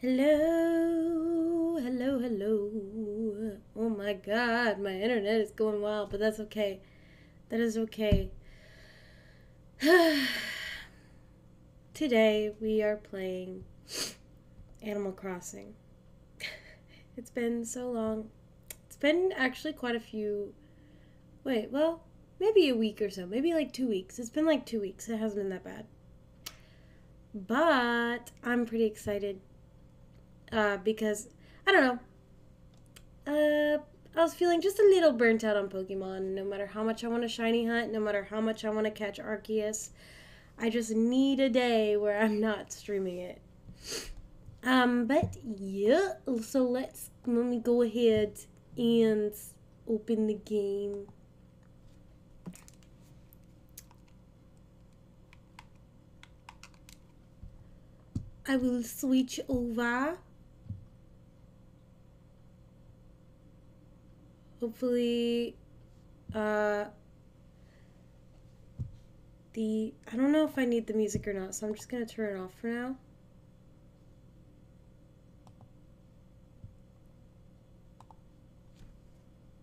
Hello, hello, hello. Oh my god, my internet is going wild, but that's okay. That is okay. Today we are playing Animal Crossing. it's been so long. It's been actually quite a few. Wait, well, maybe a week or so. Maybe like two weeks. It's been like two weeks. It hasn't been that bad. But I'm pretty excited uh, because I don't know. Uh, I was feeling just a little burnt out on Pokemon. No matter how much I want to shiny hunt, no matter how much I want to catch Arceus, I just need a day where I'm not streaming it. Um, but yeah, so let's let me go ahead and open the game. I will switch over. Hopefully, uh, the, I don't know if I need the music or not, so I'm just going to turn it off for now.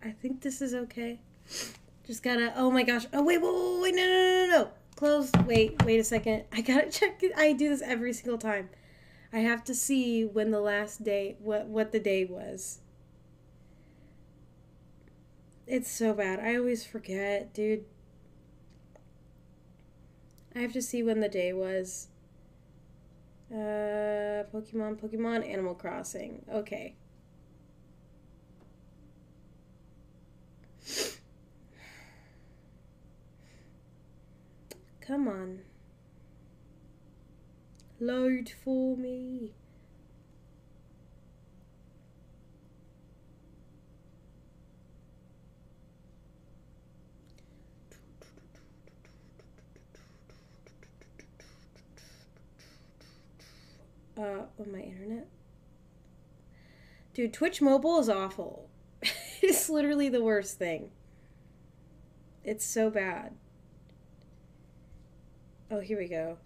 I think this is okay. Just gotta, oh my gosh. Oh, wait, wait, wait, wait, no, no, no, no, no. Close, wait, wait a second. I gotta check, I do this every single time. I have to see when the last day, what, what the day was. It's so bad. I always forget, dude. I have to see when the day was. Uh, Pokemon, Pokemon, Animal Crossing. Okay. Come on. Load for me. Uh, on my internet. Dude, Twitch Mobile is awful. it's literally the worst thing. It's so bad. Oh, here we go.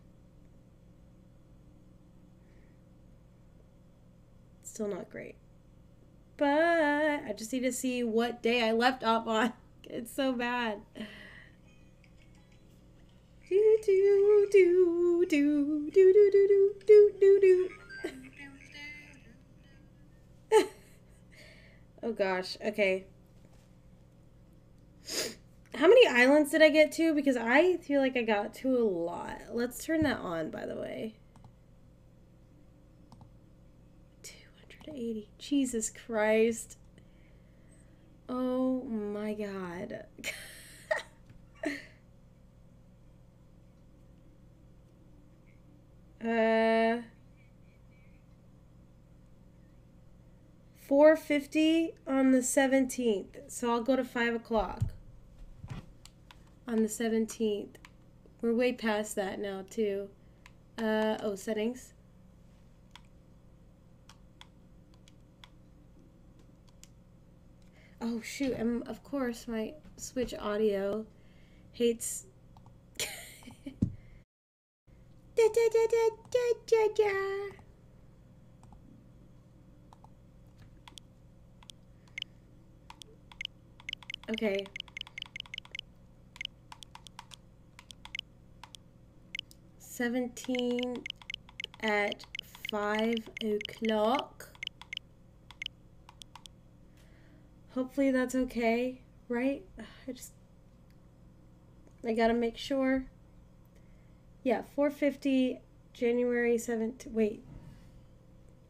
Still not great. But I just need to see what day I left off on. It's so bad. Do do do do do do do do do do oh gosh. Okay. How many islands did I get to? Because I feel like I got to a lot. Let's turn that on, by the way. 280. Jesus Christ. Oh my god. Uh, four fifty on the seventeenth. So I'll go to five o'clock on the seventeenth. We're way past that now too. Uh, oh, settings. Oh shoot! And of course, my Switch audio hates Da, da, da. Okay. Seventeen at five o'clock. Hopefully that's okay, right? I just I gotta make sure. Yeah, 450 January 7th. Wait.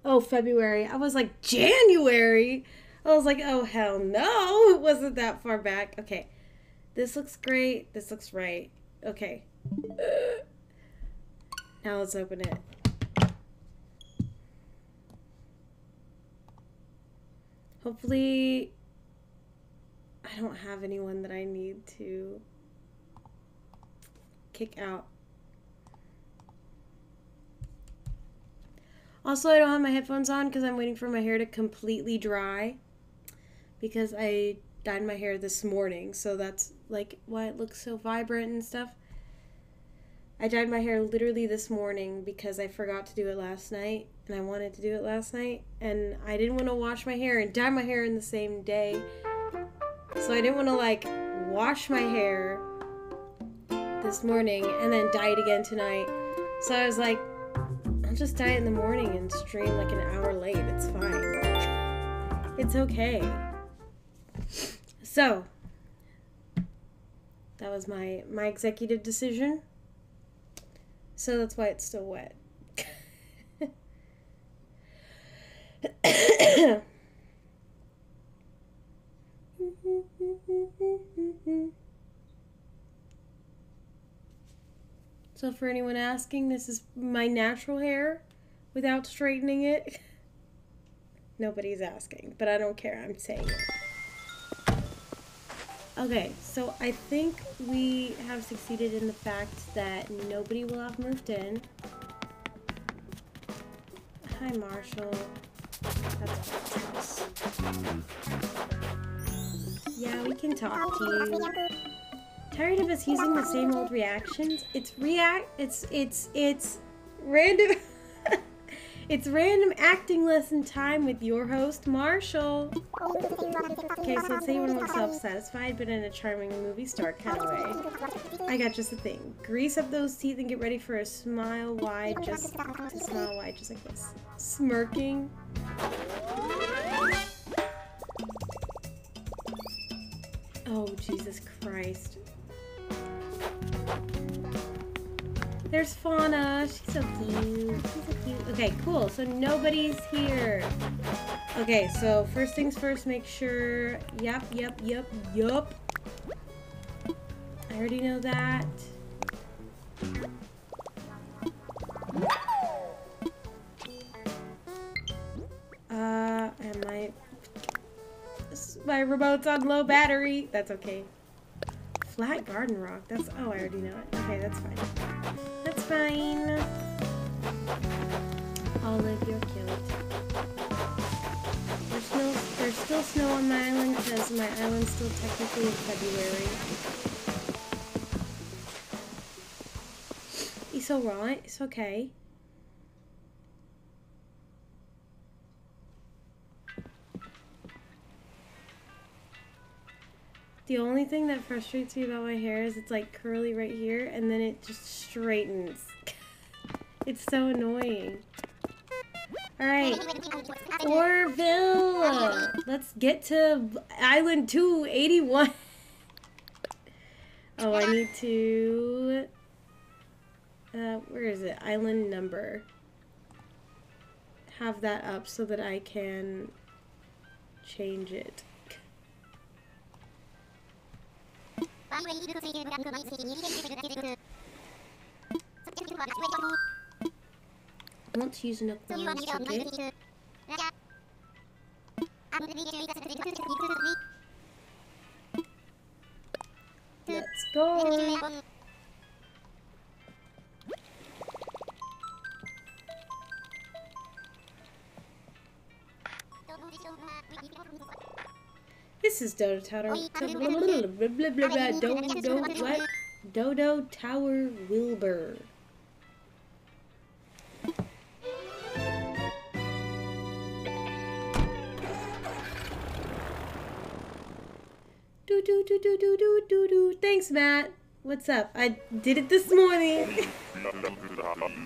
Oh, February. I was like, January? I was like, oh, hell no. It wasn't that far back. Okay. This looks great. This looks right. Okay. Now let's open it. Hopefully, I don't have anyone that I need to kick out. Also, I don't have my headphones on because I'm waiting for my hair to completely dry because I dyed my hair this morning. So that's like why it looks so vibrant and stuff. I dyed my hair literally this morning because I forgot to do it last night and I wanted to do it last night and I didn't want to wash my hair and dye my hair in the same day. So I didn't want to like wash my hair this morning and then dye it again tonight. So I was like, I'll just dye it in the morning and stream like an hour late. It's fine. It's okay. So that was my my executive decision. So that's why it's still wet. so for anyone asking, this is my natural hair without straightening it. Nobody's asking, but I don't care. I'm saying it. Okay, so I think we have succeeded in the fact that nobody will have moved in. Hi, Marshall. That's Yeah, we can talk to you. Tired of us using the same old reactions? It's react. It's it's it's random. it's random acting lesson time with your host Marshall. Okay, so let's say we're self-satisfied, but in a charming movie star kind of way. I got just the thing. Grease up those teeth and get ready for a smile wide, just smile wide, just like this. Smirking. Oh, Jesus Christ. There's Fauna. She's so cute. She's so cute. Okay, cool. So nobody's here. Okay, so first things first, make sure. Yep, yep, yep, yep. I already know that. Uh, and my my remote's on low battery. That's okay. Flat garden rock. That's oh, I already know it. Okay, that's fine. That's fine. Olive, you're cute. There's still there's still snow on my island because my island's still technically in February. It's alright. It's okay. The only thing that frustrates me about my hair is it's like curly right here and then it just straightens. it's so annoying. Alright. Orville! Let's get to Island 281. oh, I need to... Uh, where is it? Island number. Have that up so that I can change it. I want to use an aquarium ticket. Let's go! This is Dodo Tower. Dodo what? Dodo Tower Wilbur. Do do do do do do do do. Thanks, Matt. What's up? I did it this morning.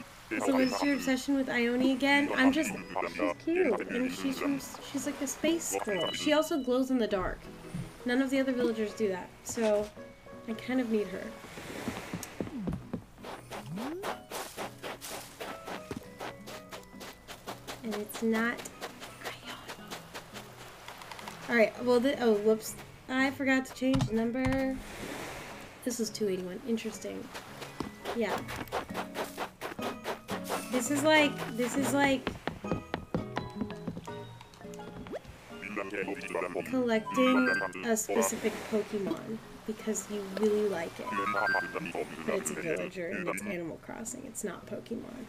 So is your obsession with Ione again? I'm just, she's cute, and she's from, she's like a space girl. She also glows in the dark. None of the other villagers do that, so I kind of need her. And it's not. Alright, well, the, oh, whoops. I forgot to change the number. This is 281. Interesting. Yeah. This is like, this is like collecting a specific Pokemon because you really like it. But it's a villager and it's Animal Crossing. It's not Pokemon.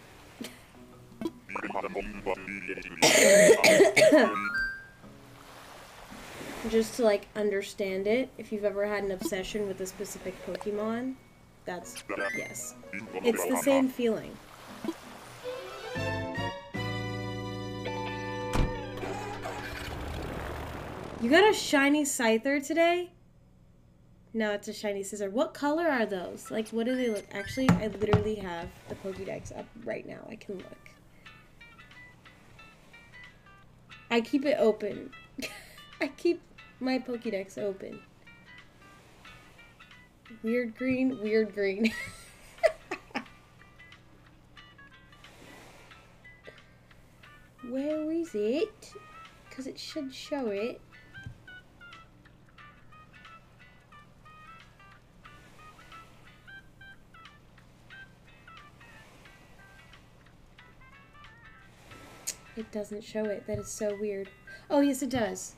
Just to like understand it, if you've ever had an obsession with a specific Pokemon, That's yes. It's the same feeling. You got a shiny Scyther today? No, it's a shiny Scizor. What color are those? Like, what do they look? Actually, I literally have the Pokédex up right now. I can look. I keep it open. I keep my Pokédex open. Weird green, weird green. Where is it? Because it should show it. It doesn't show it. That is so weird. Oh, yes, it does.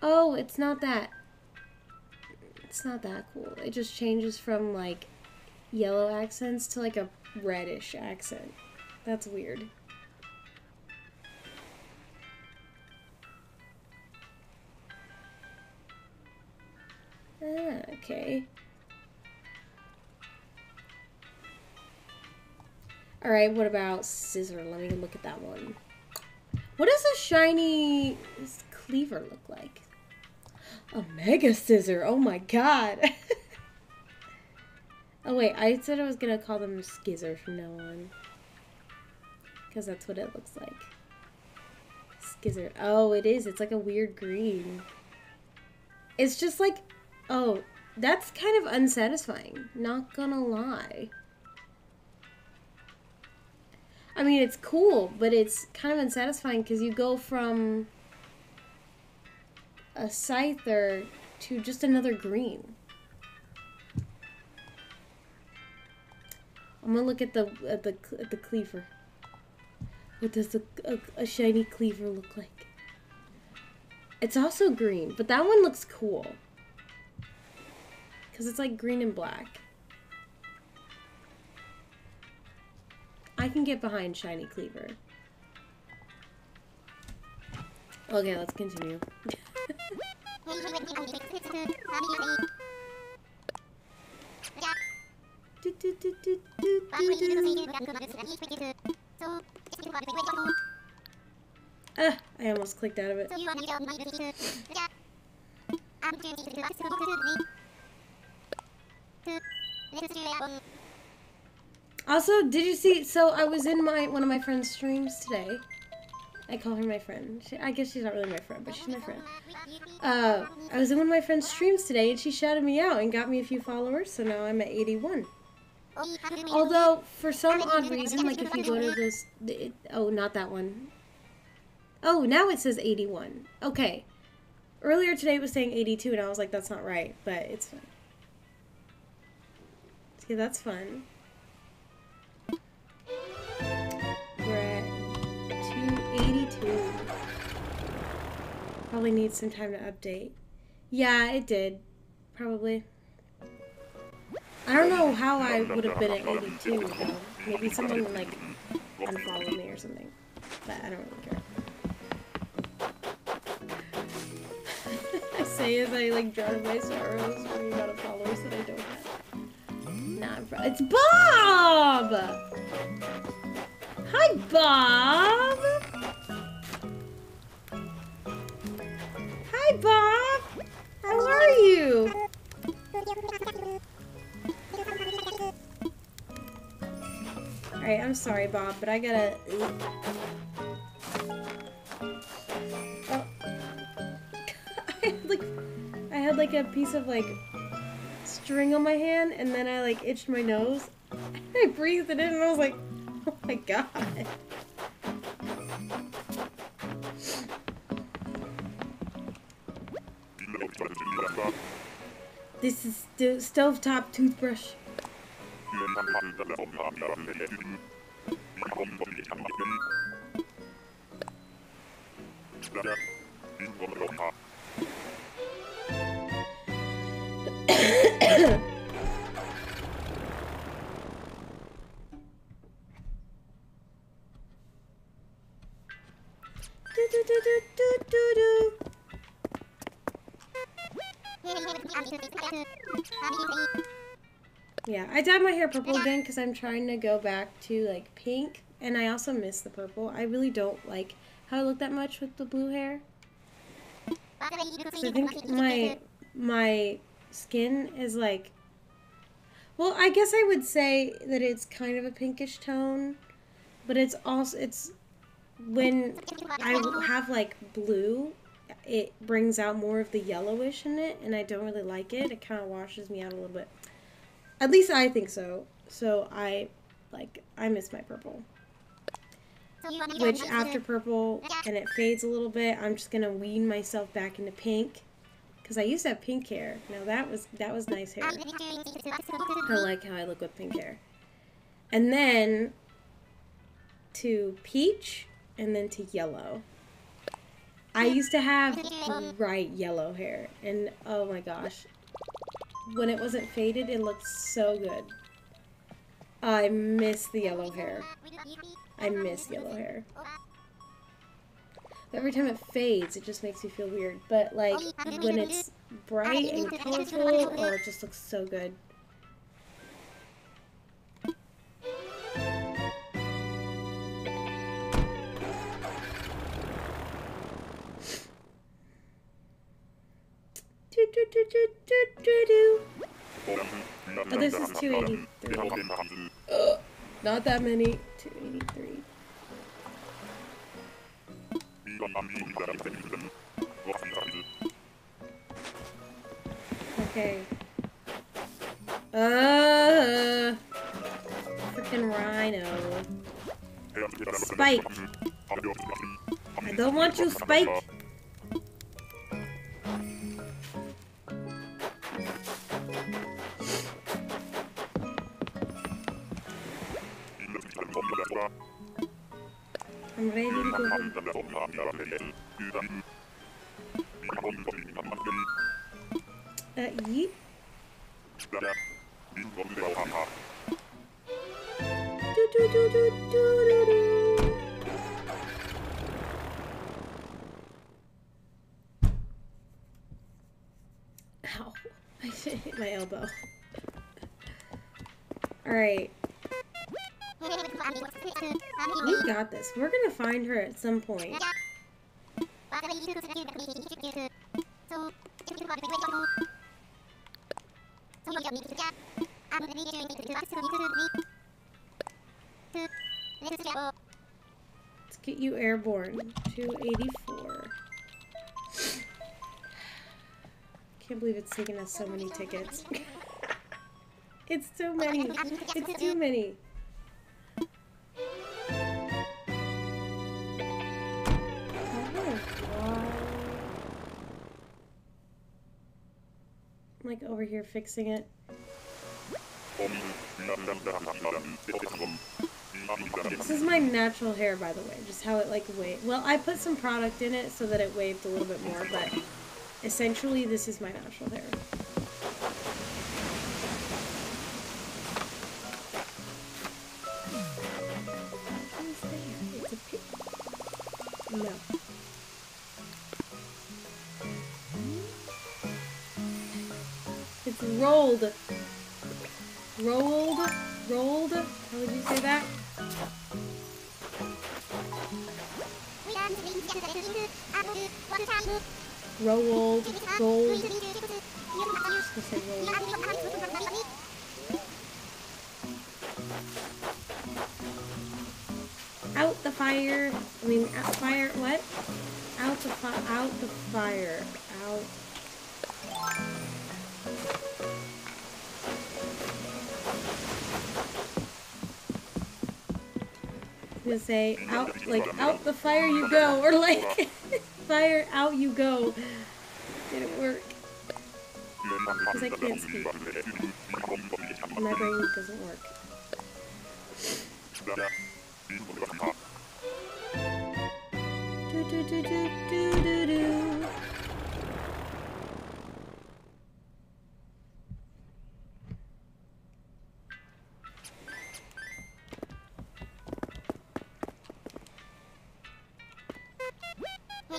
Oh, it's not that. It's not that cool. It just changes from, like, yellow accents to, like, a reddish accent. That's weird. Ah, okay. Alright, what about Scizor? Let me look at that one. What does a shiny Kleavor look like? A Mega Scizor. Oh my god! oh wait, I said I was gonna call them Skizzer from now on. Because that's what it looks like. Skizzer. Oh, it is. It's like a weird green. It's just like... Oh, that's kind of unsatisfying. Not gonna lie. I mean, it's cool, but it's kind of unsatisfying because you go from a Scyther to just another green. I'm gonna look at the at the at the Kleavor. What does a, a, a shiny Kleavor look like? It's also green, but that one looks cool. Because it's like green and black. I can get behind Shiny Kleavor. Okay, let's continue. ah, I almost clicked out of it. Also, did you see? So I was in my one of my friend's streams today. I call her my friend. She, I guess she's not really my friend, but she's my friend. Uh, I was in one of my friend's streams today, and she shouted me out and got me a few followers. So now I'm at 81. Although for some odd reason, like if you go to this, it, oh, not that one. Oh, now it says 81. Okay. Earlier today it was saying 82, and I was like, that's not right, but it's fine. See, that's fun. Probably needs some time to update. Yeah, it did. Probably. I don't know how I would have been at 82 though. Maybe someone like unfollowed me or something. But I don't really care. I say as I like drown my sorrows for the amount of followers that I don't have. Nah, it's Bob! Hi, Bob! Sorry, Bob, but I gotta... Oh. I had, like, I had, like, a piece of, like, string on my hand, and then I, like, itched my nose. I breathed it in, and I was like... Oh my god. This is the stovetop toothbrush. Yeah, I dyed my hair purple again because I'm trying to go back to like pink, and I also miss the purple. I really don't like how I look that much with the blue hair. 'Cause I think my my skin is like well, I guess I would say that it's kind of a pinkish tone, but it's also it's when I have like blue, it brings out more of the yellowish in it, and I don't really like it. It kind of washes me out a little bit. At least I think so. So I like I miss my purple. Which after purple and it fades a little bit, I'm just gonna wean myself back into pink. Cause I used to have pink hair. Now that was that was nice hair. I like how I look with pink hair. And then to peach and then to yellow. I used to have bright yellow hair and oh my gosh. When it wasn't faded, it looked so good. I miss the yellow hair. I miss yellow hair. Every time it fades, it just makes me feel weird. But like when it's bright and colorful, oh, it just looks so good. Oh, this is 283. Ugh, not that many. 283. Okay. Uh, freaking rhino. Spike. I don't want you, Spike. I'm ready. Ow. I hit my elbow. Alright. We got this. We're gonna find her at some point. Let's get you airborne. 284. Can't believe it's taken us so many tickets. it's so many. It's too many. I'm like over here fixing it. This is my natural hair, by the way. Just how it like waved. Well, I put some product in it so that it waved a little bit more, but essentially this is my natural hair. No. Rolled. Rolled. Rolled. How would you say that? Rolled. Rolled. Out the fire. I mean, out fire. What? Out the fi- Out the fire. Out. Gonna say out like out the fire you go or like fire out you go. Didn't work. Because I can't speak. My brain doesn't work. Do do do I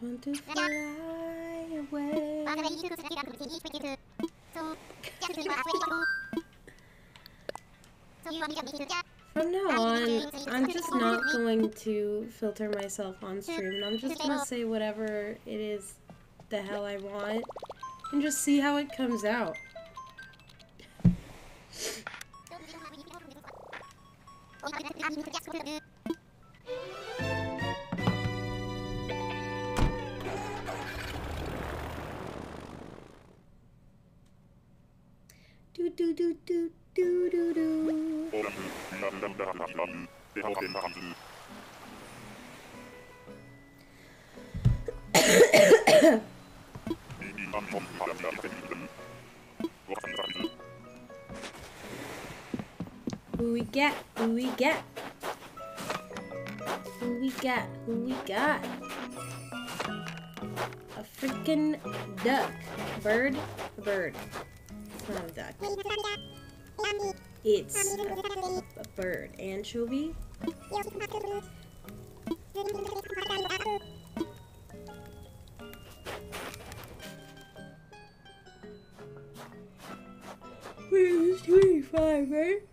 want to fly way. From oh, now on, I'm just not going to filter myself on stream, and I'm just gonna say whatever it is the hell I want, and just see how it comes out. Du du du du du du du. Who we get? Who we get? Who we got? Who we got? A freaking duck. Bird? A bird. It's not a duck. It's a, a bird. Anchovy? Wait, it's 25, right? Eh?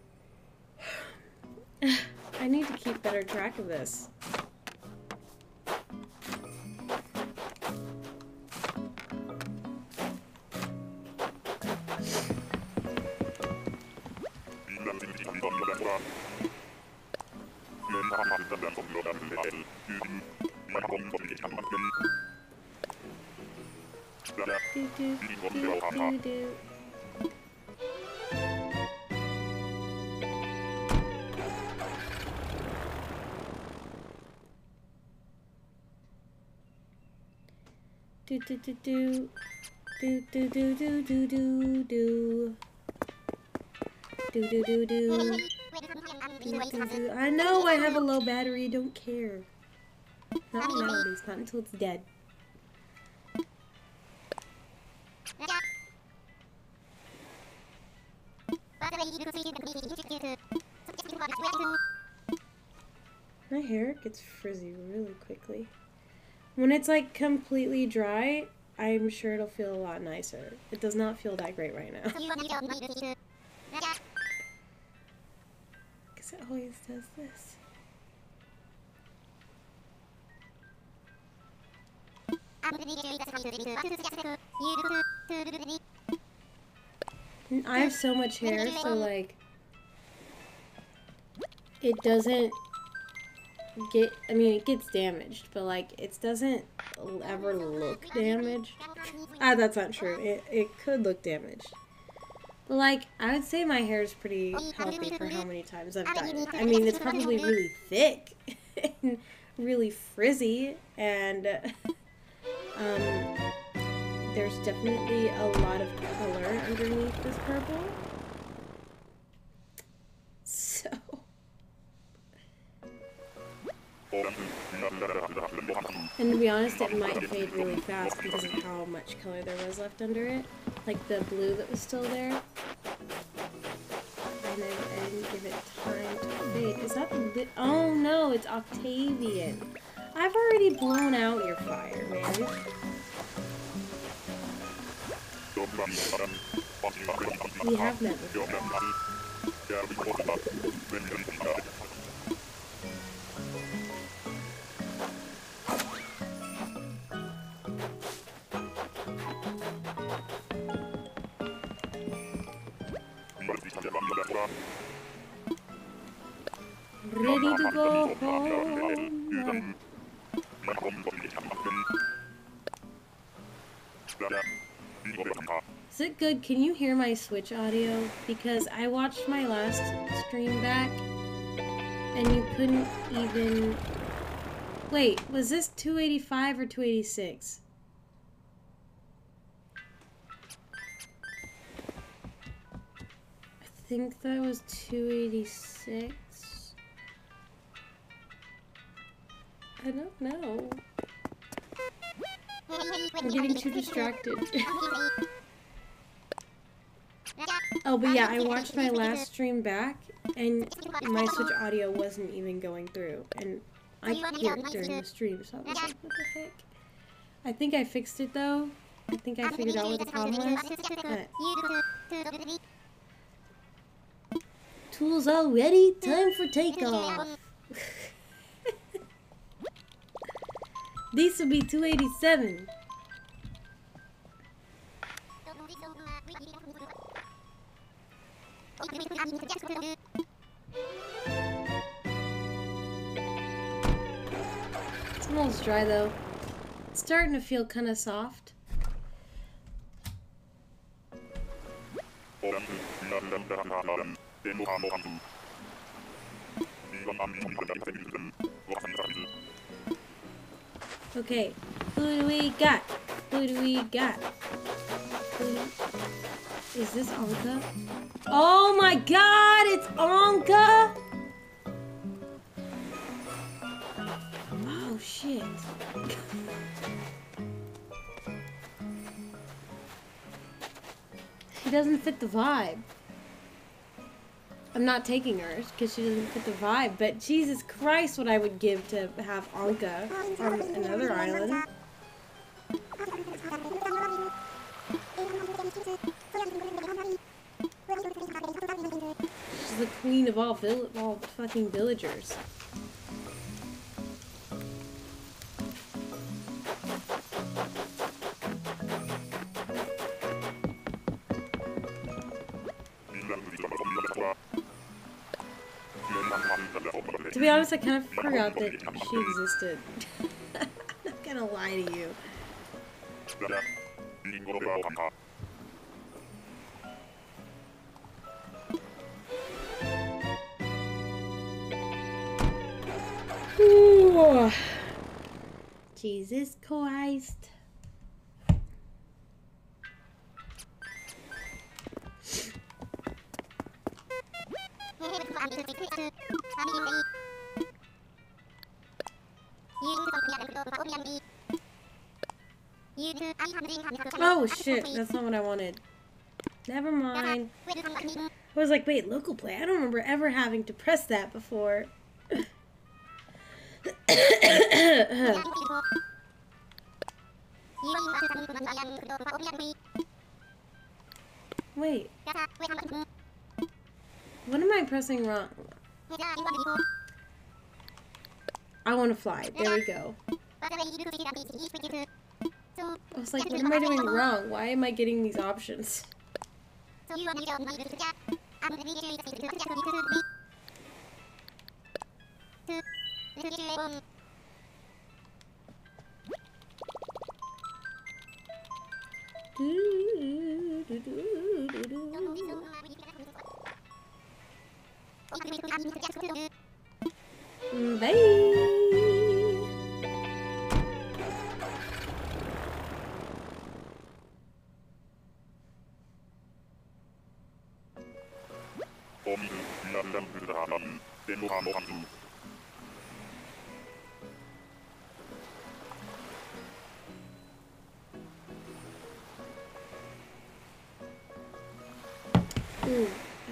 I need to keep better track of this. Do do do do. Do do do do. Do do do do do do do. Do. I know I have a low battery, don't care. Not now, at least, not until it's dead. My hair gets frizzy really quickly. When it's like completely dry, I'm sure it'll feel a lot nicer. It does not feel that great right now. Because it always does this. I have so much hair, so like, it doesn't get, I mean, it gets damaged, but like, it doesn't ever look damaged. Ah, that's not true. It, it could look damaged. But like, I would say my hair is pretty healthy for how many times I've dyed it. I mean, it's probably really thick and really frizzy, and um, there's definitely a lot of color underneath this purple. And to be honest, it might fade really fast because of how much color there was left under it. Like the blue that was still there. And I, I didn't give it time to fade. Is that the... Oh no, it's Octavian. I've already blown out your fire, man. We have met before. Ready to go home. Is it good? Can you hear my Switch audio? Because I watched my last stream back and you couldn't even. Wait, was this 285 or 286? Think that was 286. I don't know. I'm getting too distracted. oh, but yeah, I watched my last stream back, and my Switch audio wasn't even going through, and I hear it during the stream, so I was like, what the heck? I think I fixed it though, I think I figured out what the problem was. But tools all ready. Time for takeoff. These would be 287. It's almost dry though. It's starting to feel kind of soft. Okay, who do we got? Who do we got? Do- Is this Ankha? Oh my god, it's Ankha! Oh shit. she doesn't fit the vibe. I'm not taking her because she doesn't fit the vibe, but Jesus Christ, what I would give to have Ankha on another island. She's the queen of all all fucking villagers. To be honest, I kind of forgot that she existed. I'm not gonna lie to you. Ooh. Jesus Christ. Oh shit, that's not what I wanted. Never mind. I was like, wait, local play? I don't remember ever having to press that before. wait, what am I pressing wrong? I want to fly. There we go. I was like, what am I doing wrong? Why am I getting these options?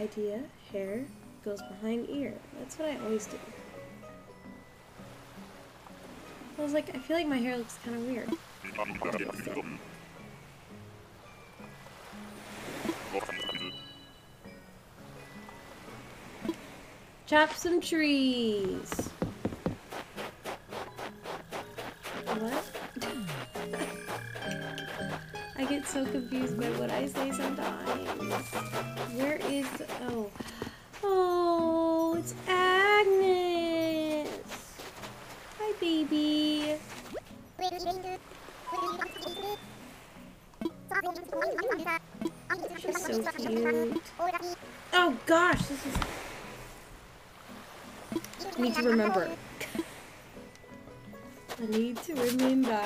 Idea. Hair goes behind ear. That's what I always do. I was like, I feel like my hair looks kind of weird. Chop some trees. So confused by what I say sometimes. Where is oh oh it's Agnes. Hi baby. She's so cute. Oh gosh, this is I need to remember. I need to remember.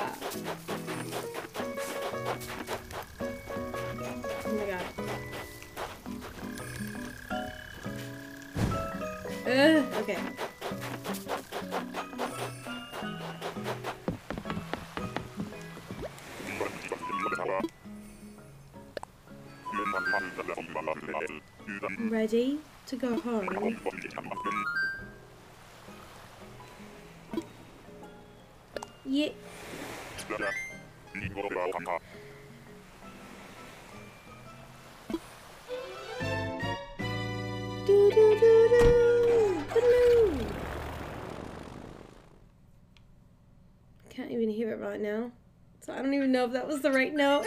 to go home. Yeah. Do do do do blue. Can't even hear it right now. So I don't even know if that was the right note.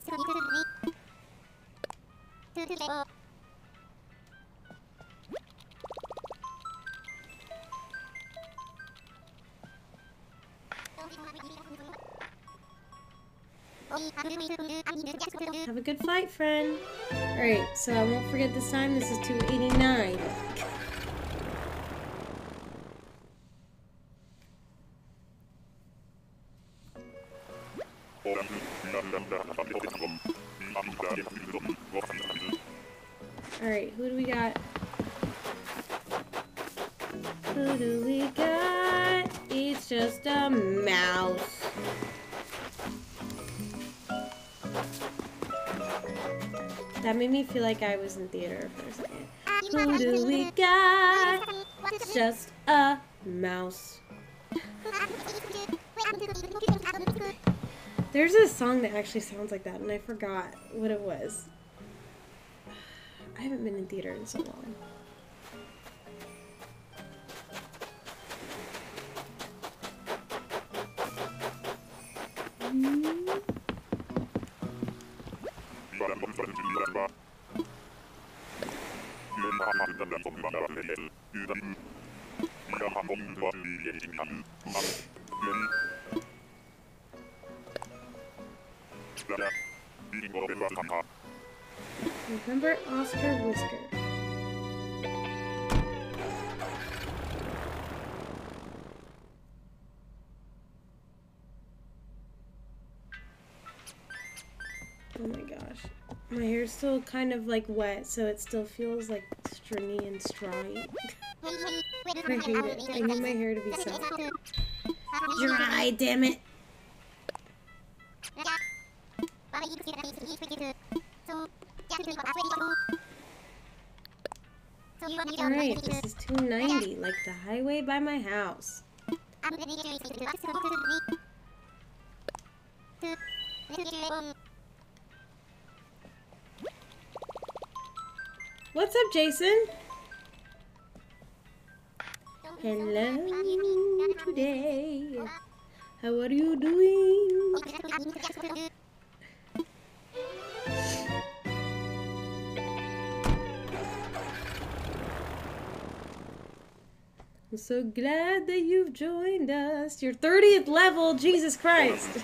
Have a good flight, friend. Alright, so I won't forget this time. This is 289. Feel like I was in theater for a second. Who do we got? It's just a mouse. There's a song that actually sounds like that, and I forgot what it was. I haven't been in theater in so long. Remember Oscar Whisker. My hair's still kind of like wet, so it still feels like stringy and strawy. I hate it. I need my hair to be soft. Dry, damn it. Alright, this is 290, like the highway by my house. What's up, Jason? Hello today. How are you doing? I'm so glad that you've joined us. Your 30th level, Jesus Christ.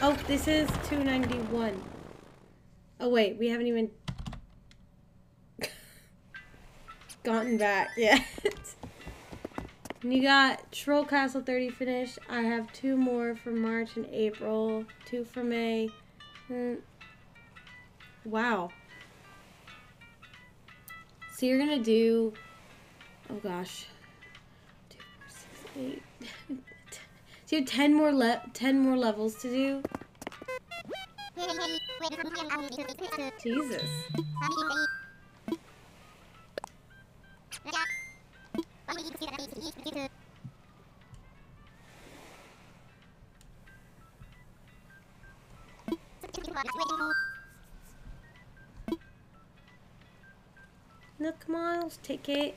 Oh, this is 291. Oh wait, we haven't even gotten back yet. you got Troll Castle 30 finished. I have two more for March and April. Two for May. Hmm. Wow. So you're gonna do. Oh gosh. Two, four, six, eight. So you have ten more le- ten more levels to do. Jesus. Nook Miles, take it.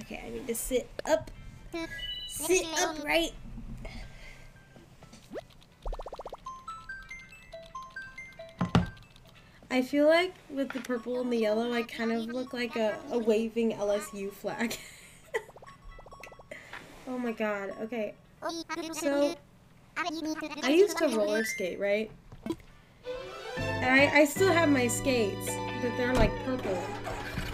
Okay, I need to sit up. Sit upright. I feel like with the purple and the yellow, I kind of look like a, a waving LSU flag. oh my god, okay. So, I used to roller skate, right? I, I still have my skates, but they're like purple.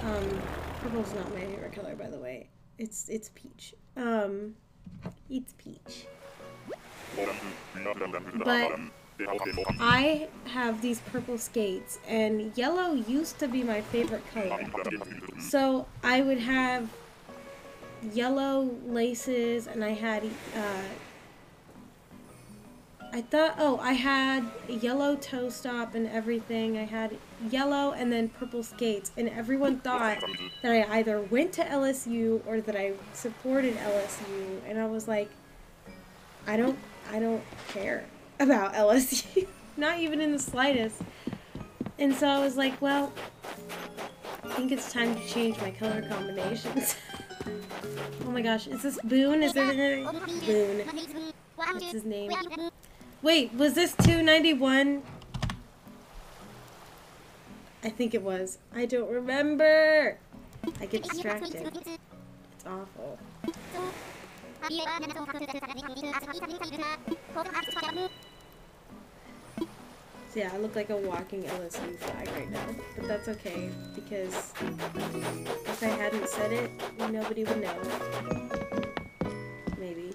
Um, purple's not my favorite color, by the way. It's it's peach. Um, it's peach. But I have these purple skates, and yellow used to be my favorite color. So I would have yellow laces, and I had, uh, I thought, oh, I had yellow toe stop and everything. I had yellow and then purple skates, and everyone thought that I either went to LSU or that I supported LSU, and I was like, I don't, I don't care about LSU, not even in the slightest. And so I was like, well, I think it's time to change my color combinations. oh my gosh, is this Boone? Is there Boone? What's his name? Wait, was this 291? I think it was. I don't remember. I get distracted. It's awful. So yeah, I look like a walking LSU flag right now. But that's okay, because if I hadn't said it, nobody would know. Maybe.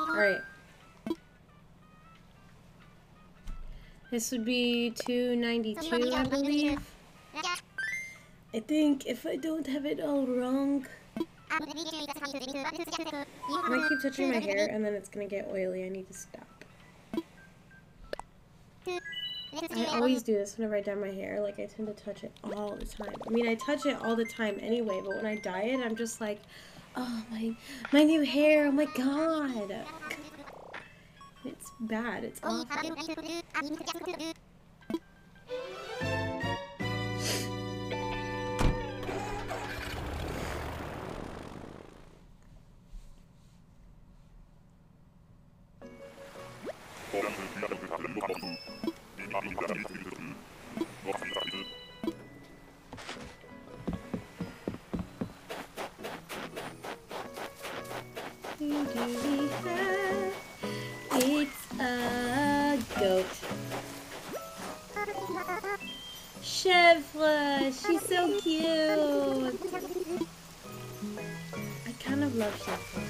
Alright. This would be 292, I believe. I think if I don't have it all wrong. I'm gonna keep touching my hair and then it's gonna get oily. I need to stop. I always do this whenever I dye my hair. Like, I tend to touch it all the time. I mean, I touch it all the time anyway, but when I dye it, I'm just like, oh, my, my new hair, oh my god. It's bad. It's awful. She's so cute. I kind of love Chevre.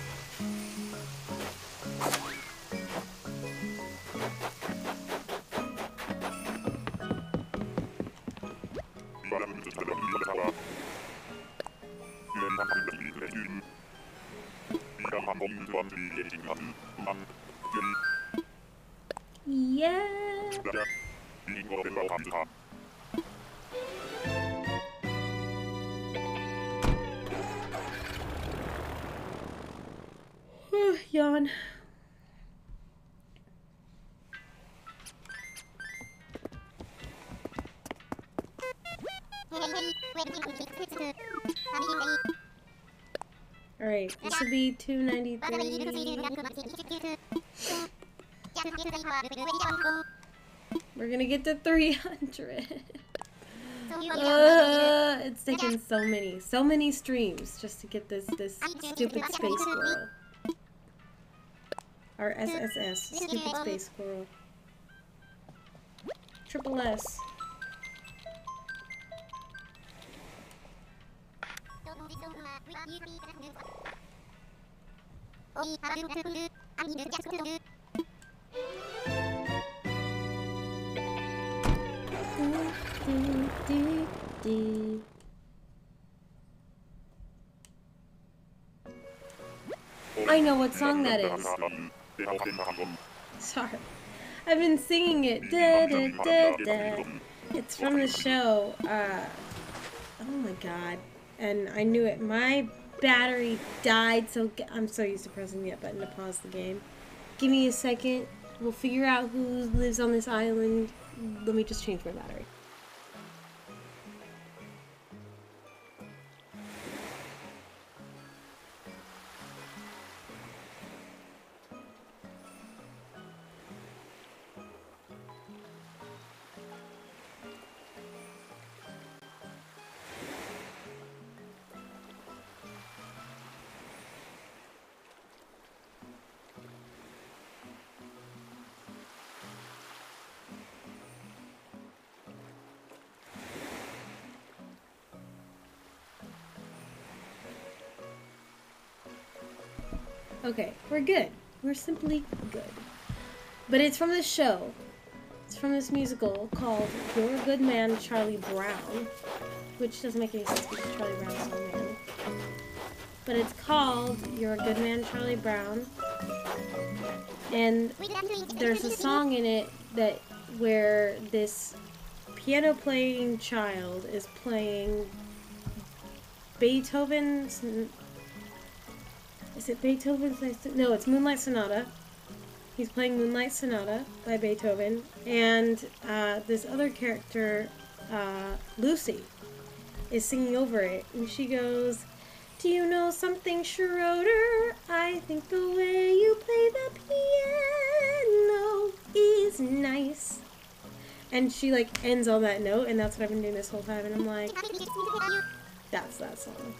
Yeah. Be 293. We're gonna get to 300. Uh, it's taken so many, so many streams just to get this this stupid space squirrel. Our SSS, Stupid Space Squirrel. Triple S. I know what song that is. Sorry. I've been singing it. Da, da, da. It's from the show. Uh, oh my god. And I knew it. My battery died, so I'm so used to pressing the up button to pause the game. Give me a second. We'll figure out who lives on this island. Let me just change my battery. Okay, we're good. We're simply good. But it's from this show. It's from this musical called You're a Good Man, Charlie Brown. Which doesn't make any sense because Charlie Brown's a man. But it's called You're a Good Man, Charlie Brown. And there's a song in it that where this piano playing child is playing Beethoven's is it Beethoven's? No, it's Moonlight Sonata. He's playing Moonlight Sonata by Beethoven, and uh, this other character, uh, Lucy, is singing over it, and she goes, "Do you know something, Schroeder? I think the way you play the piano is nice." And she like ends on that note, and that's what I've been doing this whole time, and I'm like, "That's that song."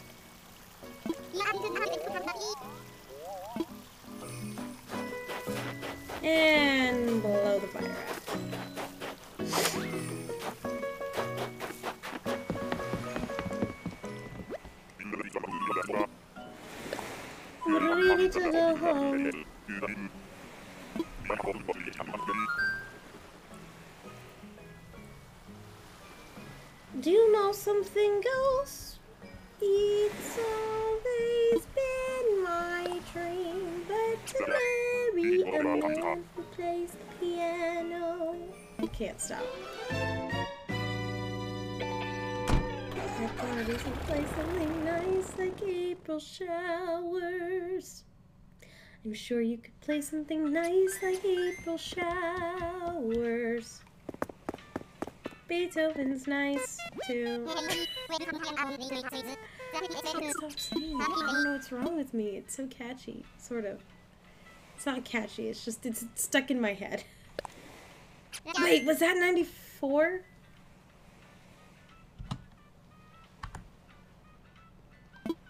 And blow the fire out. Ready to go home. Do you know something else? It's always been my dream, but to marry a man who plays the piano. You can't stop. I thought we should play something nice like April showers. I'm sure you could play something nice like April showers. Beethoven's nice too. Stop, singing. I don't know what's wrong with me. It's so catchy, sort of. It's not catchy. It's just it's stuck in my head. Wait, was that '94?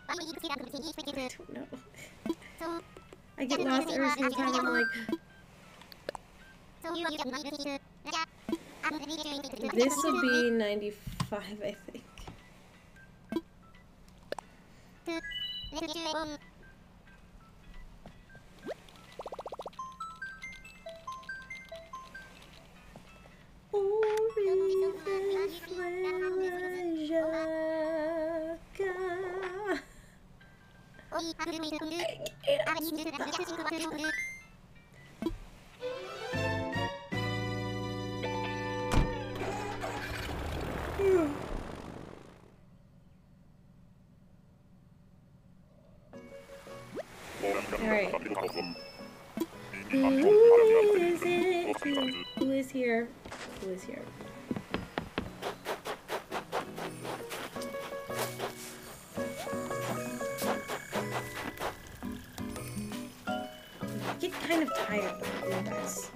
I don't know. I get lost every single time. I'm like, this would be '95, I think. プレジュオンうん。Who is it? Who, is here? Who is here? I get kind of tired of doing this.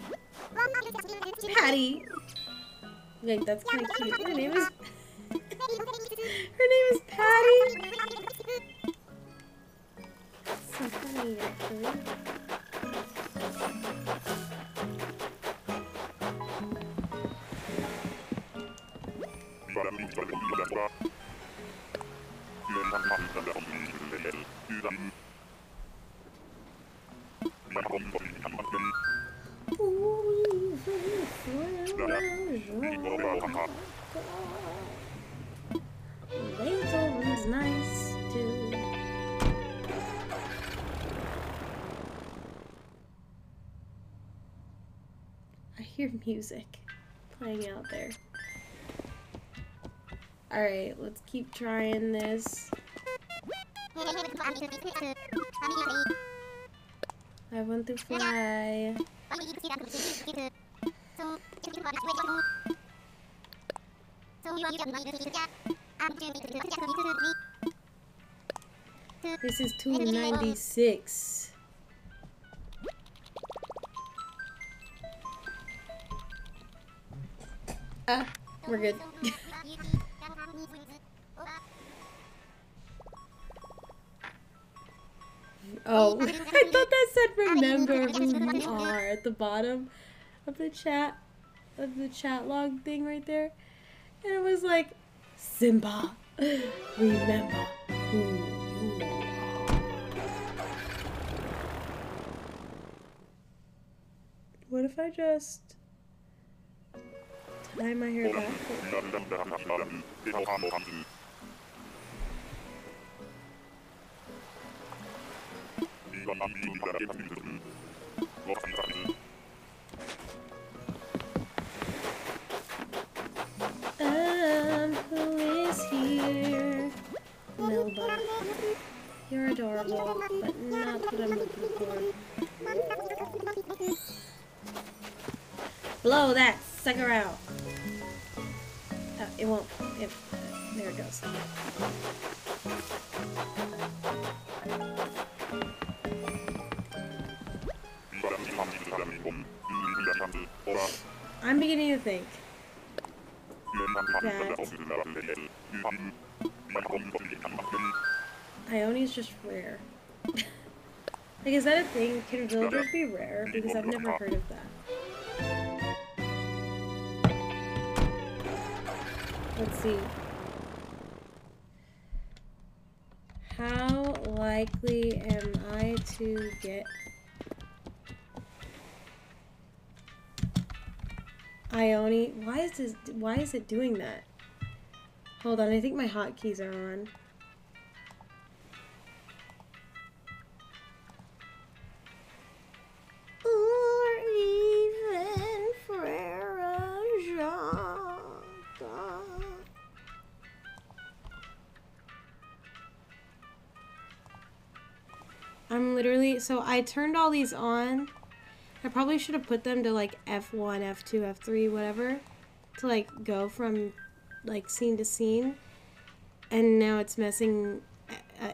Patty! Wait, that's kind of cute. Her name is... Her name is Patty! So funny, actually. Beethoven's nice hear music playing out there. Alright, let's keep trying this. I want to fly. This is 296. Ah, we're good. oh, I thought that said remember who you are at the bottom of the chat, of the chat log thing right there. And it was like, Simba, remember who you are. What if I just tie my? Um, who is here? Nobody. You're adorable, but not what I'm looking for. Blow that sucker out. Uh, it won't. It, there it goes. I'm beginning to think Ione's just rare. like, is that a thing? Can villagers be rare? Because I've never heard of that. Let's see. How likely am I to get Ione? Why is this? Why is it doing that? Hold on, I think my hotkeys are on. Or even Frere Jacques. I'm literally so I turned all these on. I probably should have put them to like F1, F2, F3, whatever, to like go from like scene to scene. And now it's messing. Uh,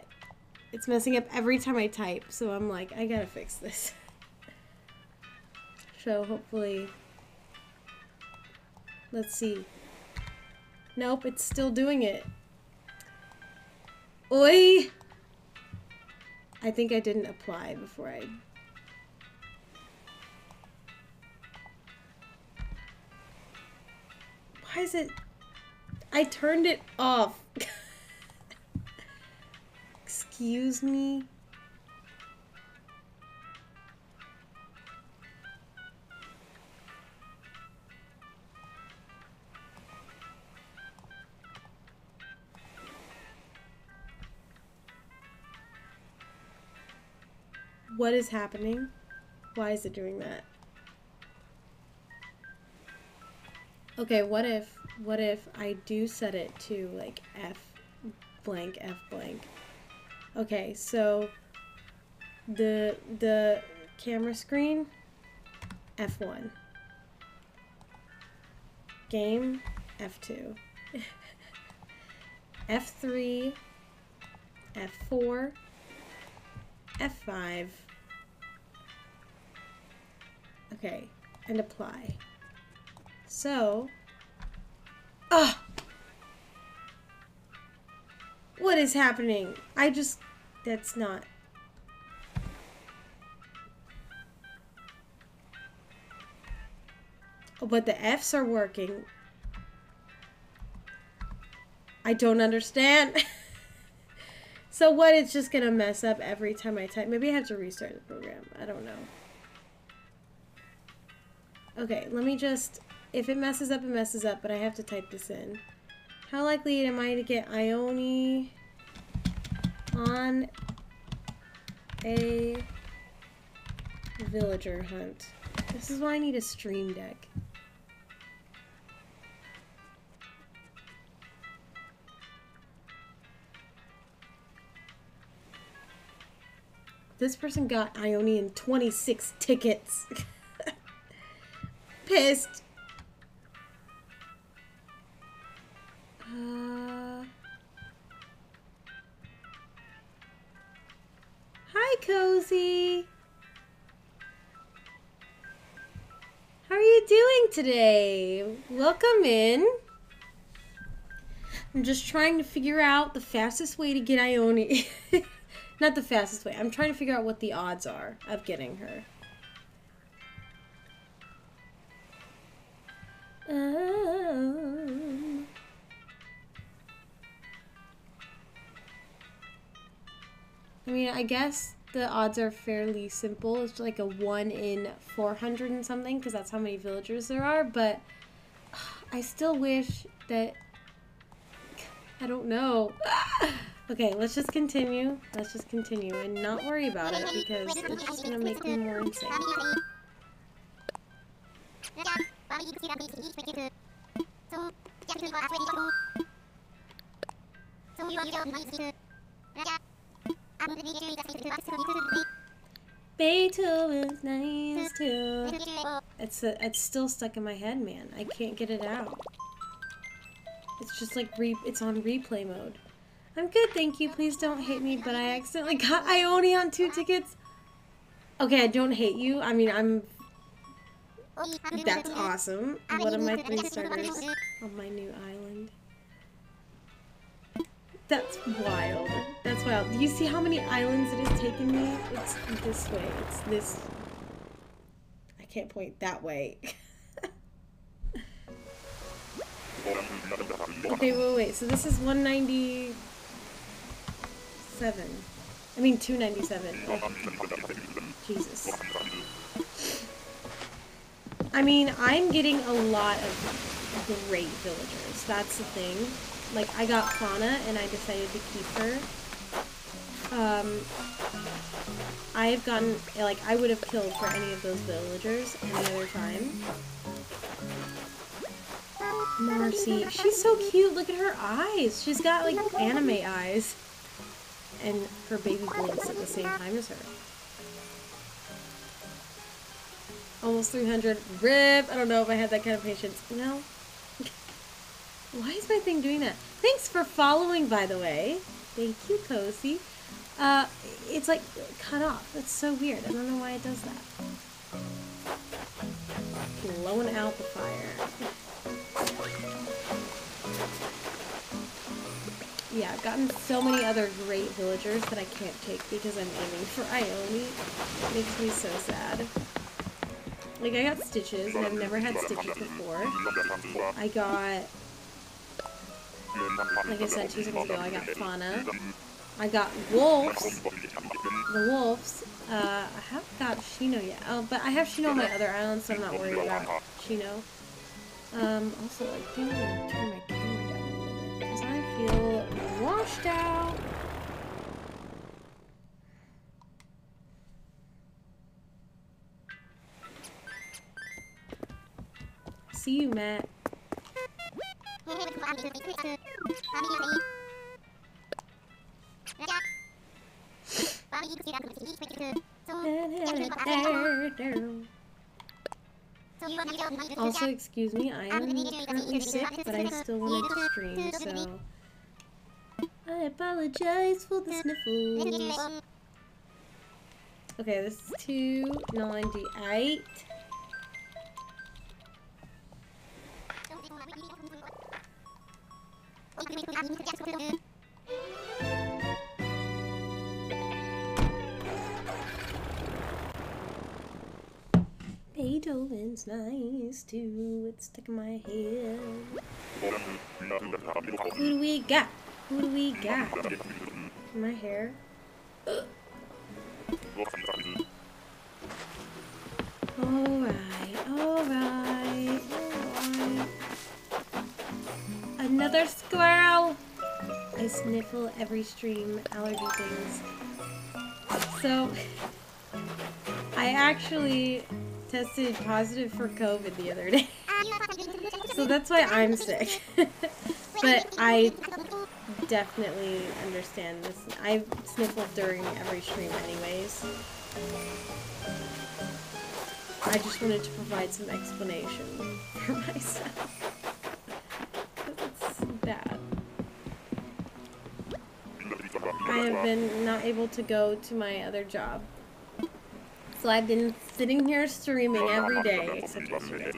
it's messing up every time I type. So I'm like, I gotta fix this. so hopefully, let's see. Nope, it's still doing it. Oi! I think I didn't apply before I Why is it? I turned it off. Excuse me. What is happening? Why is it doing that? Okay, what if what if I do set it to like F blank F blank? Okay, so the the camera screen F1 game F2 F3 F4 F5 Okay, and apply. So, ah, what is happening? I just, that's not. but the F's are working. I don't understand. so what? It's just gonna mess up every time I type. Maybe I have to restart the program. I don't know. Okay, let me just... If it messes up, it messes up, but I have to type this in. How likely am I to get Ione on a villager hunt? This is why I need a stream deck. This person got Ionian 26 tickets. Pissed. Uh... Hi, Cozy. How are you doing today? Welcome in. I'm just trying to figure out the fastest way to get Ione. Not the fastest way. I'm trying to figure out what the odds are of getting her. Um, I mean, I guess the odds are fairly simple. It's like a 1 in 400 and something, because that's how many villagers there are, but I still wish that... I don't know. okay, let's just continue. Let's just continue and not worry about it, because it's just to make me more insane. Beethoven's nice too. It's a, it's still stuck in my head, man. I can't get it out. It's just like re it's on replay mode. I'm good, thank you. Please don't hate me, but I accidentally got Ione on two tickets. Okay, I don't hate you. I mean, I'm... That's awesome. What are my three starters on my new island? That's wild. That's wild. Do you see how many islands it has taken me? It's this way. It's this... I can't point that way. okay, wait, wait. So this is 197. I mean 297. Oh, Jesus. I mean, I'm getting a lot of great villagers. That's the thing. Like, I got Fauna, and I decided to keep her. Um, I've gotten, like, I would have killed for any of those villagers any other time. Marcie. She's so cute. Look at her eyes. She's got, like, anime eyes. And her baby blinks at the same time as her. Almost 300. RIP! I don't know if I had that kind of patience. No. Why is my thing doing that? Thanks for following, by the way. Thank you, Cozy. Uh, it's like cut off. That's so weird. I don't know why it does that. Blowing out the fire. Yeah, I've gotten so many other great villagers that I can't take because I'm aiming for Ione. It makes me so sad. Like, I got Stitches, and I've never had Stitches before. I got like I said two seconds ago, I got Fauna. I got Wolves. The Wolves. Uh, I haven't got Shino yet. Oh, but I have Shino on my other island, so I'm not worried about Shino. Um, also, I think I'm gonna turn my camera down a little bit, feel washed out. See you, Matt. Also, excuse me, I am sick, but I still wanted to stream, so... I apologize for the sniffles. Okay, this is 298. Beethoven's nice too. It's stuck in my head. Who do we got? Who do we got? My hair. Alright, alright, alright. Another squirrel! I sniffle every stream, allergy things. So, I actually tested positive for COVID the other day. So that's why I'm sick. but I definitely understand this. I sniffle during every stream anyways. I just wanted to provide some explanation for myself. It's bad. I have been not able to go to my other job. So I've been sitting here streaming every day, except yesterday.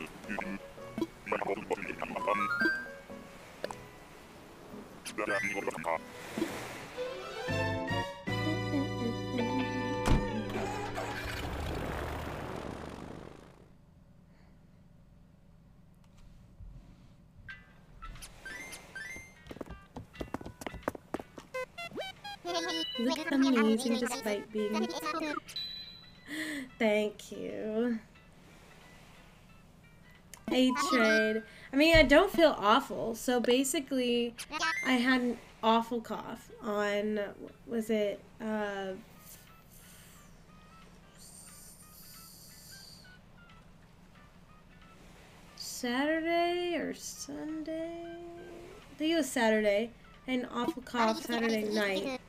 Look amazing despite being... Thank you. A trade. I mean, I don't feel awful. So basically, I had an awful cough on, was it, uh, Saturday or Sunday? I think it was Saturday. I an awful cough Saturday night.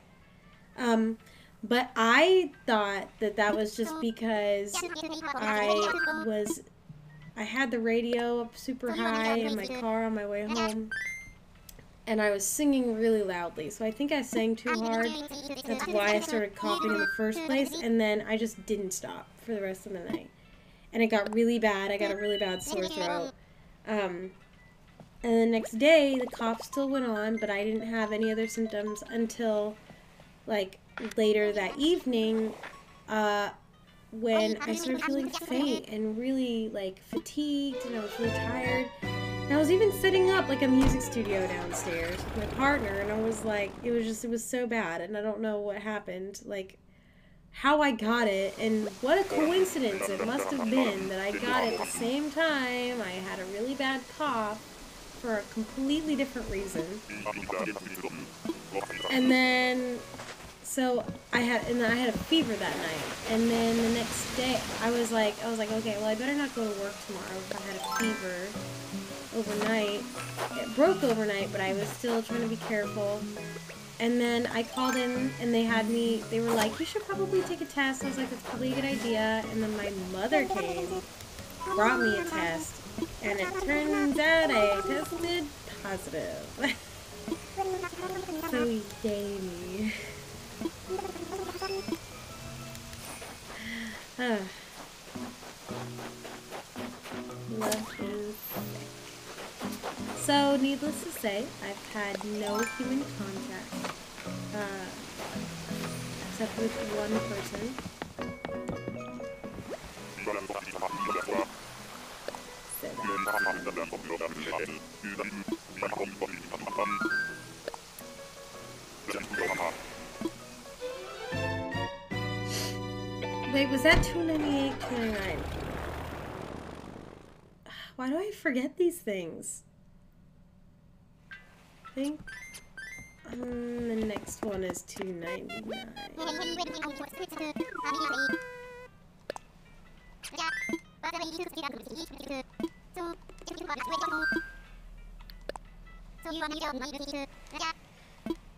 Um, but I thought that that was just because I was, I had the radio up super high in my car on my way home. And I was singing really loudly, so I think I sang too hard. That's why I started coughing in the first place, and then I just didn't stop for the rest of the night. And it got really bad. I got a really bad sore throat. Um, and the next day, the cough still went on, but I didn't have any other symptoms until, like, later that evening, uh, when I started feeling faint and really, like, fatigued, and I was really tired. And I was even setting up, like, a music studio downstairs with my partner, and I was like, it was just, it was so bad, and I don't know what happened, like, how I got it, and what a coincidence it must have been that I got it at the same time. I had a really bad cough for a completely different reason. And then, so I had, and then I had a fever that night. And then the next day, I was like, I was like, okay, well, I better not go to work tomorrow I had a fever overnight. It broke overnight, but I was still trying to be careful. And then I called in and they had me, they were like, you should probably take a test. I was like, that's probably a good idea. And then my mother came, brought me a test, and it turns out I tested positive. so yay me. So, needless to say, I've had no human contact, uh, except with one person. So Wait, was that 298, 299? Why do I forget these things? I think um, the next one is 299.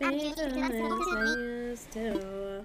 Better as I used to.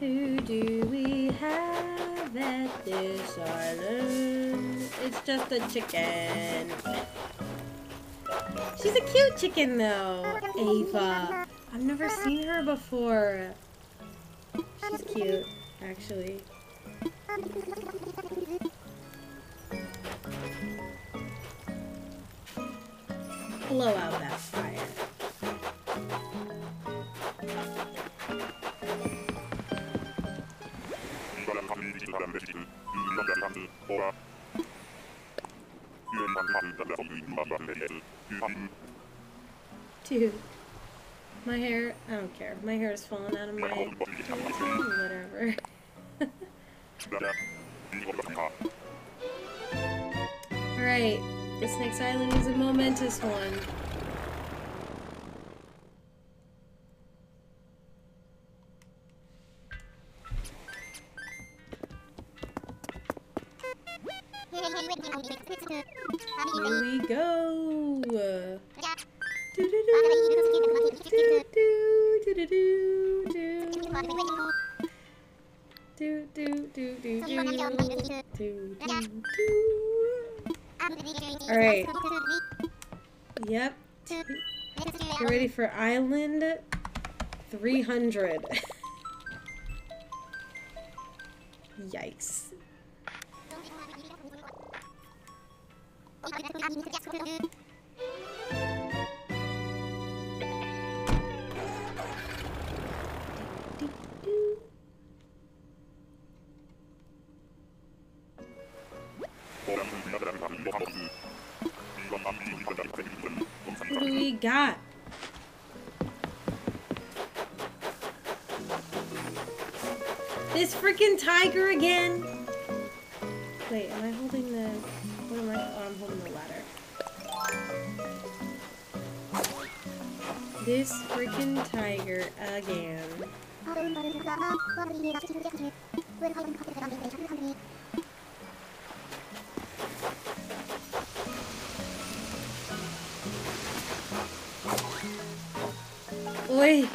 Who do we have at this island? It's just a chicken. She's a cute chicken though, Ava. I've never seen her before. She's cute, actually blow out that fire. Dude, my hair, I don't care. My hair is falling out of my head. Whatever. Alright this next island is a momentous one. Here we go. Do do do do do do do do do do. Alright. Yep. Get ready for island 300. Yikes. Got? This freaking tiger again? Wait, am I holding the... What am I... Oh, I'm holding the ladder. This freaking tiger again. 사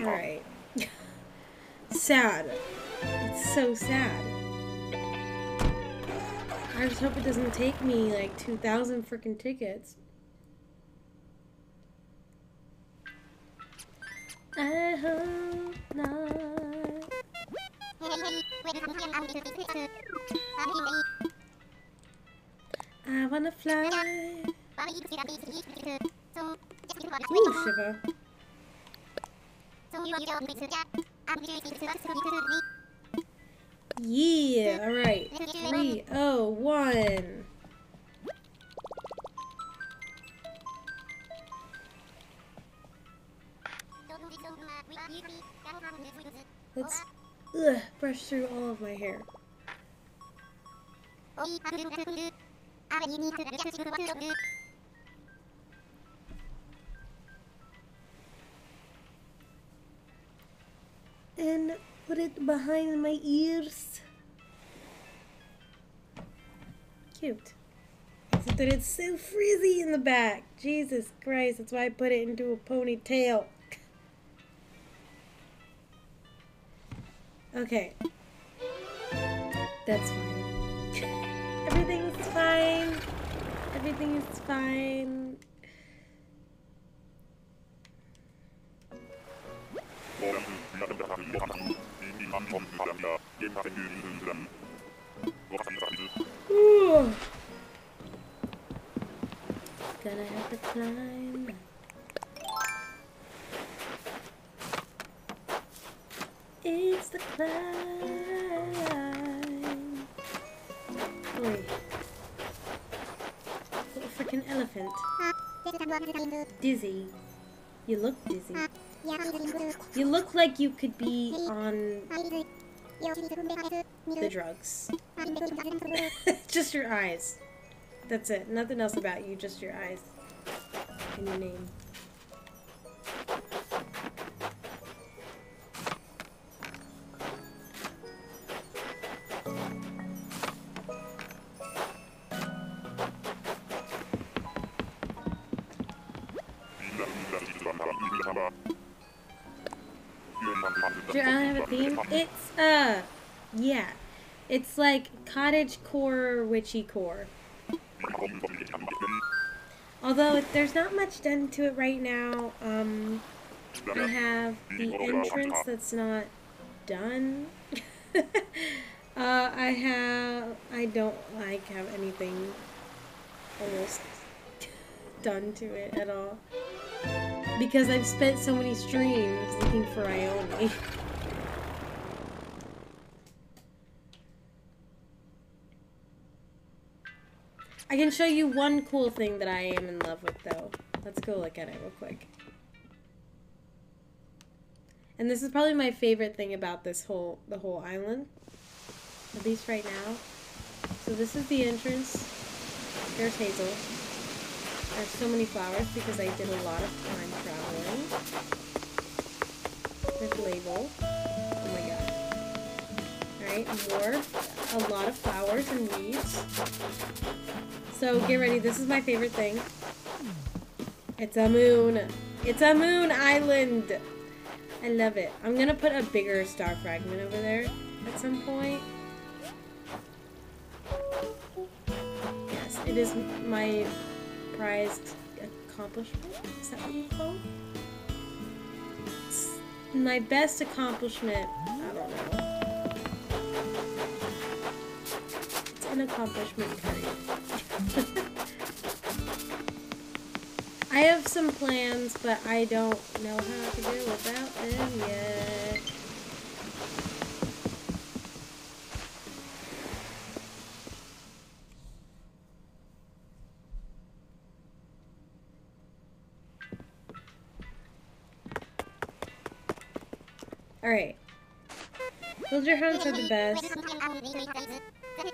Alright. sad. It's so sad. I just hope it doesn't take me like 2,000 freaking tickets. I hope not. I wanna fly. Ooh, Shiva. Yeah, alright. Three, oh, one. Let's ugh, brush through all of my hair. And put it behind my ears. Cute. It's so frizzy in the back. Jesus Christ, that's why I put it into a ponytail. Okay. That's fine. Everything's fine. Everything is fine. Ooh. Gonna have to climb. It's the climb. Oi. Little freaking elephant. Dizzy. You look dizzy. You look like you could be on the drugs. just your eyes. That's it. Nothing else about you, just your eyes. And your name. It's like cottage core, witchy core. Although there's not much done to it right now. Um, I have the entrance that's not done. uh, I have. I don't like have anything almost done to it at all because I've spent so many streams looking for Ione. I can show you one cool thing that I am in love with though. Let's go look at it real quick. And this is probably my favorite thing about this whole the whole island. At least right now. So this is the entrance. There's Hazel. There's so many flowers because I did a lot of time traveling. There's label. Oh my god. Alright, more. A lot of flowers and weeds. So get ready, this is my favorite thing. It's a moon. It's a moon island. I love it. I'm gonna put a bigger star fragment over there at some point. Yes, it is my prized accomplishment. Is that what you call it? It's my best accomplishment. I don't know. It's an accomplishment period. I have some plans, but I don't know how to go about them yet. Alright. Villager hunts are the best.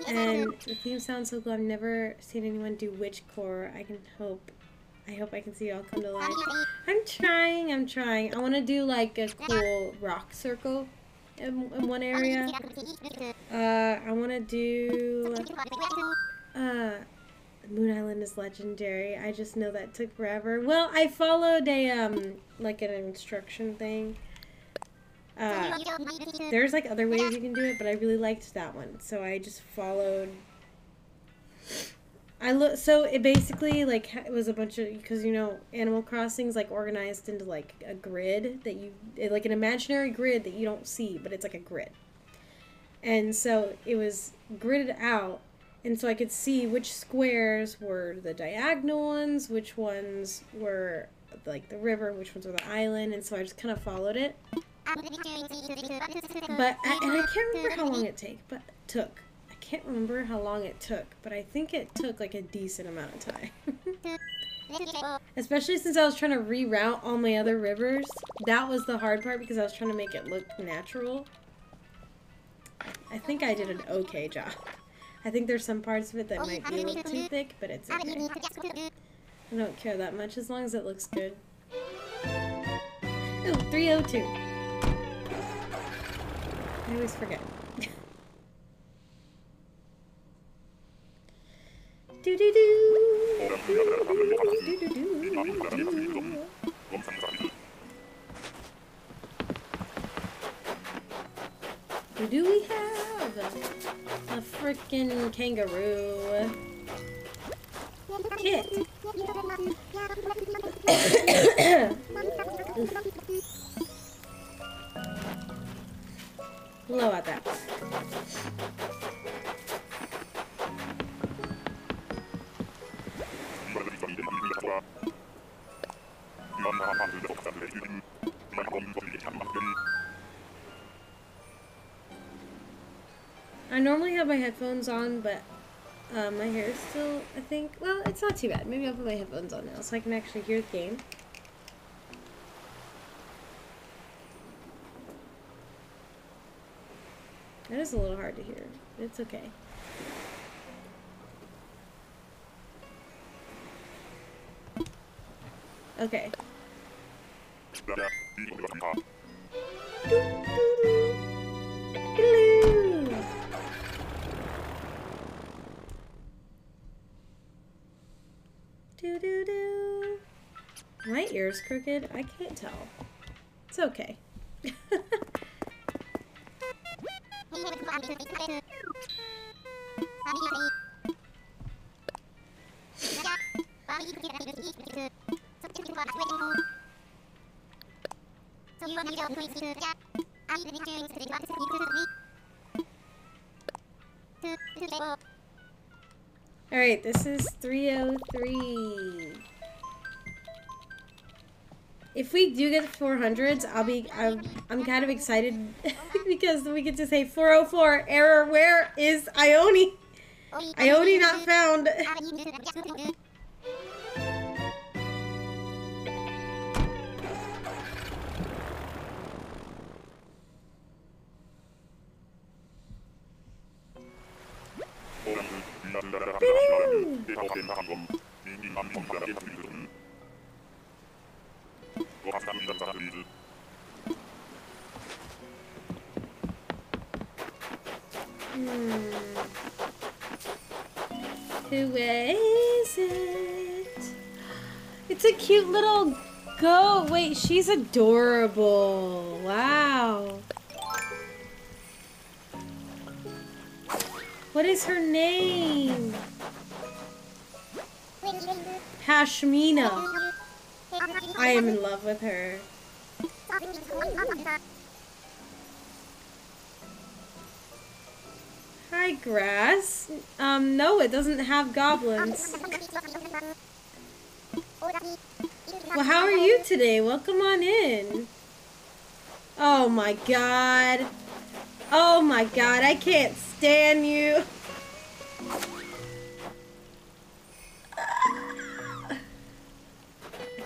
And the theme sounds so cool. I've never seen anyone do witch core. I can hope. I hope I can see it all come to life. I'm trying. I'm trying. I want to do like a cool rock circle in, in one area. Uh, I want to do. Uh, Moon Island is legendary. I just know that took forever. Well, I followed a um like an instruction thing. Uh, there's like other ways you can do it, but I really liked that one, so I just followed. I look so it basically like it was a bunch of because you know Animal Crossing's like organized into like a grid that you like an imaginary grid that you don't see, but it's like a grid. And so it was gridded out, and so I could see which squares were the diagonal ones, which ones were like the river, which ones were the island, and so I just kind of followed it. But I, and I can't remember how long it take, but took. I can't remember how long it took, but I think it took like a decent amount of time. Especially since I was trying to reroute all my other rivers. That was the hard part because I was trying to make it look natural. I think I did an okay job. I think there's some parts of it that might be a little too thick, but it's okay. I don't care that much as long as it looks good. Ooh, 302. I always forget. do do do. Do do do. Who do we have? A freaking kangaroo. Kitt. That. I normally have my headphones on, but uh, my hair is still, I think, well, it's not too bad. Maybe I'll put my headphones on now so I can actually hear the game. That is a little hard to hear. It's okay. Okay. Do do do. My ear's crooked. I can't tell. It's okay. Alright, this is 303. If we do get 400s, I'll be, I'm, I'm kind of excited because we get to say 404, error, where is Ione? Ione not found. Hmm. Who is it? It's a cute little goat. Wait, she's adorable. Wow. What is her name? Pashmina. I am in love with her. Hi, grass. Um, no, it doesn't have goblins. Well, how are you today? Welcome on in. Oh my god. Oh my god, I can't stand you.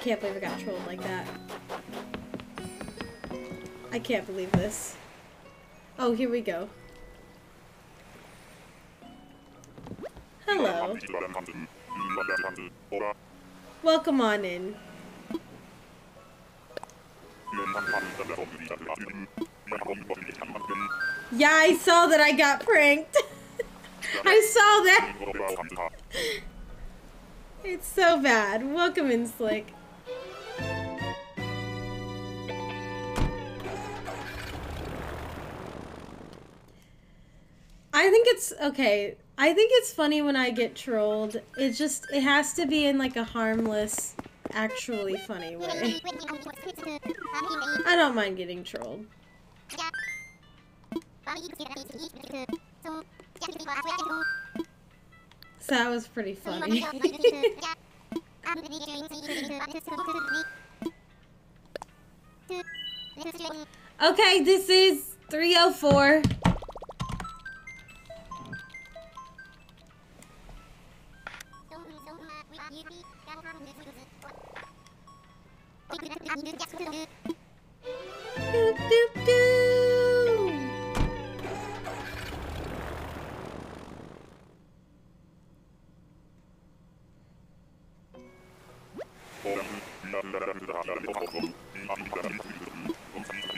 Can't believe I got trolled like that. I can't believe this. Oh, here we go. Hello. Welcome on in. Yeah, I saw that I got pranked. I saw that. It's so bad. Welcome in, Slick. I think it's okay. I think it's funny when I get trolled. It just it has to be in like a harmless, actually funny way. I don't mind getting trolled. So that was pretty funny. okay, this is 304.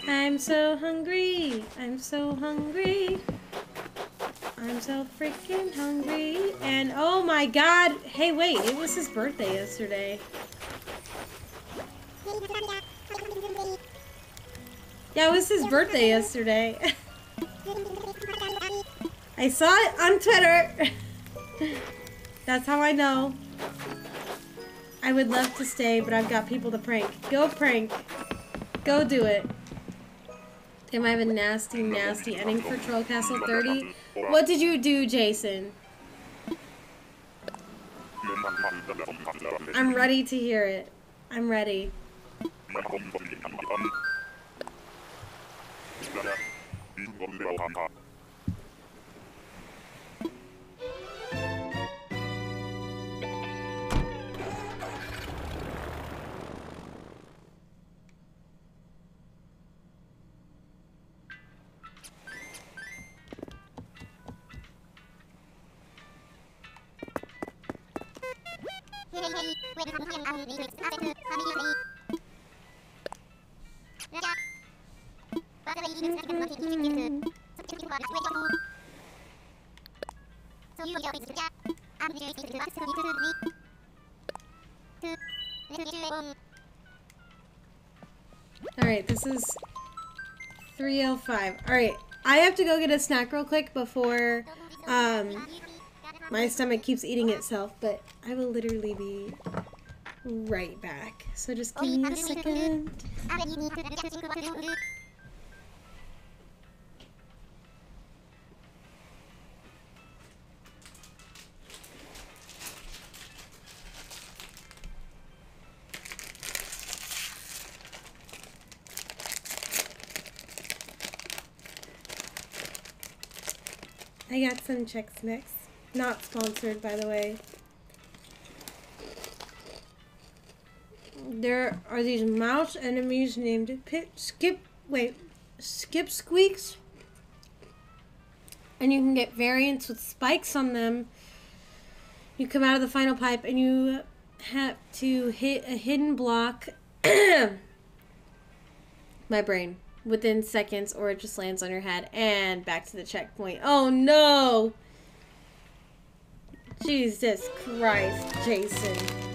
I'm so hungry. I'm so hungry. I'm so freaking hungry. And oh my god. Hey, wait. It was his birthday yesterday. Yeah, it was his birthday yesterday. I saw it on Twitter. That's how I know. I would love to stay, but I've got people to prank. Go prank. Go do it. Damn, I have a nasty, nasty ending for Troll Castle 30. What did you do, Jason? I'm ready to hear it. I'm ready. Alright, this is 305. Alright, I have to go get a snack real quick before um, my stomach keeps eating itself, but I will literally be right back. So just give me a second. I got some Chex Mix. Not sponsored, by the way. There are these mouse enemies named Pit Skip. Wait, Skipsqueaks. And you can get variants with spikes on them. You come out of the final pipe and you have to hit a hidden block. My brain within seconds or it just lands on your head and back to the checkpoint. Oh no! Jesus Christ, Jason.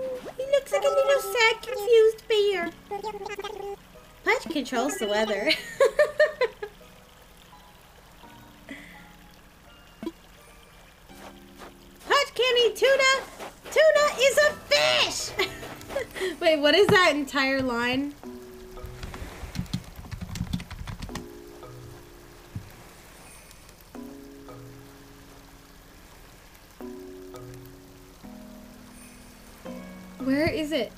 looks like a little sad, confused bear. Punch controls the weather. Punch can't eat tuna. Tuna is a fish. Wait, what is that entire line? Where is it?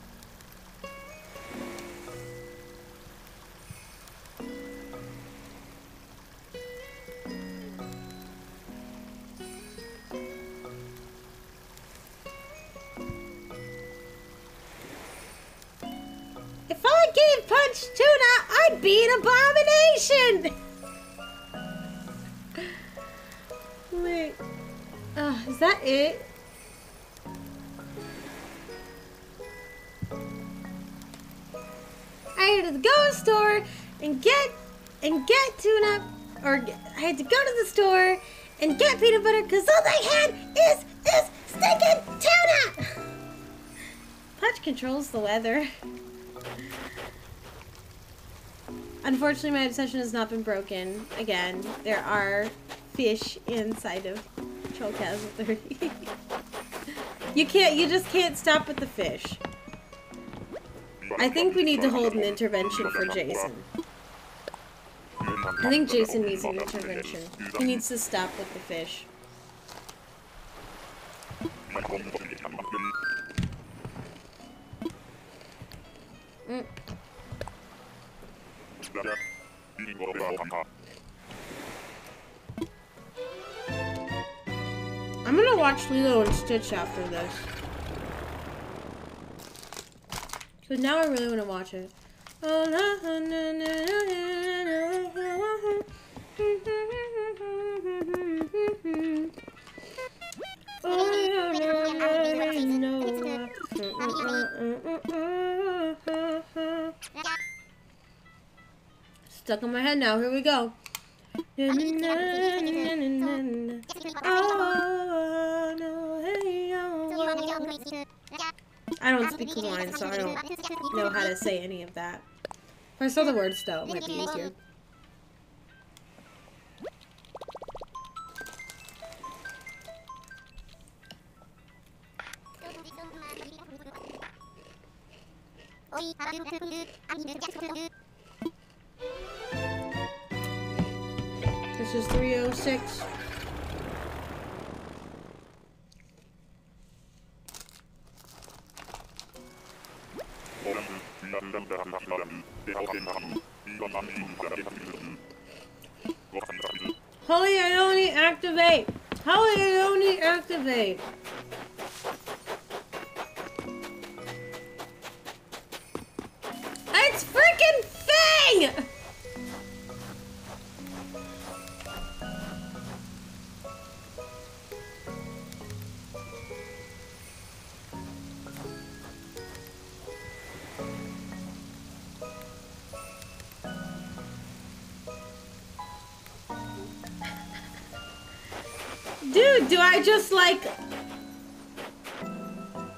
And get peanut butter because all they had is this stinking tuna. Punch controls the weather. Unfortunately, my obsession has not been broken. Again, there are fish inside of Castle 30. you can't, you just can't stop with the fish. I think we need to hold an intervention for Jason. I think Jason needs an intervention. He needs to stop with the fish. Mm. I'm gonna watch Lilo and Stitch after this. Cause now I really wanna watch it. Stuck in my head now. Here we go. I don't speak Hawaiian, so I don't know how to say any of that. If I saw the words, though, it might be easier. This is 306. Holy Ioni, activate! Holy Ioni, activate! It's freaking Fang! Dude, do I just like...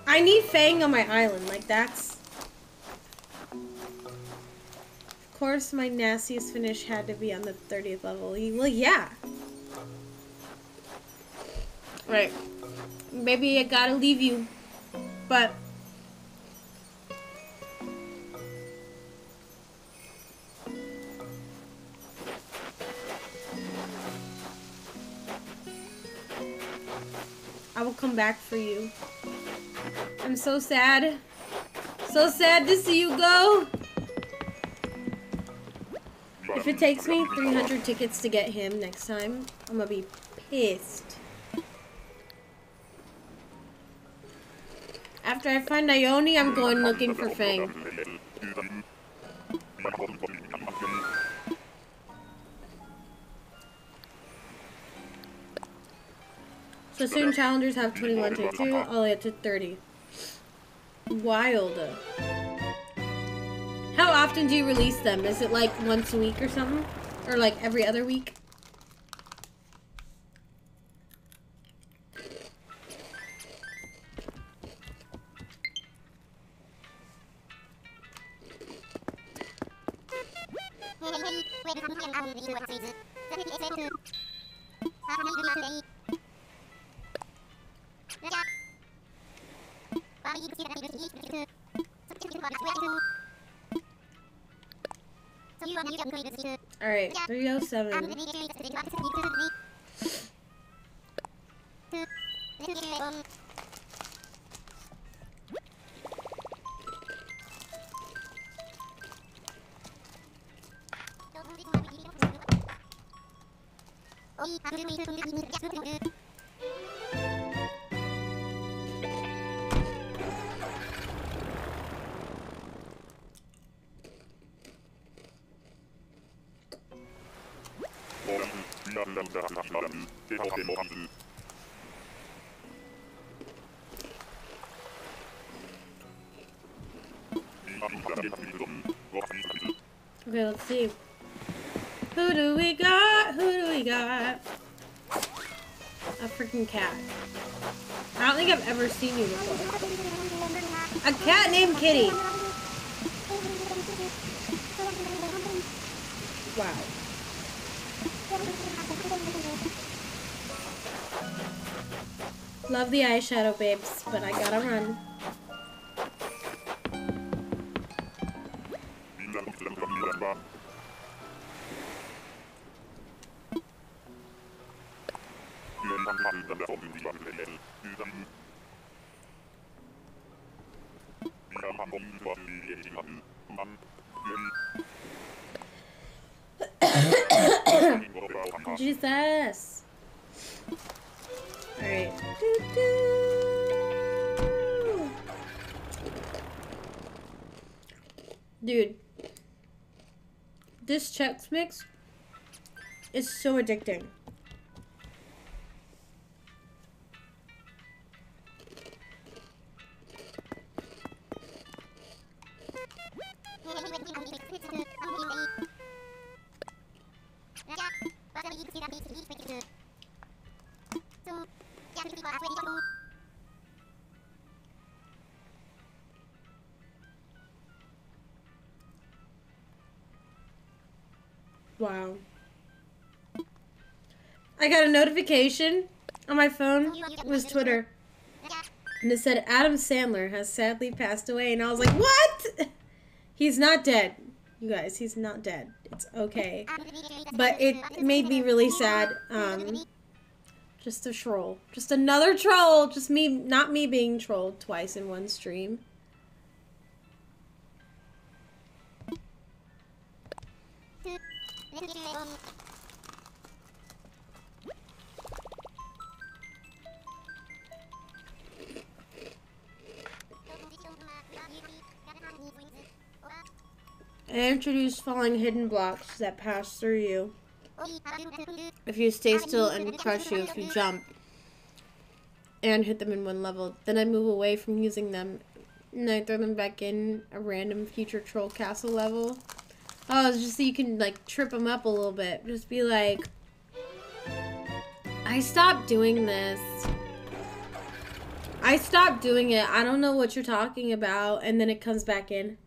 I need Fang on my island. Like, that's... Of course, my nastiest finish had to be on the 30th level. Well, yeah. Right. Maybe I gotta leave you. But... I will come back for you. I'm so sad. So sad to see you go. If it takes me 300 tickets to get him next time, I'm gonna be pissed. After I find Ione, I'm going looking for Fang. So soon challengers have 21 to 2, all the way up to 30. Wild. How often do you release them? Is it like once a week or something? Or like every other week? Alright, 307. Okay, let's see. Who do we got? Who do we got? A freaking cat. I don't think I've ever seen you before. A cat named Kitty. Wow. Love the eyeshadow, babes, but I gotta run. Jesus. Alright. Dude. This Chex Mix is so addicting. I got a notification on my phone. It was Twitter. And it said Adam Sandler has sadly passed away. And I was like, what? He's not dead. You guys, he's not dead. It's okay. But it made me really sad. Um, just a troll. Just another troll. Just me, not me being trolled twice in one stream. I introduced falling hidden blocks that pass through you. If you stay still and crush you if you jump and hit them in one level. Then I move away from using them and I throw them back in a random future troll castle level. Oh, it's just so you can like trip them up a little bit. Just be like, I stopped doing this. I stopped doing it. I don't know what you're talking about. And then it comes back in.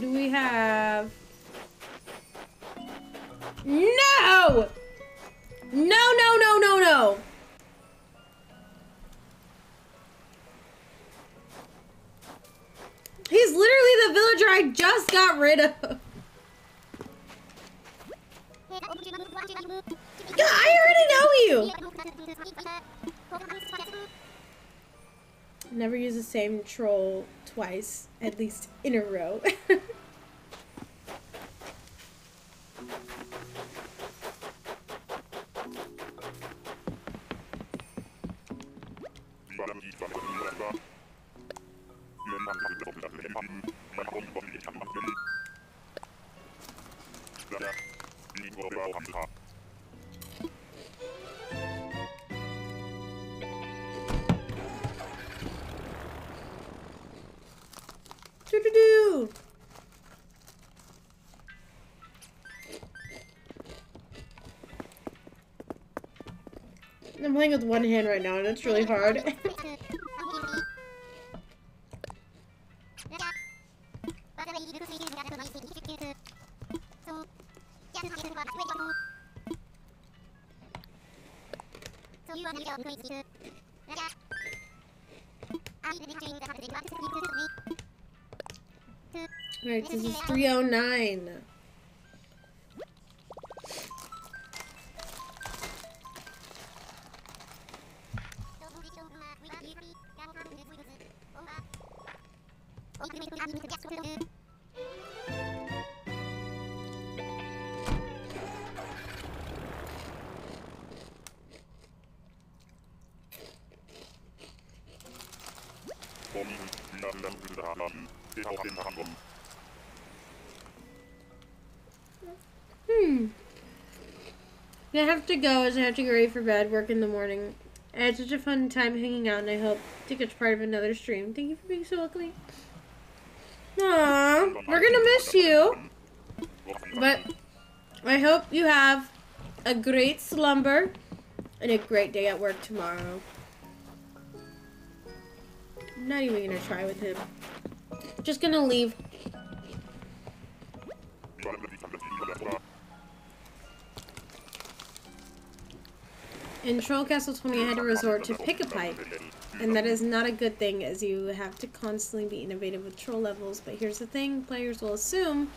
Do we have? No! No, no, no, no, no! He's literally the villager I just got rid of. I already know you! Never use the same troll twice, at least in a row. do do do! I'm playing with one hand right now and it's really hard. Alright, this is 309. Hmm. I have to go as I have to get ready for bed, work in the morning. I had such a fun time hanging out and I hope to catch part of another stream. Thank you for being so welcoming. Aww, we're gonna miss you. But I hope you have a great slumber and a great day at work tomorrow. Not even gonna try with him. Just gonna leave. In Troll Castle 20, I had to resort to pick a pipe. And that is not a good thing as you have to constantly be innovative with troll levels. But here's the thing, players will assume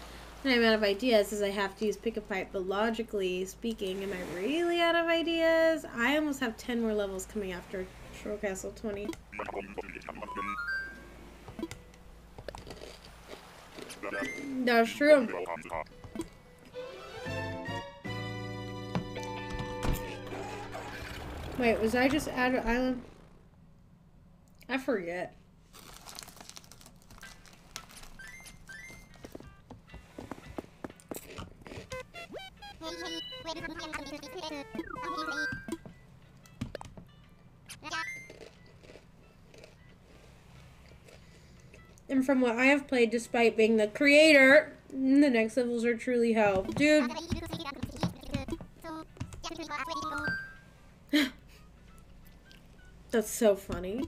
that I'm out of ideas as I have to use pick a pipe. But logically speaking, am I really out of ideas? I almost have 10 more levels coming after Troll Castle 20. That's true. Wait, was I just out of island? I forget. And from what I have played, despite being the creator, the next levels are truly hell. Dude, that's so funny.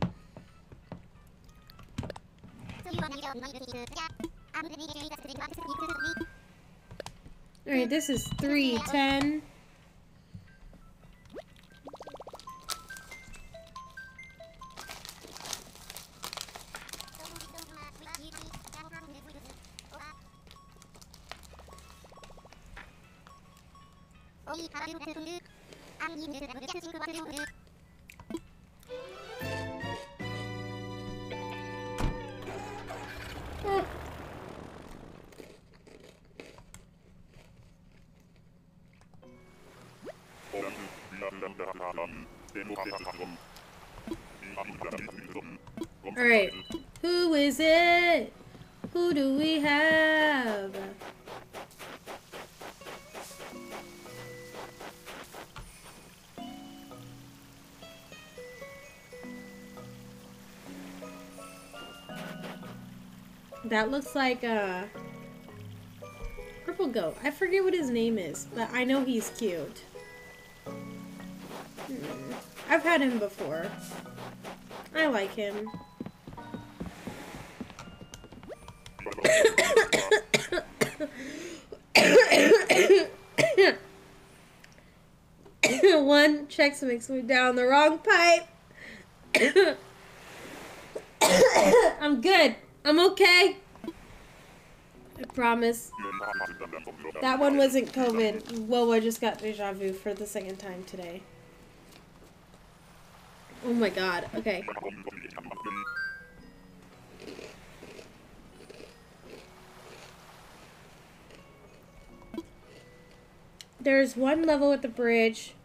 Alright, this is 310. Ani nie That looks like a purple goat. I forget what his name is, but I know he's cute. Hmm. I've had him before. I like him. One checks makes me down the wrong pipe. I'm good. I'm okay. Promise. That one wasn't COVID. Whoa, I just got deja vu for the second time today. Oh my god. Okay. There's one level with the bridge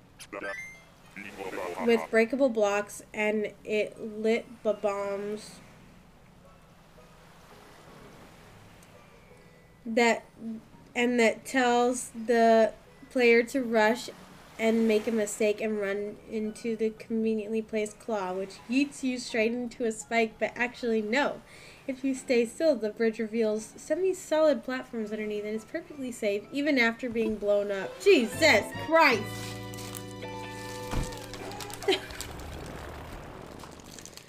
with breakable blocks and it lit the bombs that and that tells the player to rush and make a mistake and run into the conveniently placed claw, which yeets you straight into a spike, but actually no. If you stay still, the bridge reveals semi-solid platforms underneath and is perfectly safe even after being blown up. Jesus Christ!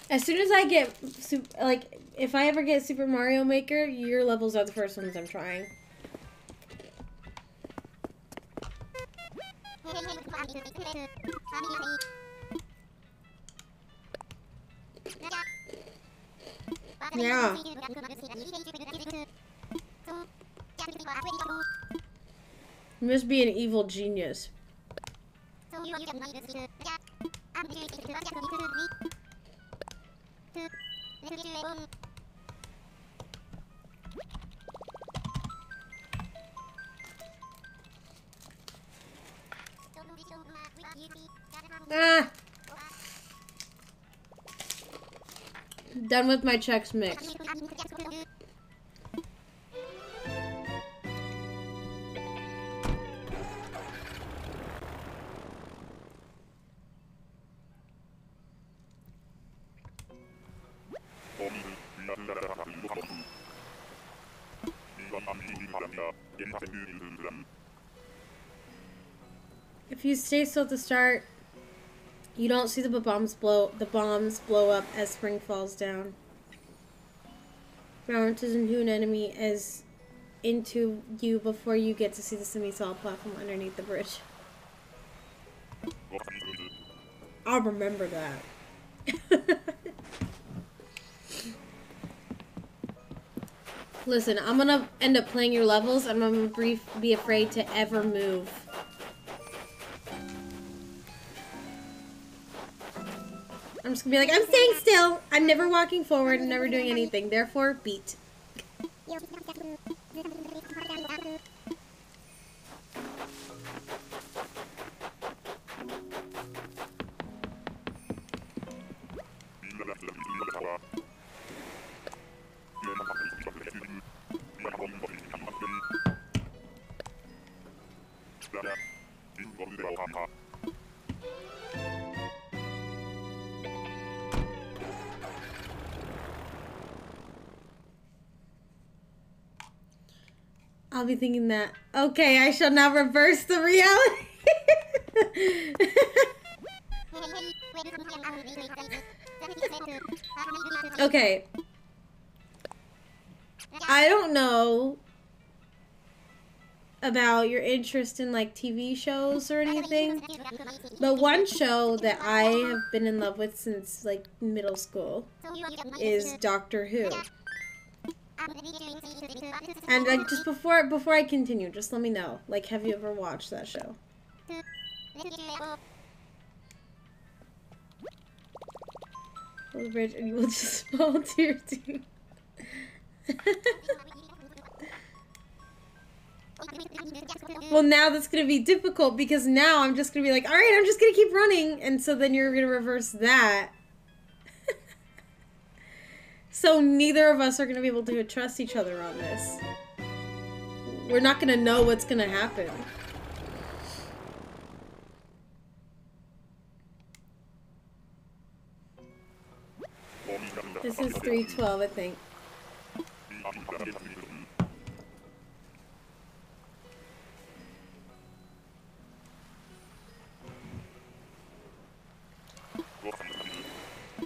As soon as I get, like, if I ever get Super Mario Maker, your levels are the first ones I'm trying. Yeah. You must be an evil genius. Ah! Done with my Chex Mix. You stay still at the start, you don't see the bombs blow the bombs blow up as spring falls down. Bounces into an enemy as into you before you get to see the semi-solid platform underneath the bridge. I'll remember that. Listen, I'm gonna end up playing your levels and I'm gonna be afraid to ever move. I'm just gonna be like, I'm staying still. I'm never walking forward. I'm never doing anything. Therefore, beat. I'll be thinking that, okay, I shall now reverse the reality. okay. I don't know about your interest in like TV shows or anything, but one show that I have been in love with since like middle school is Doctor Who. And like just before before I continue, just let me know. Like, have you ever watched that show? the bridge, and you will just fall to your well, now that's gonna be difficult because now I'm just gonna be like, all right, I'm just gonna keep running, and so then you're gonna reverse that. So neither of us are going to be able to trust each other on this. We're not going to know what's going to happen. This is 312, I think.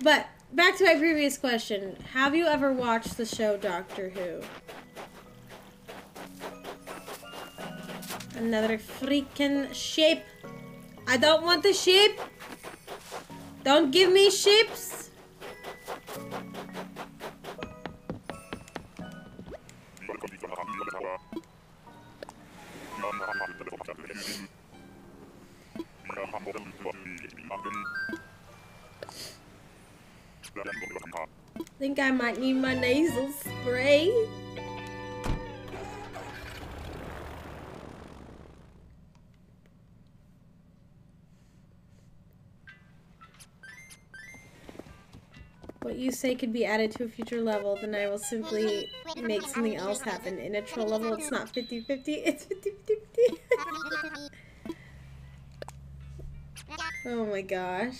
But back to my previous question. Have you ever watched the show Doctor Who? Another freaking shape. I don't want the sheep. Don't give me sheeps. Think I might need my nasal spray. What you say could be added to a future level, then I will simply make something else happen. In a troll level, it's not 50-50, it's 50-50. oh my gosh.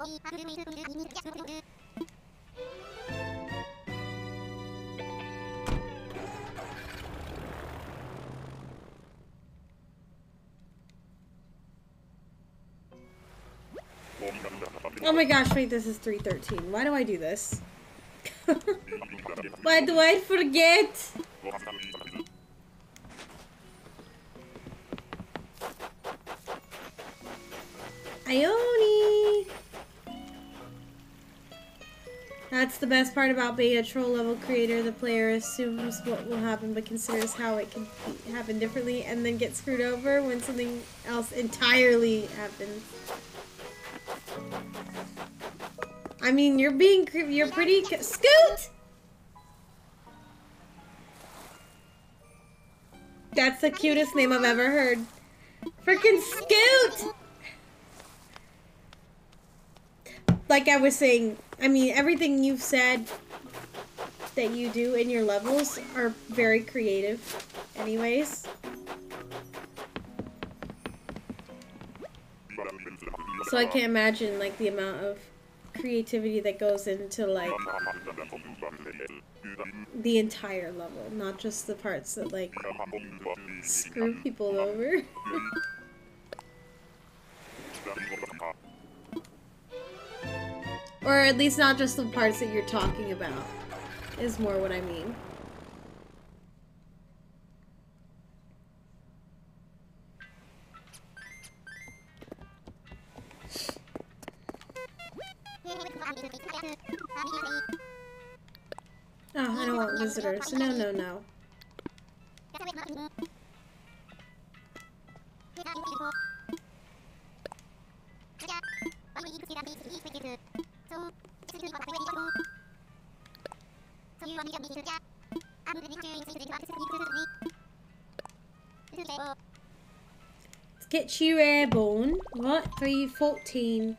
Oh my gosh, wait, this is 313. Why do I do this? Why do I forget? Ione! That's the best part about being a troll level creator. The player assumes what will happen but considers how it can happen differently and then gets screwed over when something else entirely happens. I mean, you're being, you're pretty, Scoot! That's the cutest name I've ever heard. Freaking Scoot! Like I was saying, I mean, everything you've said that you do in your levels are very creative, anyways. So I can't imagine, like, the amount of creativity that goes into, like, the entire level, not just the parts that, like, screw people over. Or at least not just the parts that you're talking about, is more what I mean. Oh, I don't want visitors. No, no, no. Let's get you airborne. What? 314.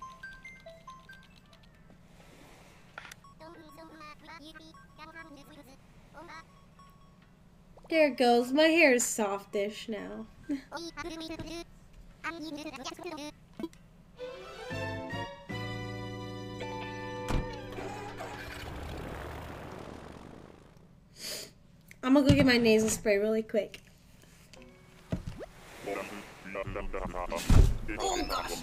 There it goes. My hair is softish now. I'm gonna go get my nasal spray really quick. Oh gosh.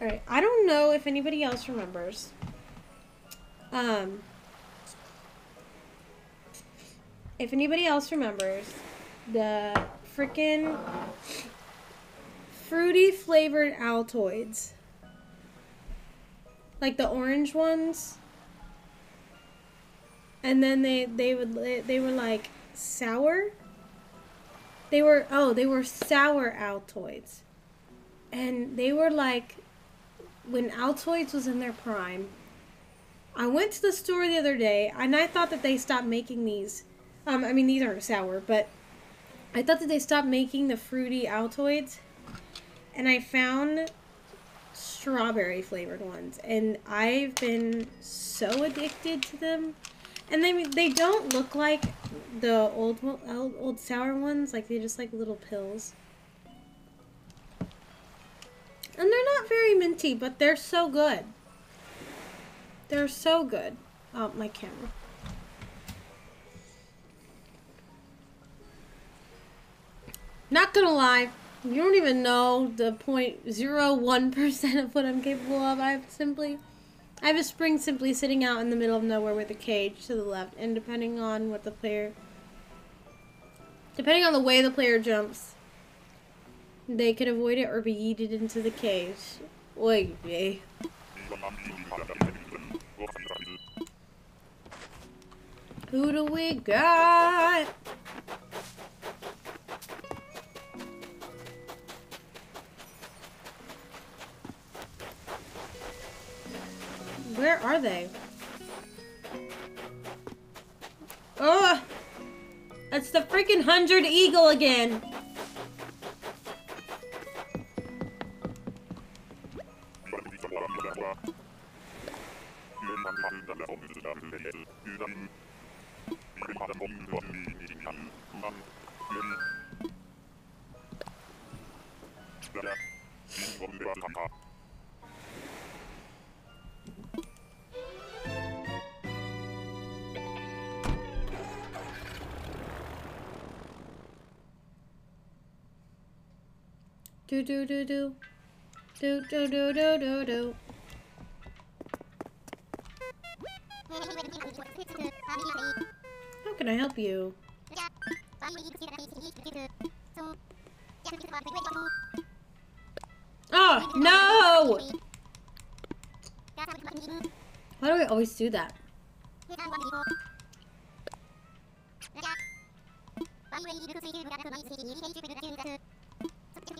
Alright, I don't know if anybody else remembers. Um, if anybody else remembers the freaking fruity flavored Altoids, like the orange ones, and then they they would they were like sour. They were oh they were sour Altoids, and they were like when Altoids was in their prime. I went to the store the other day and I thought that they stopped making these. Um, I mean these aren't sour, but I thought that they stopped making the fruity Altoids, and I found strawberry flavored ones, and I've been so addicted to them. And they they don't look like the old old, old sour ones, like they're just like little pills. And they're not very minty, but they're so good. They're so good. Oh, my camera. Not gonna lie, you don't even know the 0.01% of what I'm capable of. I've simply, I have a spring simply sitting out in the middle of nowhere with a cage to the left, and depending on what the player, depending on the way the player jumps, they could avoid it or be yeeted into the cage. Oy. Who do we got? Where are they? Oh! It's the freaking hundred eagle again! Do do do do. Do do do do do do. How can I help you? Oh, no! Why do I always do that?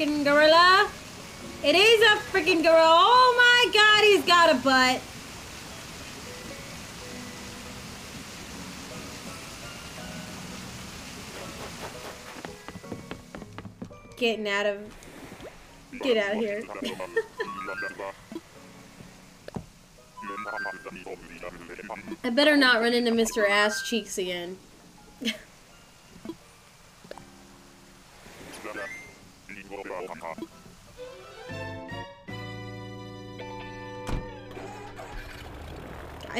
freaking gorilla? It is a freaking gorilla. Oh my god, he's got a butt. Getting out of. Get out of here. I better not run into Mr. Ass Cheeks again.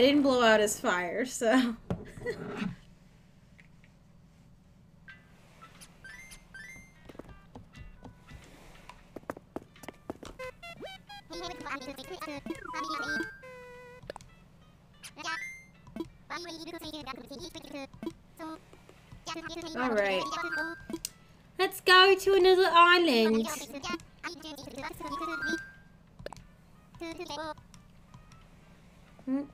I didn't blow out his fire, so. Alright. Let's go to another island. Oh,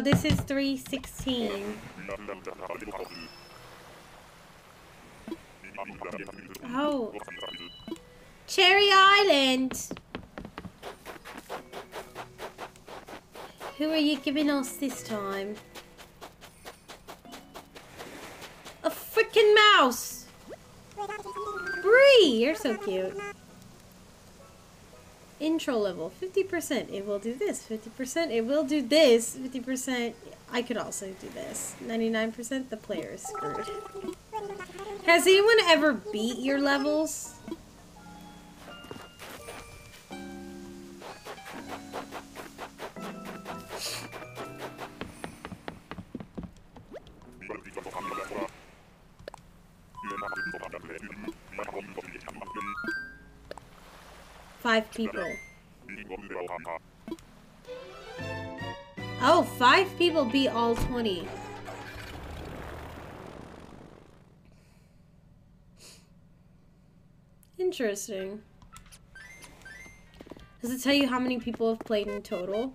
this is 316. Oh. Cherry Island. Who are you giving us this time? A freaking mouse! Bree, you're so cute. Intro level, 50%. It will do this. 50%. It will do this. 50%. I could also do this. 99%. The player is screwed. Has anyone ever beat your levels? Five people. Oh, five people beat all 20. Interesting. Does it tell you how many people have played in total?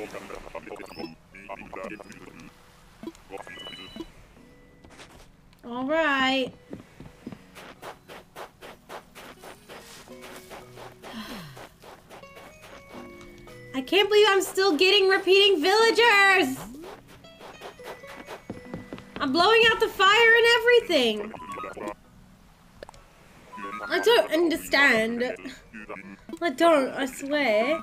Hmm. Alright. I can't believe I'm still getting repeating villagers! I'm blowing out the fire and everything! I don't understand. I don't, I swear.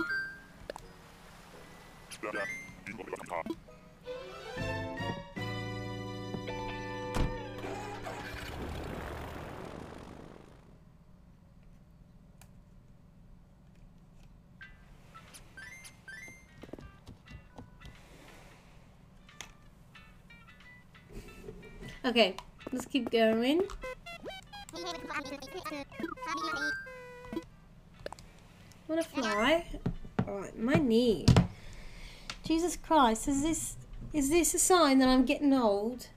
Okay, let's keep going. Wanna fly? Alright, my knee. Jesus Christ, is this is this a sign that I'm getting old?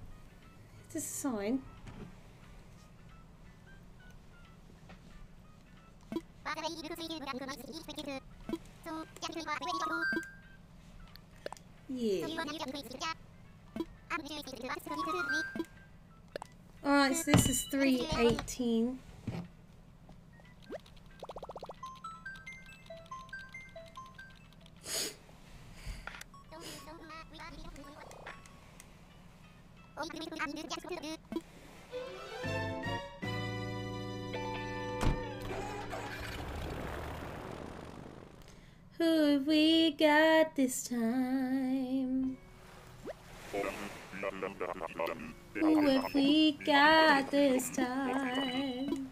Is this a sign? Yeah. Alright, so this is 318. Who have we got this time? Who have we got this time?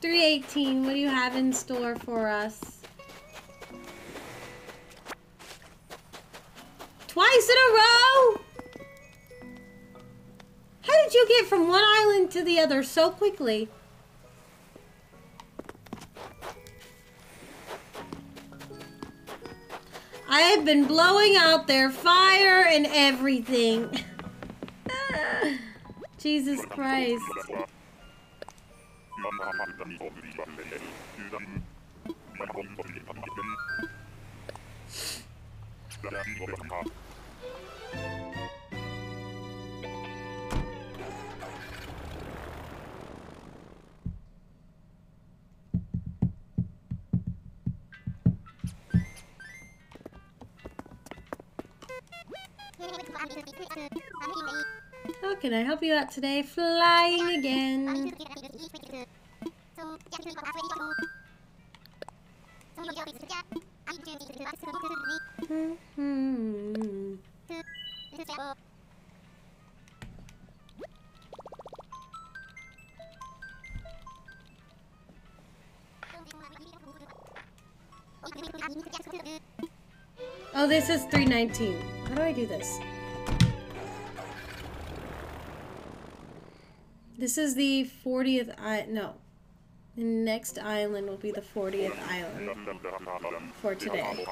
318, what do you have in store for us? In a row? How did you get from one island to the other so quickly? I have been blowing out their fire and everything. Jesus Christ. can I help you out today? Flying again. Mm-hmm. Oh, this is 319. How do I do this? This is the 40th I no. The next island will be the 40th island for today.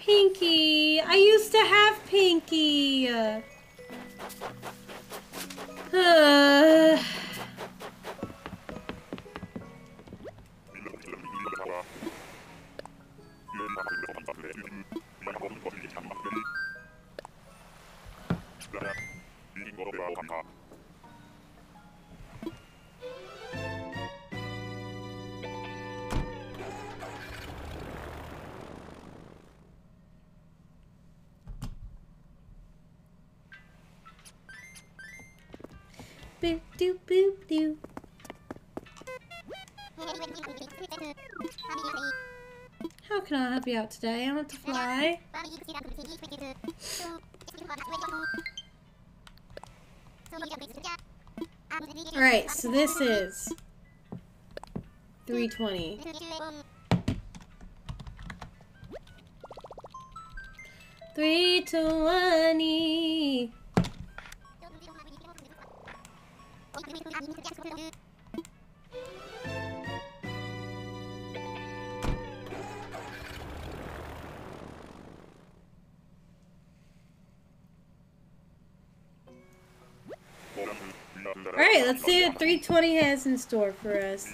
Pinky! I used to have Pinky! Uh, boop doop boop doo. How can I help you out today? I want to fly. Alright, so this is 320. Three twenty. Alright, let's see what 320 has in store for us.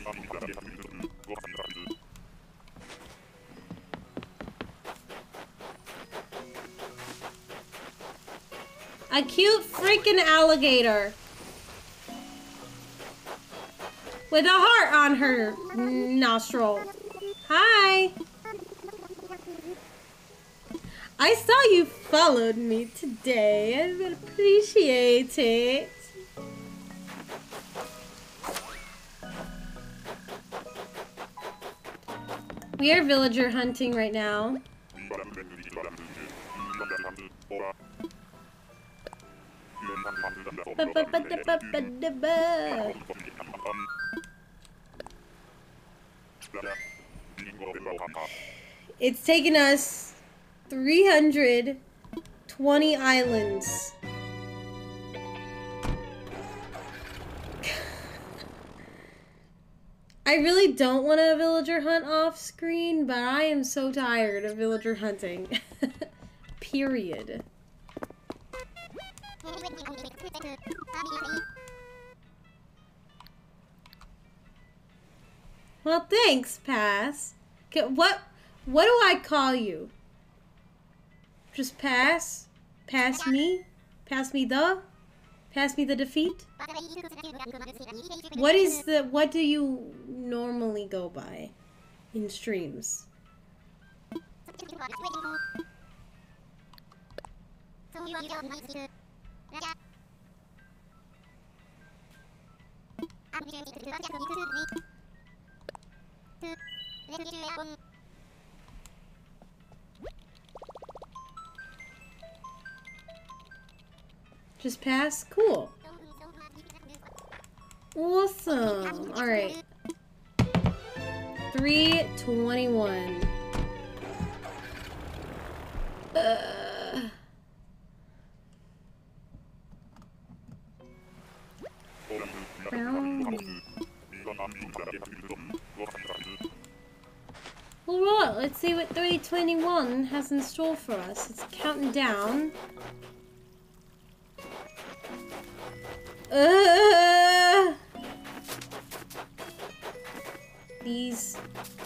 A cute freaking alligator. With a heart on her nostril. Hi. I saw you followed me today. I would appreciate it. We are villager hunting right now. It's taken us 320 islands. I really don't want a villager hunt off screen, but I am so tired of villager hunting. Period. Well, thanks, Pass. Okay, what what do I call you? Just pass? Pass me? Pass me the? Pass me the defeat? What is the what do you normally go by in streams? Just pass? Cool. Awesome. Alright. 321. Uh, Alright, let's see what 321 has in store for us. It's counting down. Uh, these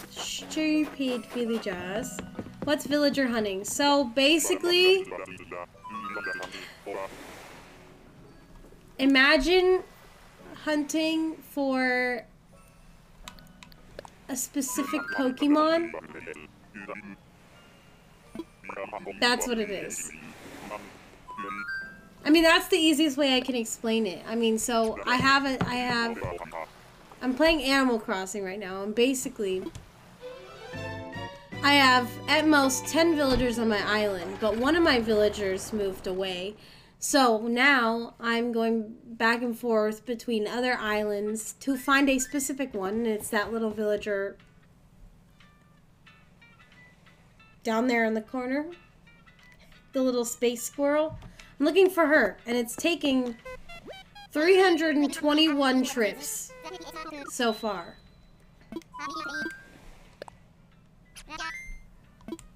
stupid villagers. What's villager hunting? So basically, imagine hunting for a specific Pokemon. That's what it is. I mean, that's the easiest way I can explain it. I mean, so I have a, I have, I'm playing Animal Crossing right now, and basically, I have at most 10 villagers on my island, but one of my villagers moved away. So now I'm going back and forth between other islands to find a specific one. And it's that little villager down there in the corner. The little space squirrel. I'm looking for her, and it's taking 321 trips so far.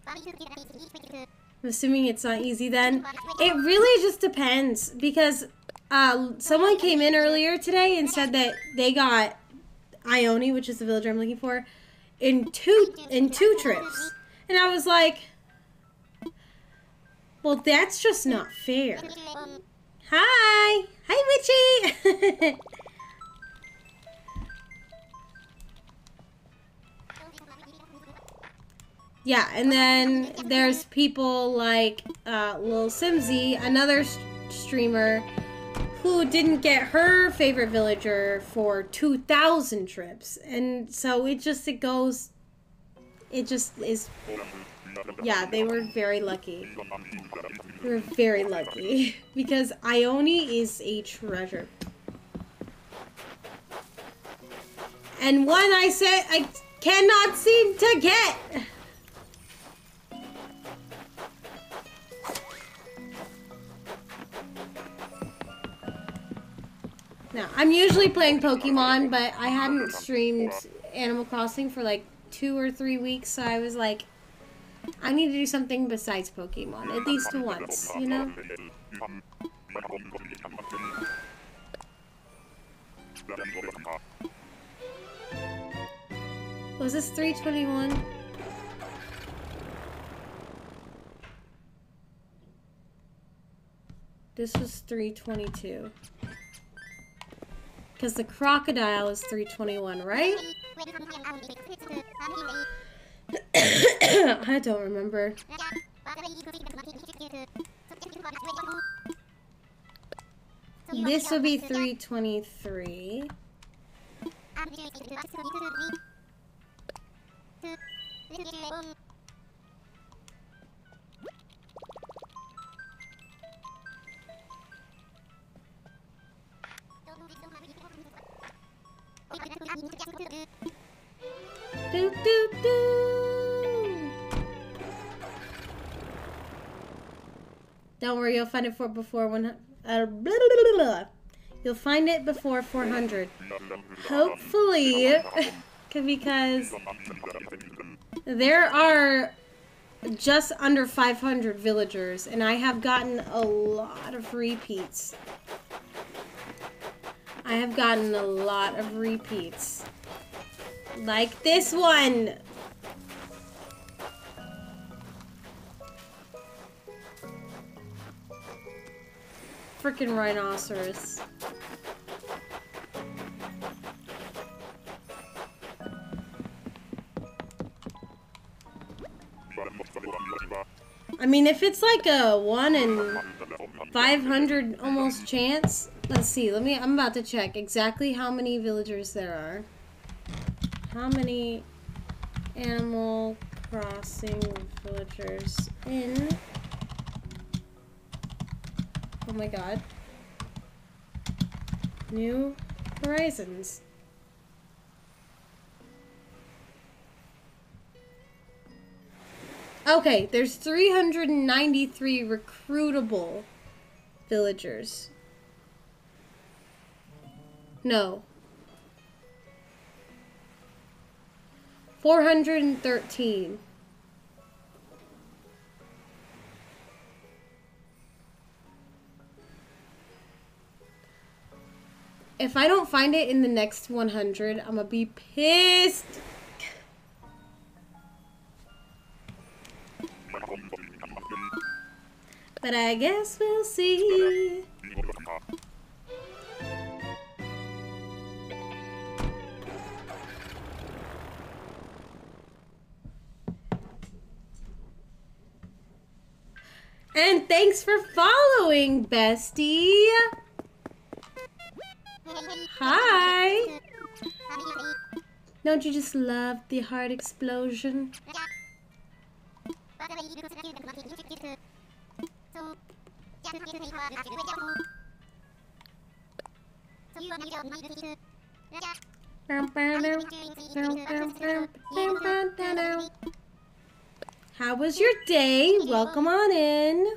I'm assuming it's not easy then. It really just depends because uh, someone came in earlier today and said that they got Ione, which is the villager I'm looking for, in two in two trips, and I was like, "Well, that's just not fair." Hi, hi, Witchy. Yeah, and then there's people like uh, Lil Simsy, another streamer, who didn't get her favorite villager for 2,000 trips. And so it just, it goes, it just is, yeah, they were very lucky. They were very lucky. Because Ione is a treasure. And one I said I cannot seem to get. No, I'm usually playing Pokemon, but I hadn't streamed Animal Crossing for like two or three weeks, so I was like, I need to do something besides Pokemon, at least once, you know? Was this 321? This was 322. Because the crocodile is 321, right? I don't remember. This would be 323. Do, do, do. Don't worry, you'll find it for before one. Uh, blah, blah, blah. You'll find it before 400. Hopefully, because there are just under 500 villagers, and I have gotten a lot of repeats. I have gotten a lot of repeats. Like this one. Freaking rhinoceros. I mean, if it's like a 1 in 500 almost chance, let's see. Let me, I'm about to check exactly how many villagers there are. How many Animal Crossing villagers in? Oh my god. New Horizons. Okay, there's 393 recruitable villagers. No. 413. If I don't find it in the next 100, I'm gonna be pissed. But I guess we'll see. And thanks for following, bestie. Hi. Don't you just love the heart explosion? How was your day? Welcome on in.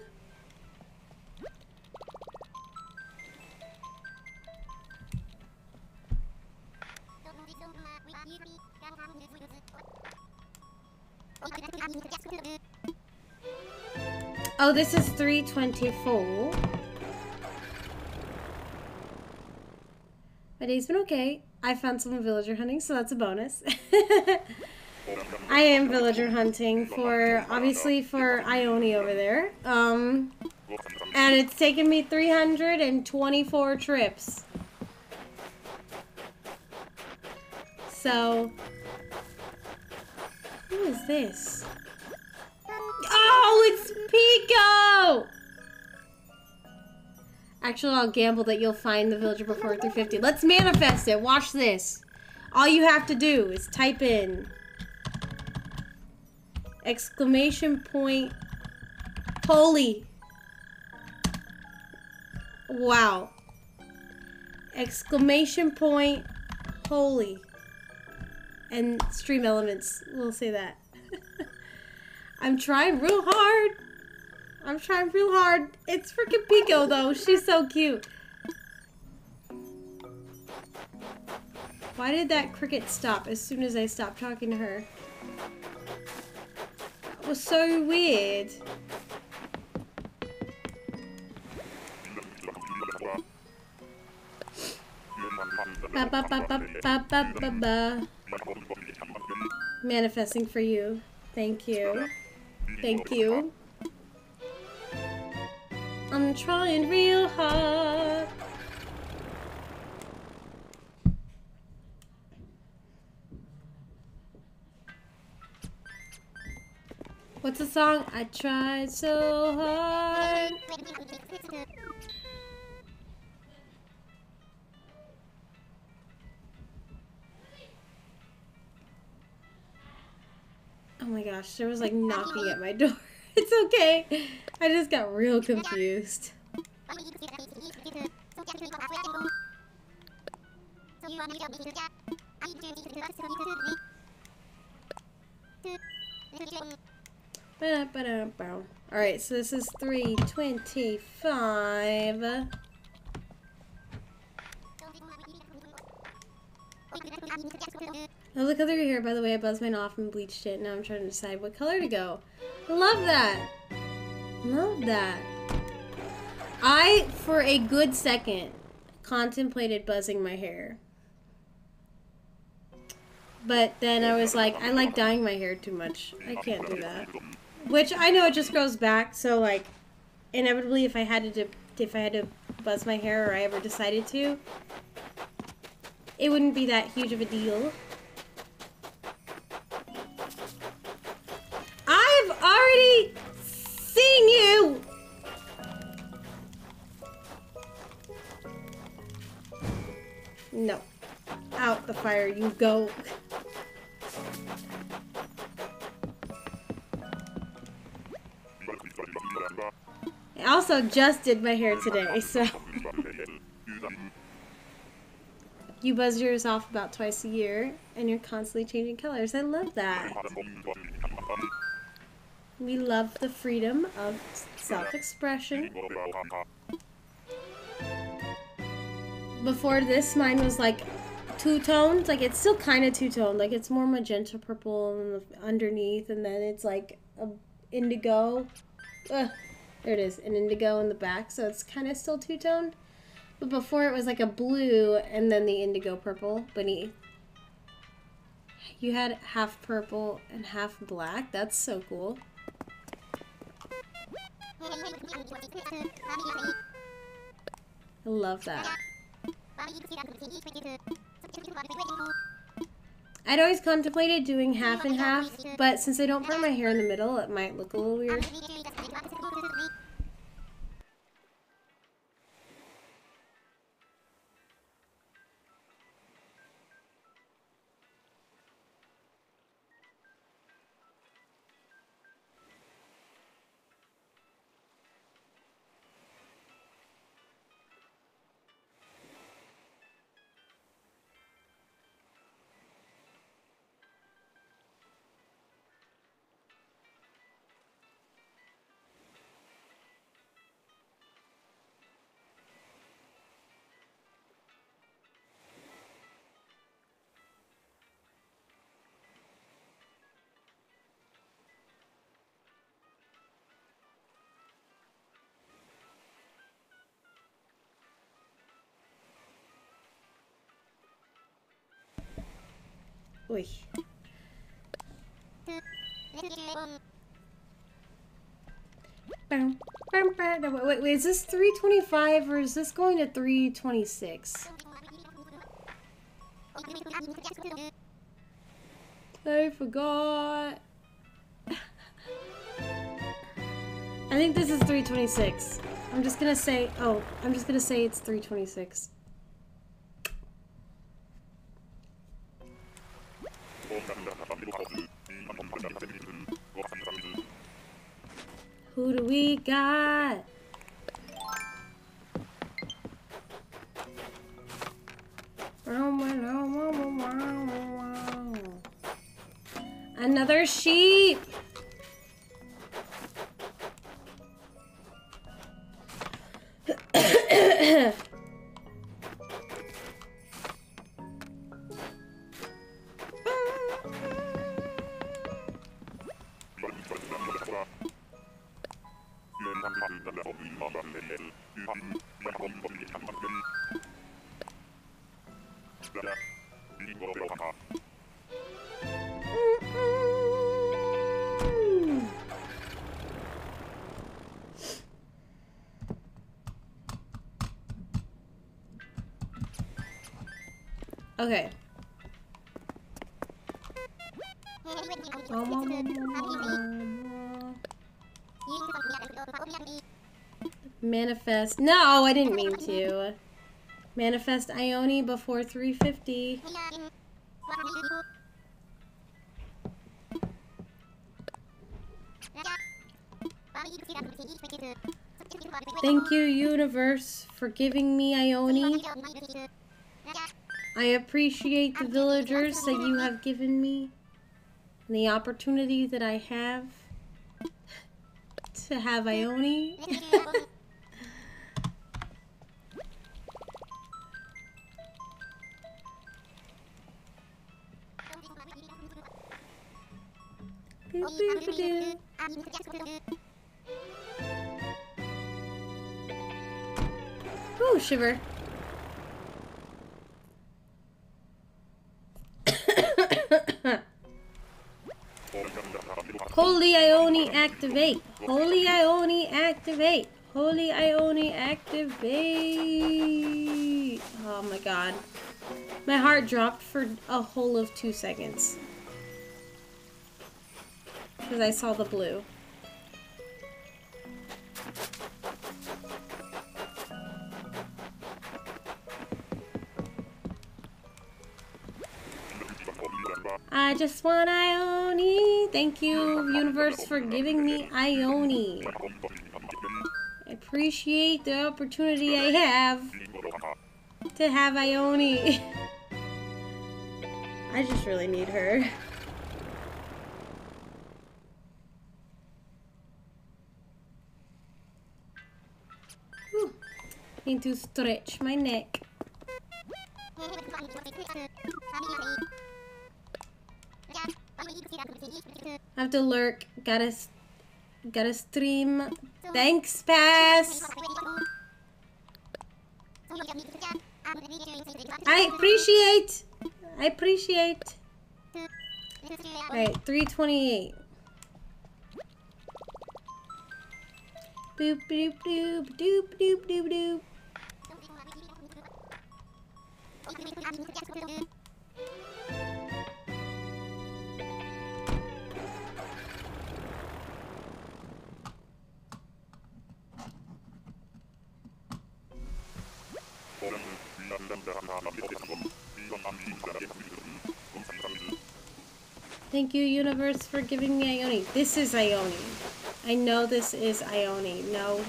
Oh, this is 324. My day's been okay. I found some villager hunting, so that's a bonus. I am villager hunting for, obviously, for Ione over there. Um, and it's taken me 324 trips. So, who is this? Oh, it's Piko! Actually, I'll gamble that you'll find the villager before 350. Let's manifest it. Watch this. All you have to do is type in exclamation point holy. Wow. Exclamation point holy. And stream elements We'll say that. I'm trying real hard. I'm trying real hard. It's freaking Piko though. She's so cute. Why did that cricket stop as soon as I stopped talking to her? Was so weird. Ba ba ba. Manifesting for you. Thank you. Thank you. I'm trying real hard. What's the song? I tried so hard. Oh my gosh, there was like knocking at my door. It's okay. I just got real confused. Alright, so this is 325. Oh, the color here, by the way, I buzzed mine off and bleached it. Now I'm trying to decide what color to go. Love that. Love that. I, for a good second, contemplated buzzing my hair. But then I was like, I like dyeing my hair too much. I can't do that. Which I know it just grows back, so like, inevitably, if I had to, if I had to buzz my hair or I ever decided to, it wouldn't be that huge of a deal. I've already seen you! No. Out the fire you go. I also just did my hair today, so... You buzz yours off about twice a year, and you're constantly changing colors. I love that. We love the freedom of self-expression. Before this, mine was like two-toned. Like, it's still kind of two-toned. Like, it's more magenta purple underneath, and then it's like a indigo. Ugh, there it is, an indigo in the back, so it's kind of still two-toned. But before it was like a blue and then the indigo purple beneath. You had half purple and half black. That's so cool. I love that. I'd always contemplated doing half and half, but since I don't put my hair in the middle, it might look a little weird. Uy. Bam, bam, bam. No, Wait, wait, is this 325 or is this going to 326? I forgot. I think this is 326. I'm just gonna say, oh, I'm just gonna say it's 326. Who do we got? Another sheep. Okay. Manifest. No, I didn't mean to. Manifest Ione before 350. Thank you, universe, for giving me Ione. I appreciate the villagers that you have given me and the opportunity that I have to have Ione. Ooh, shiver. Holy Ione activate. Holy Ione activate. Holy Ione activate. Oh my god. My heart dropped for a whole of two seconds. Because I saw the blue. I just want Ione. Thank you, universe, for giving me Ione. I appreciate the opportunity I have to have Ione. I just really need her. Whew. Need to stretch my neck. Have to lurk. Gotta, gotta stream. Thanks, pass. I appreciate. I appreciate. Alright, 328. Boop, boop, doop, doop, doop, doop, doop. Thank you, universe, for giving me Ione. This is Ione. I know this is Ione. No.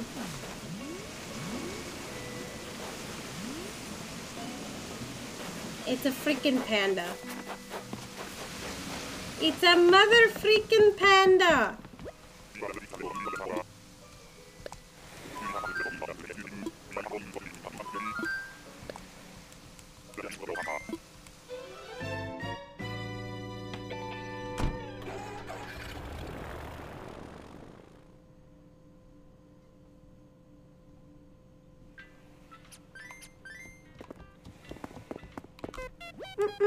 It's a freaking panda. It's a mother freaking panda.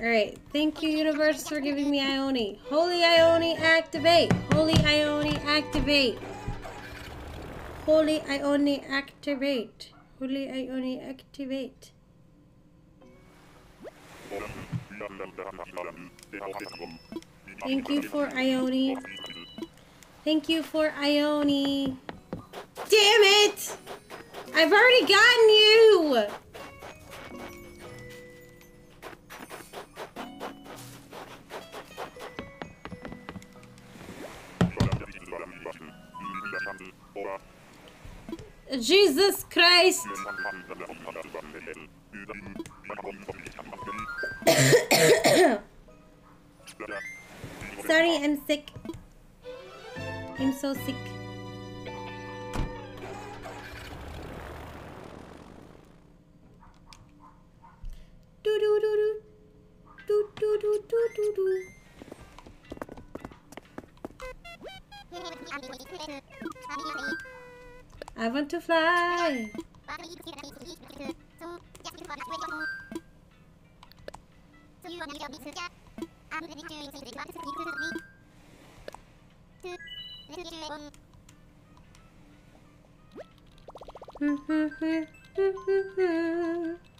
Alright, thank you, universe, for giving me Ione. Holy Ione, activate! Holy Ione, activate! Holy Ione, activate! Holy Ione, activate! Thank you for Ione. Thank you for Ione. Damn it! I've already gotten you! Jesus Christ! Sorry, I'm sick. I'm so sick. Do do do do. Do do do do do do. I want to fly.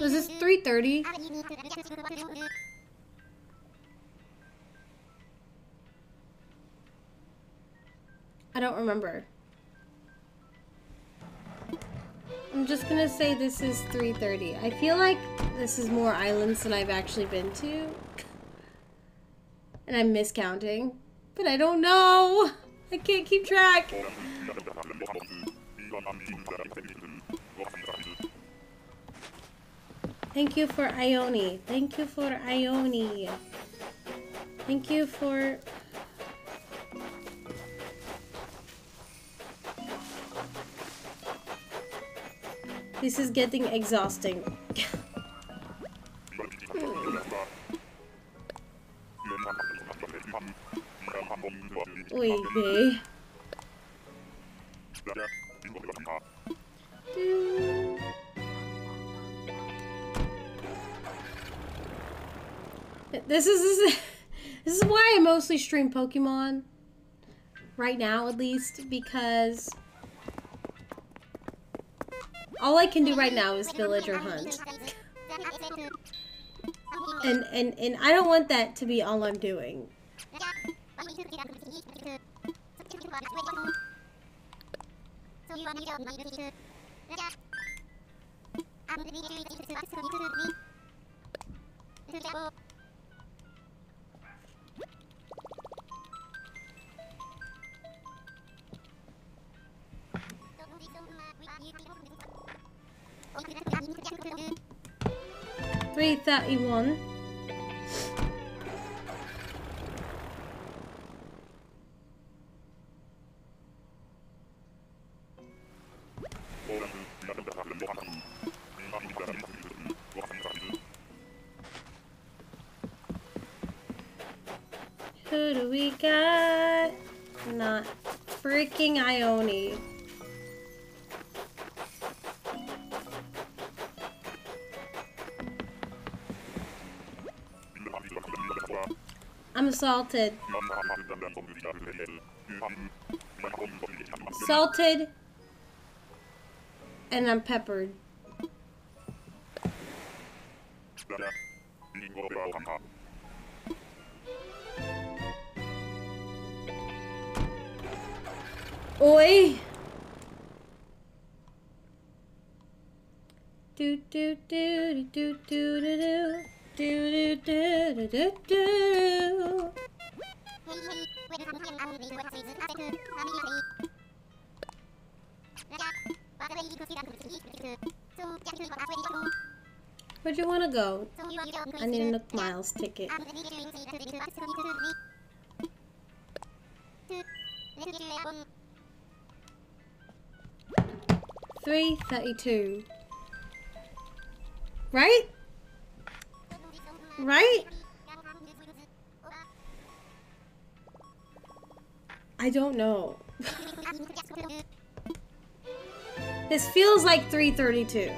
Was this 330? I don't remember. I'm just gonna say this is 330. I feel like this is more islands than I've actually been to. And I'm miscounting. But I don't know! I can't keep track! Thank you for Ione. Thank you for Ione. Thank you for... This is getting exhausting. Oy vey. This is this is, why I mostly stream Pokemon right now at least because all I can do right now is villager hunt. And and and I don't want that to be all I'm doing. Three thirty-one. Who do we got? Not freaking Ione. I'm. Salted. And I'm peppered. Oi! Do do do do do do do do do do do do do. Where'd you want to go? I need a Miles ticket. Three thirty-two. Right? Right? I don't know. this feels like 332.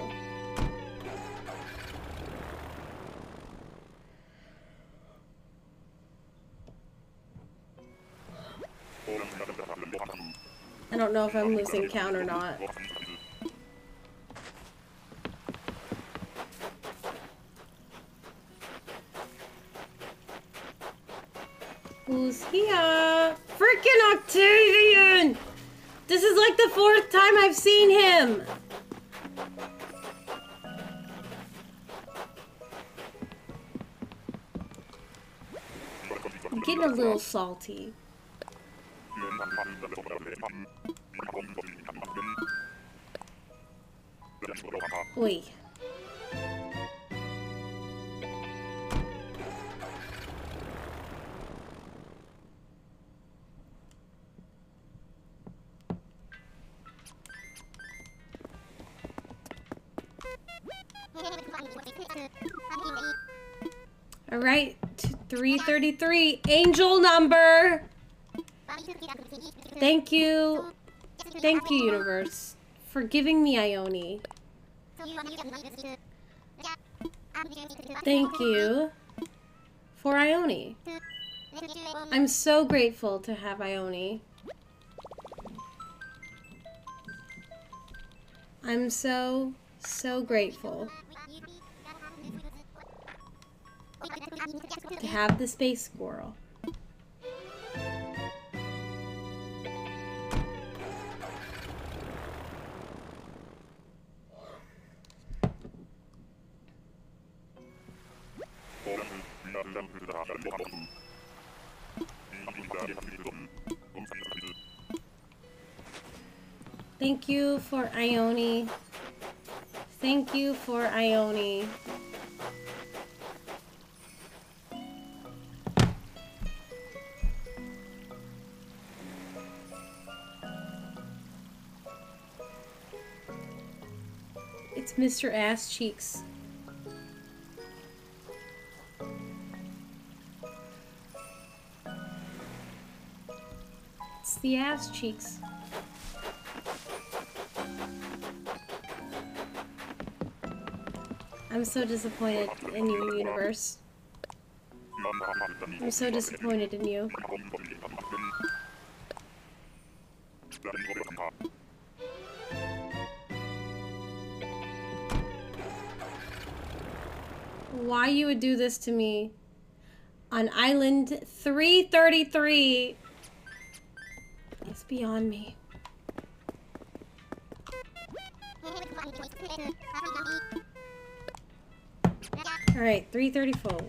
I don't know if I'm losing count or not. Who's here? Freaking Octavian! This is like the fourth time I've seen him! I'm getting a little salty. Oi. All right, 333, angel number. Thank you. Thank you, universe, for giving me Ione. Thank you for Ione. I'm so grateful to have Ione. I'm so, so grateful to have the space squirrel. Thank you for Ione. Thank you for Ione. Mr. Ass Cheeks. It's the ass cheeks. I'm so disappointed in you, universe. I'm so disappointed in you. Why you would do this to me on island 333 is beyond me. All right, 334.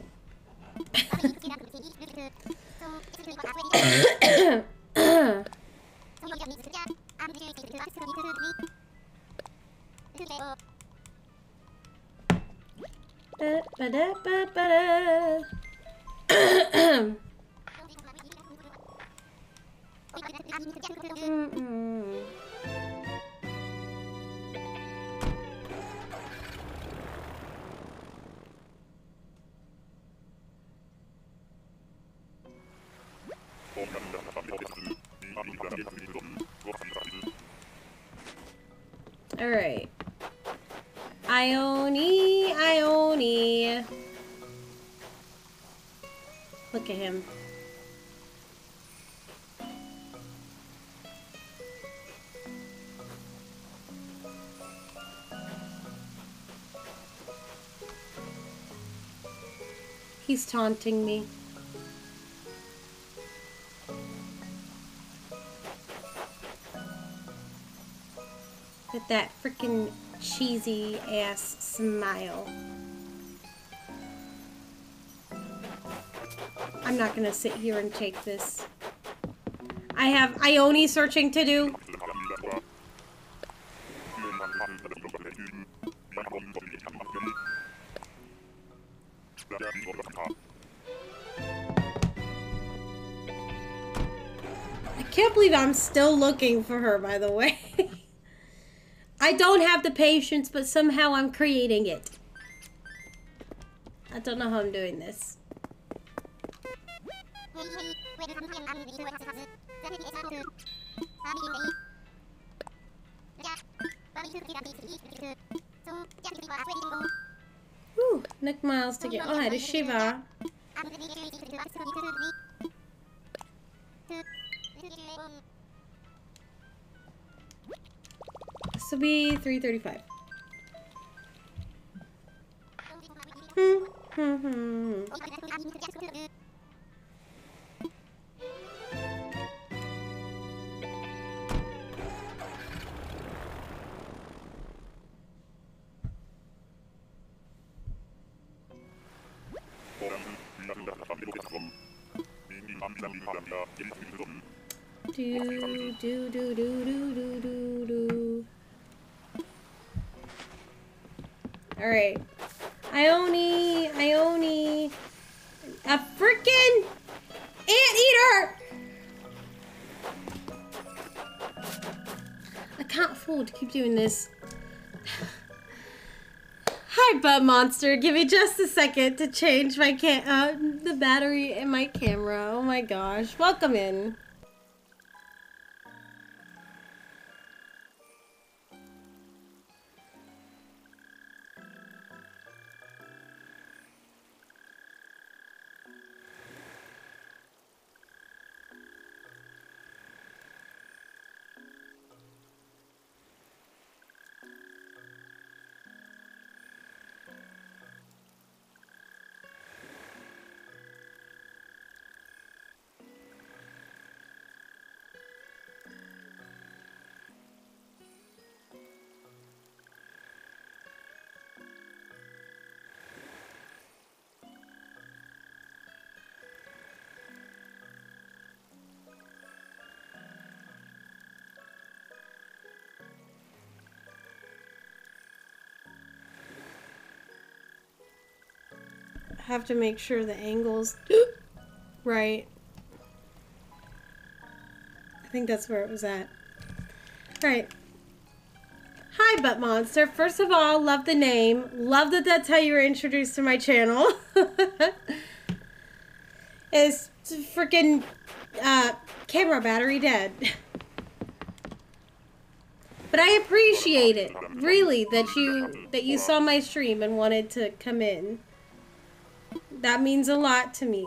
All right. Ione, Ione. Look at him. He's taunting me. With that freaking cheesy ass smile. I'm not gonna sit here and take this. I have Ione searching to do. I can't believe I'm still looking for her, by the way. I don't have the patience, but somehow I'm creating it. I don't know how I'm doing this. Ooh, Nook Miles to get. Oh, hi to Shiva. 335. Hmm, hmm, hmm. Do, do, do, Alright. Ione, Ione. A freaking anteater! I can't afford to keep doing this. Hi, Butt Monster. Give me just a second to change my cam- uh, the battery in my camera. Oh my gosh. Welcome in. Have to make sure the angles right. I think that's where it was at. Alright. Hi, Butt Monster. First of all, love the name. Love that that's how you were introduced to my channel. Is freaking uh, camera battery dead? But I appreciate it, really, that you that you saw my stream and wanted to come in. That means a lot to me.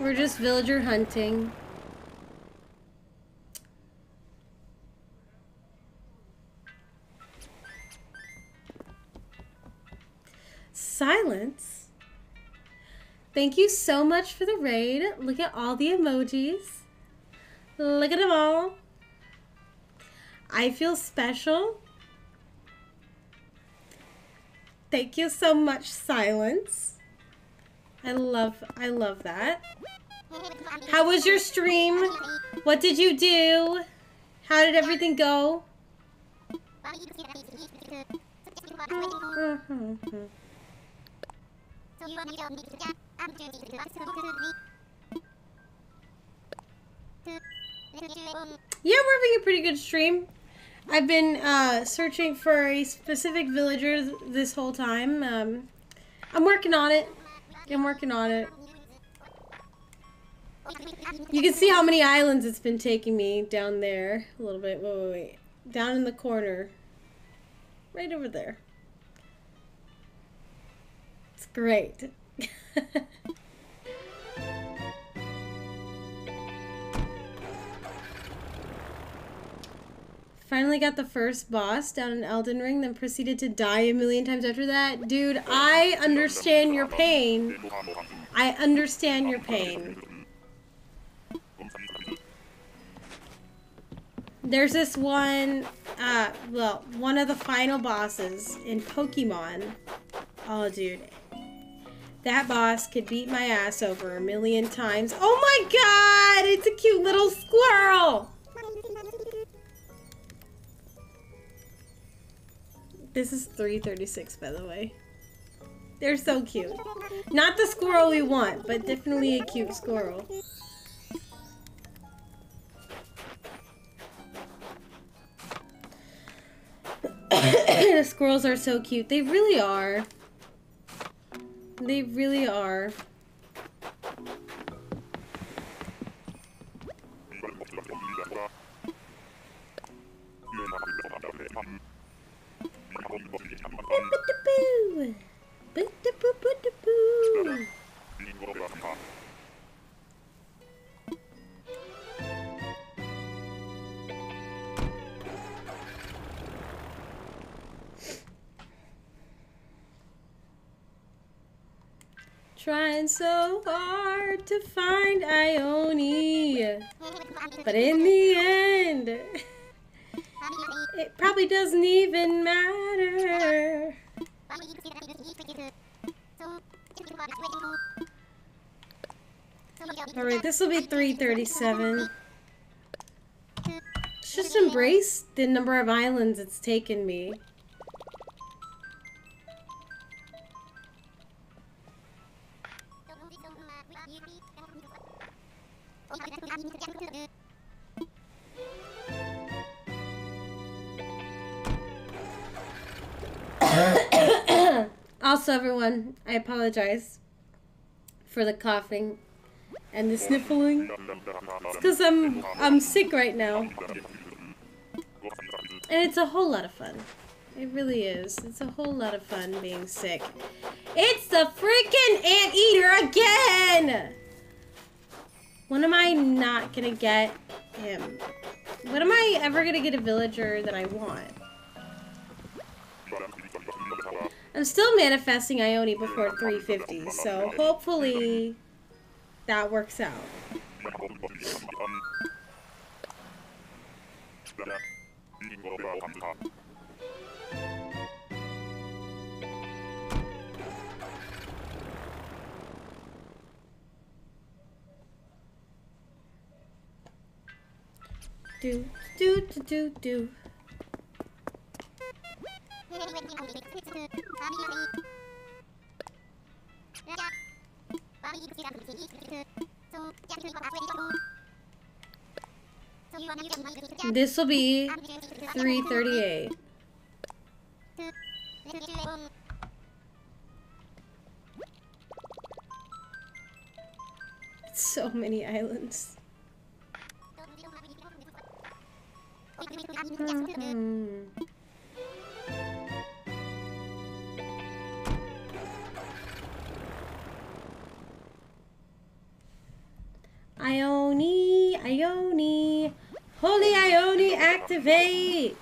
We're just villager hunting. Silence. Thank you so much for the raid. Look at all the emojis. Look at them all. I feel special. Thank you so much, Silence. I love, I love that. How was your stream? What did you do? How did everything go? Uh-huh. Yeah, we're having a pretty good stream. I've been uh, searching for a specific villager th this whole time. Um, I'm working on it. I'm working on it. You can see how many islands it's been taking me down there. A little bit. Wait, wait, wait. Down in the corner. Right over there. It's great. Finally got the first boss down in Elden Ring, then proceeded to die a million times after that. Dude, I understand your pain. I understand your pain. There's this one, uh, well, one of the final bosses in Pokemon. Oh, dude. That boss could beat my ass over a million times. Oh my god! It's a cute little squirrel! This is 336, by the way. They're so cute. Not the squirrel we want, but definitely a cute squirrel. the squirrels are so cute. They really are. They really are. Boo-da-boo. Boo-da-boo-boo-da-boo. Trying so hard to find Ione. But in the end, it probably doesn't even matter. Alright, this will be 337. Just embrace the number of islands it's taken me. Everyone, I apologize for the coughing and the sniffling. It's because I'm I'm sick right now, and it's a whole lot of fun. It really is. It's a whole lot of fun being sick. It's the freaking anteater again! When am I not gonna get him? When am I ever gonna get a villager that I want? I'm still manifesting Ione before 350, so hopefully that works out. Do do do do do. This will be 338. So many islands. Hmm. Ione, Ione, Holy Ione, activate!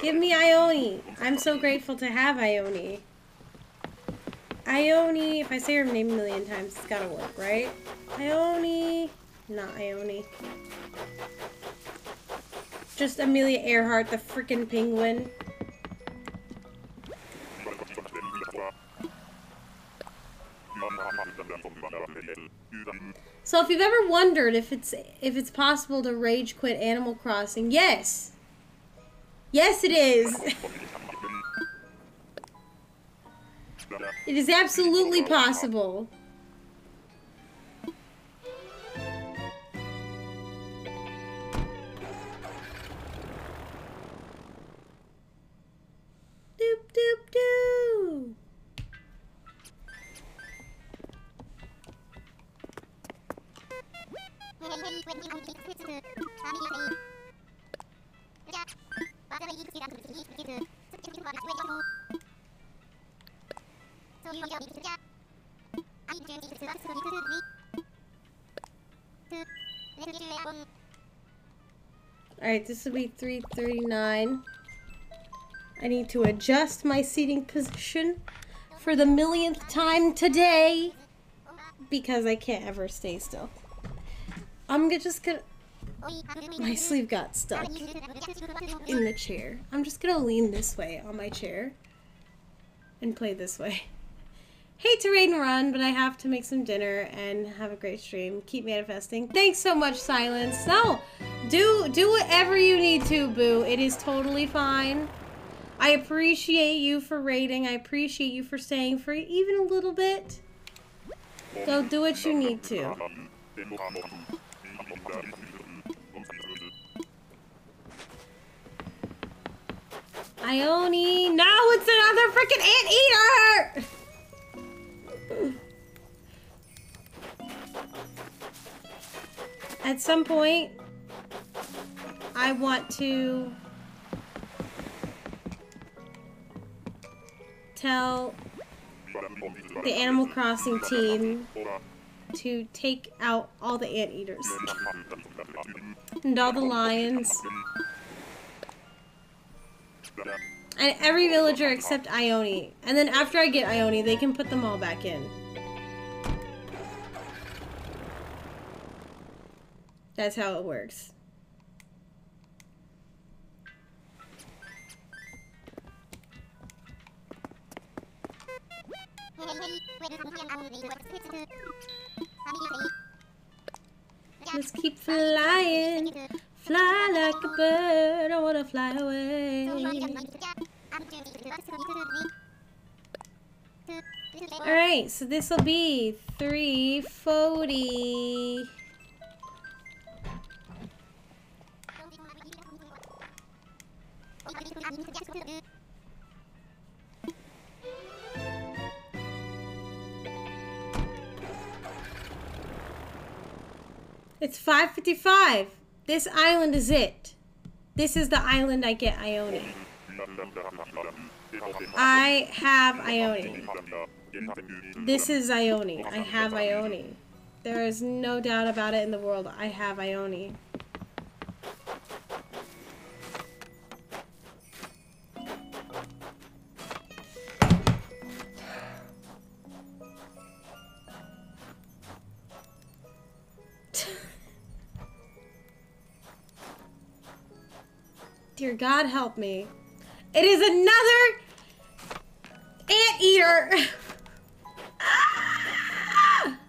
Give me Ione. I'm so grateful to have Ione. Ione, if I say her name a million times, it's gotta work, right? Ione, not Ione. Just Amelia Earhart, the freaking penguin. So if you've ever wondered if it's if it's possible to rage quit Animal Crossing, yes. Yes it is. It is absolutely possible. Doop doop doo. Alright, this will be 339. I need to adjust my seating position for the millionth time today because I can't ever stay still. I'm just gonna. My sleeve got stuck in the chair. I'm just gonna lean this way on my chair and play this way. hate to raid and run, but I have to make some dinner and have a great stream. Keep manifesting. Thanks so much, Silence. No, do do whatever you need to, Boo. It is totally fine. I appreciate you for raiding. I appreciate you for staying for even a little bit. Go do what you need to. Ione, no, it's another freaking anteater! At some point, I want to tell the Animal Crossing team to take out all the anteaters and all the lions and every villager except Ione. And then after I get Ione, they can put them all back in. That's how it works. Let's keep flying. Fly like a bird. I wanna fly away. Alright, so this will be 340. It's 555. This island is it. This is the island I get Ione. I have Ione. This is Ione. I have Ione. There is no doubt about it in the world. I have Ione. God, help me. It is another anteater. Ah!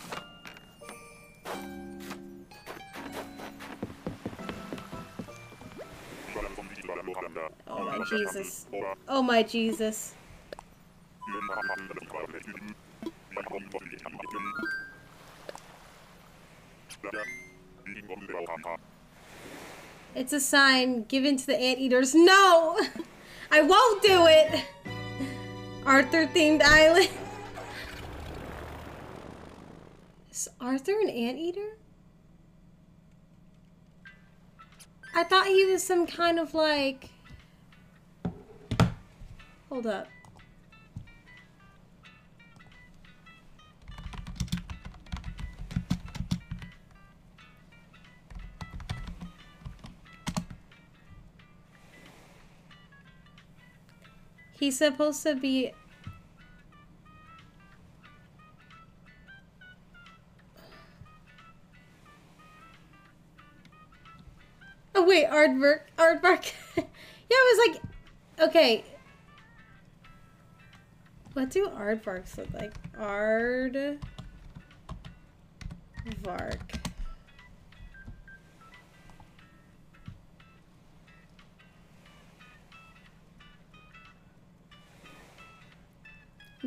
Oh my Jesus. Oh my Jesus. It's a sign given to the anteaters. No! I won't do it! Arthur themed island. Is Arthur an anteater? I thought he was some kind of like. Hold up. He's supposed to be. Oh wait, Aardvark. Aardvark. yeah, I was like, okay. What do aardvarks look like? Aardvark.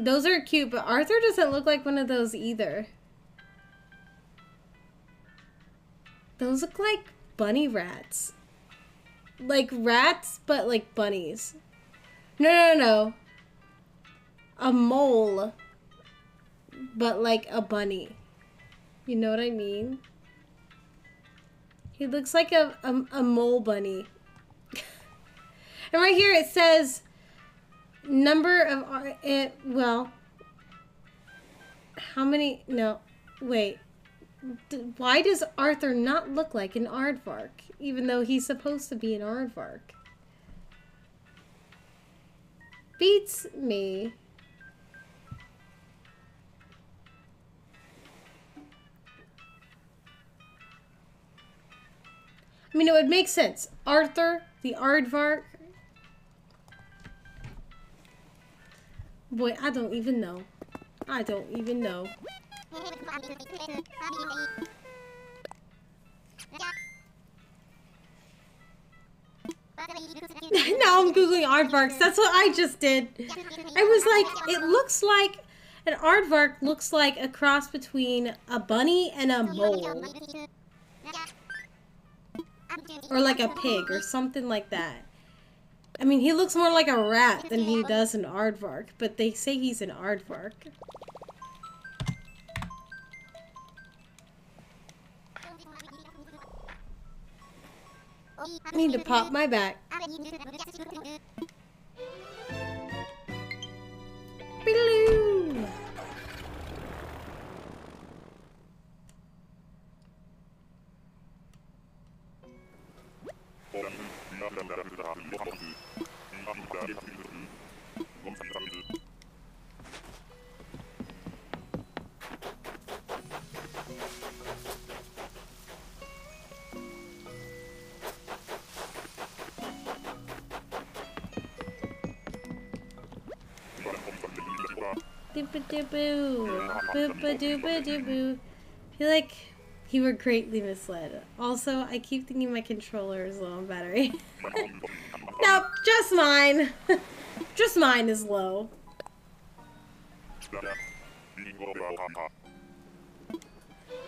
Those are cute, but Arthur doesn't look like one of those either. Those look like bunny rats. Like rats, but like bunnies. No, no, no. A mole, but like a bunny. You know what I mean? He looks like a, a, a mole bunny. and right here it says number of uh, it well how many no wait. D why does arthur not look like an aardvark even though he's supposed to be an aardvark? Beats me. I mean, it would make sense. Arthur, the aardvark, Boy, I don't even know. I don't even know. now I'm googling aardvarks. That's what I just did. I was like, it looks like an aardvark looks like a cross between a bunny and a mole, or like a pig or something like that. I mean, he looks more like a rat than he does an aardvark, but they say he's an aardvark. I need to pop my back. Beeloo! Doopa dooboo. Boopa doopa dooboo. I feel like you were greatly misled. Also, I keep thinking my controller is low on battery. nope, just mine. just mine is low.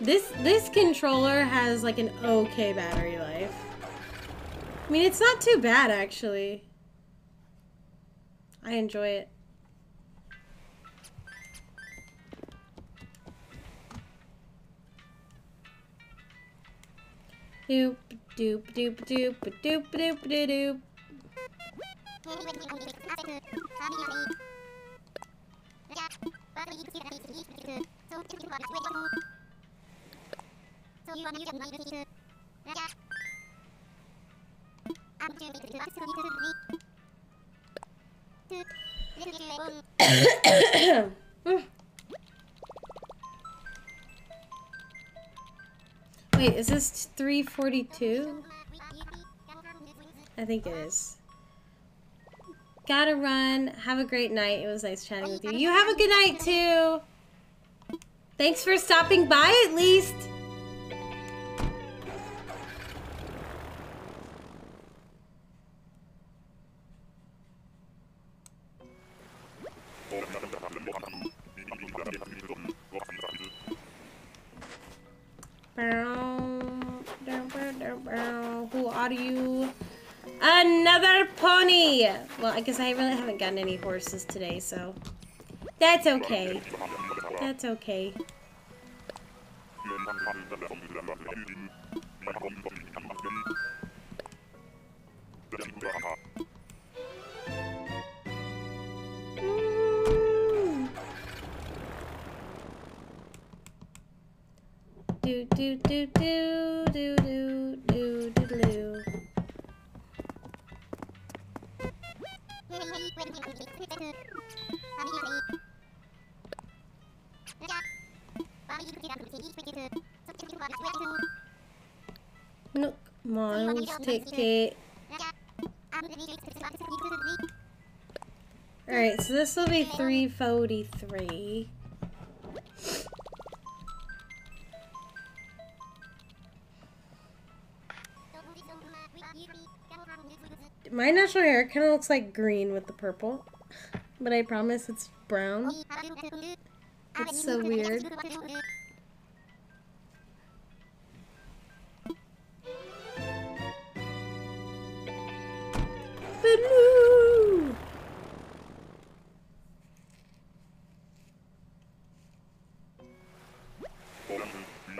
This this controller has like an okay battery life. I mean, it's not too bad actually. I enjoy it. Doop doop doop doop doop doop doop doop. Wait, is this 342? I think it is. Gotta run. Have a great night. It was nice chatting with you. You have a good night too. Thanks for stopping by at least. Well, I guess I really haven't gotten any horses today, so... That's okay. That's okay. Do do do do do do do do do. Nook, Miles, ticket. Alright, so this will be 343. My natural hair kind of looks like green with the purple, but I promise it's brown. It's so weird.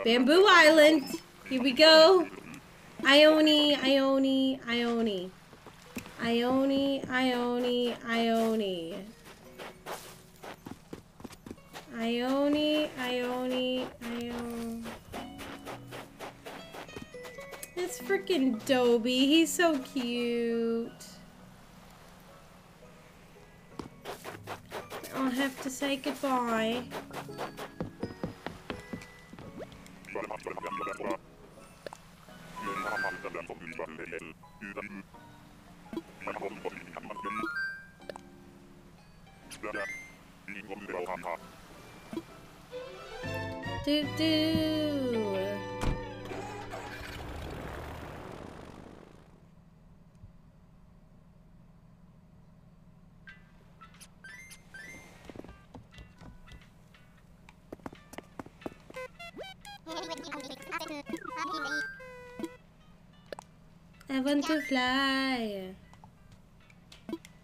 Bamboo Island. Here we go. Ione, Ione, Ione. Ione, Ione, Ione. Ione, Ione, Ione. It's freaking Dobie. He's so cute. I'll have to say goodbye. Do do. I want to fly.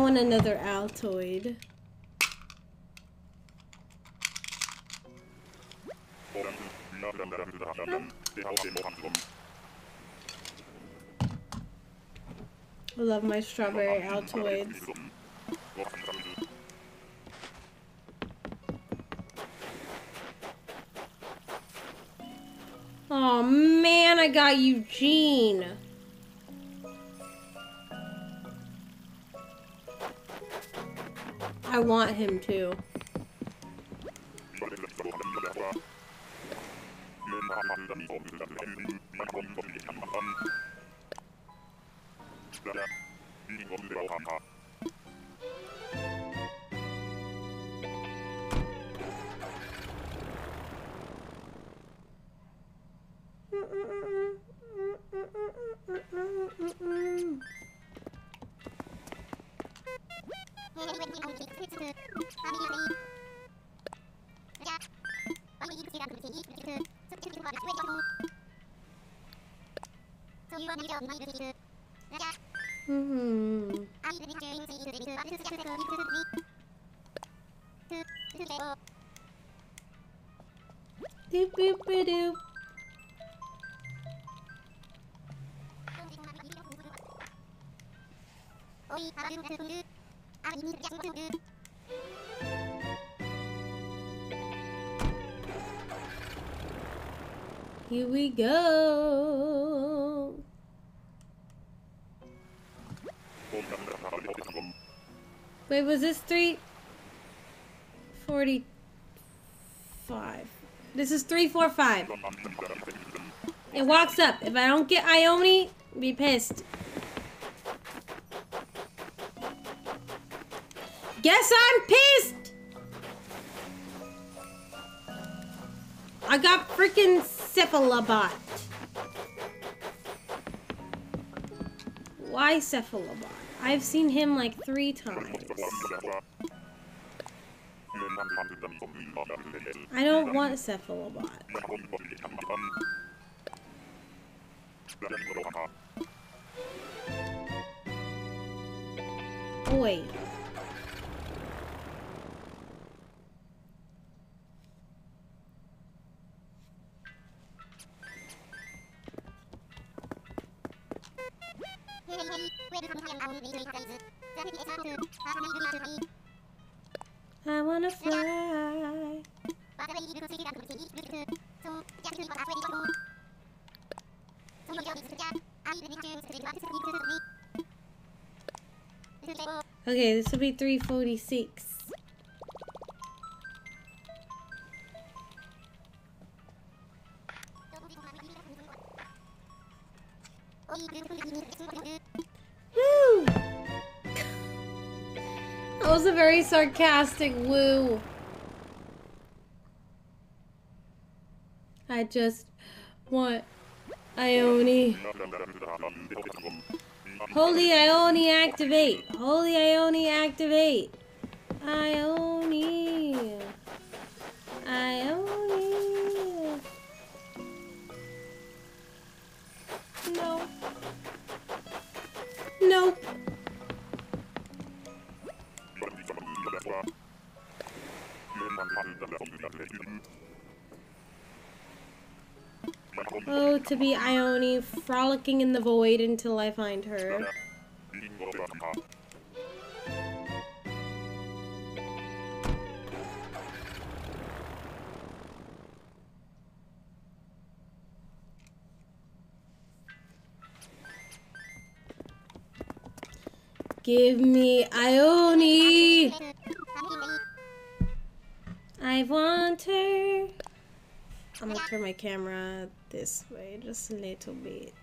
Want another Altoid. I love my strawberry Altoids. Oh man, I got Eugene. I want him to. Hmm. Doop boop ba doop. Here we go. Wait, was this three forty-five? This is three four five. It walks up. If I don't get Ione, be pissed. Guess I'm pissed. I got freaking cephalobot. Why cephalobot? I've seen him like three times. I don't want cephalobot. Wait. I wanna fly. Okay, this will be 346. Woo! That was a very sarcastic woo. I just want Ione. Holy Ione activate! Holy Ione activate! Ione! Ione! No. No. Oh, to be Ione frolicking in the void until I find her. Give me Ione. I want her. I'm gonna turn my camera this way just a little bit.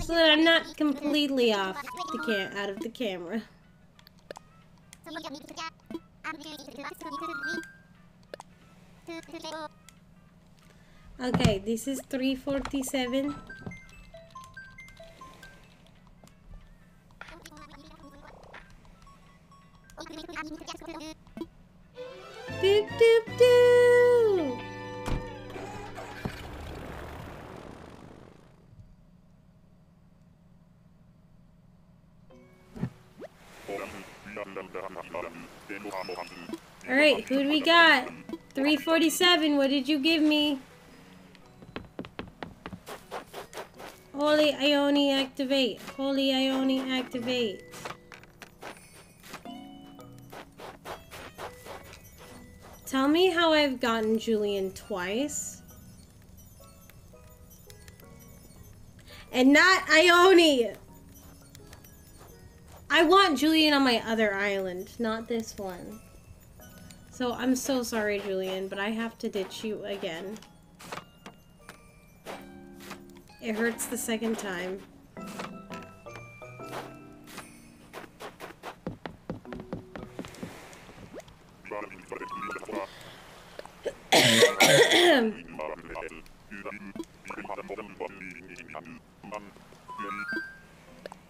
So that I'm not completely off the cam out of the camera. Okay, this is 347. Got? 347, what did you give me? Holy Ione activate. Holy Ione activate. Tell me how I've gotten Julian twice. And not Ione! I want Julian on my other island, not this one. So I'm so sorry, Julian, but I have to ditch you again. It hurts the second time.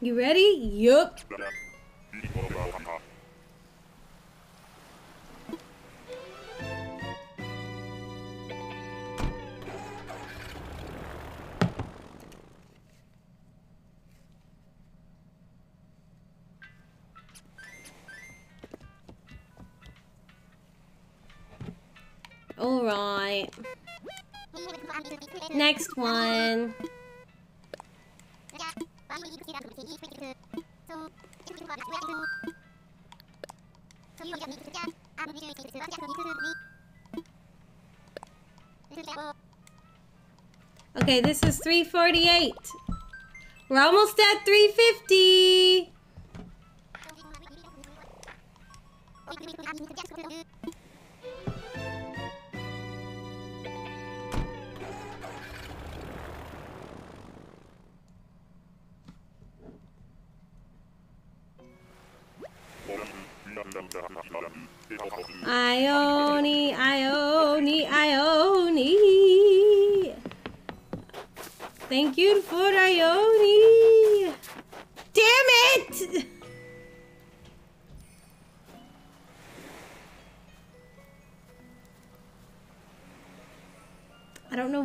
You ready? Yup. One. Okay, this is 348. We're almost at 350.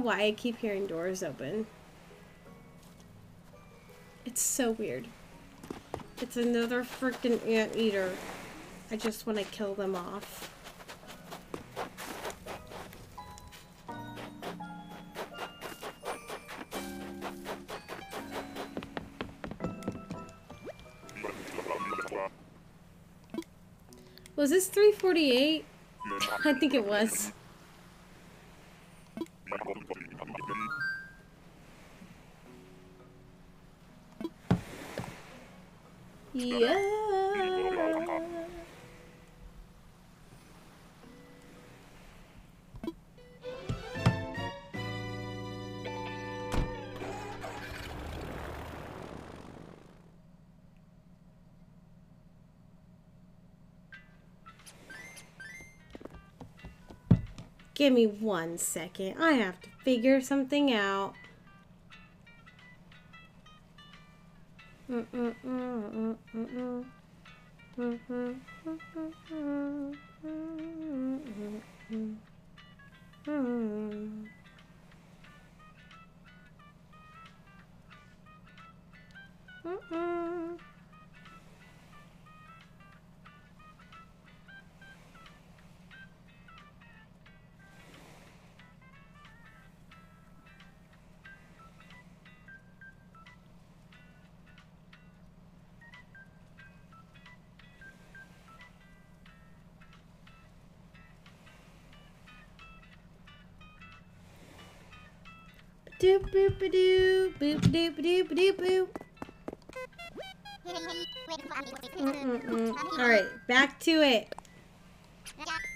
Why I keep hearing doors open. It's so weird. It's another freaking anteater. I just want to kill them off. Was this 348? I think it was. Give me one second. I have to figure something out. Boop a doo. Boop doop doop doop boop. All right, back to it.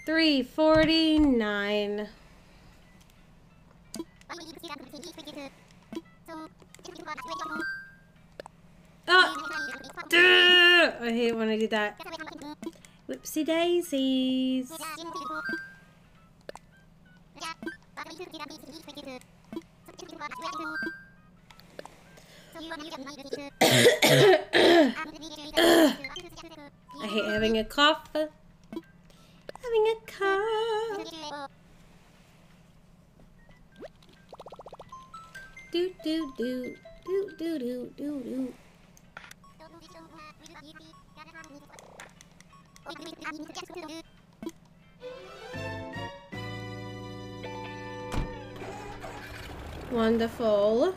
349. Oh, duh! I hate when I do that. Whoopsie daisies. I hate having a cough. Having a cough. Do do do do do do do do. Wonderful.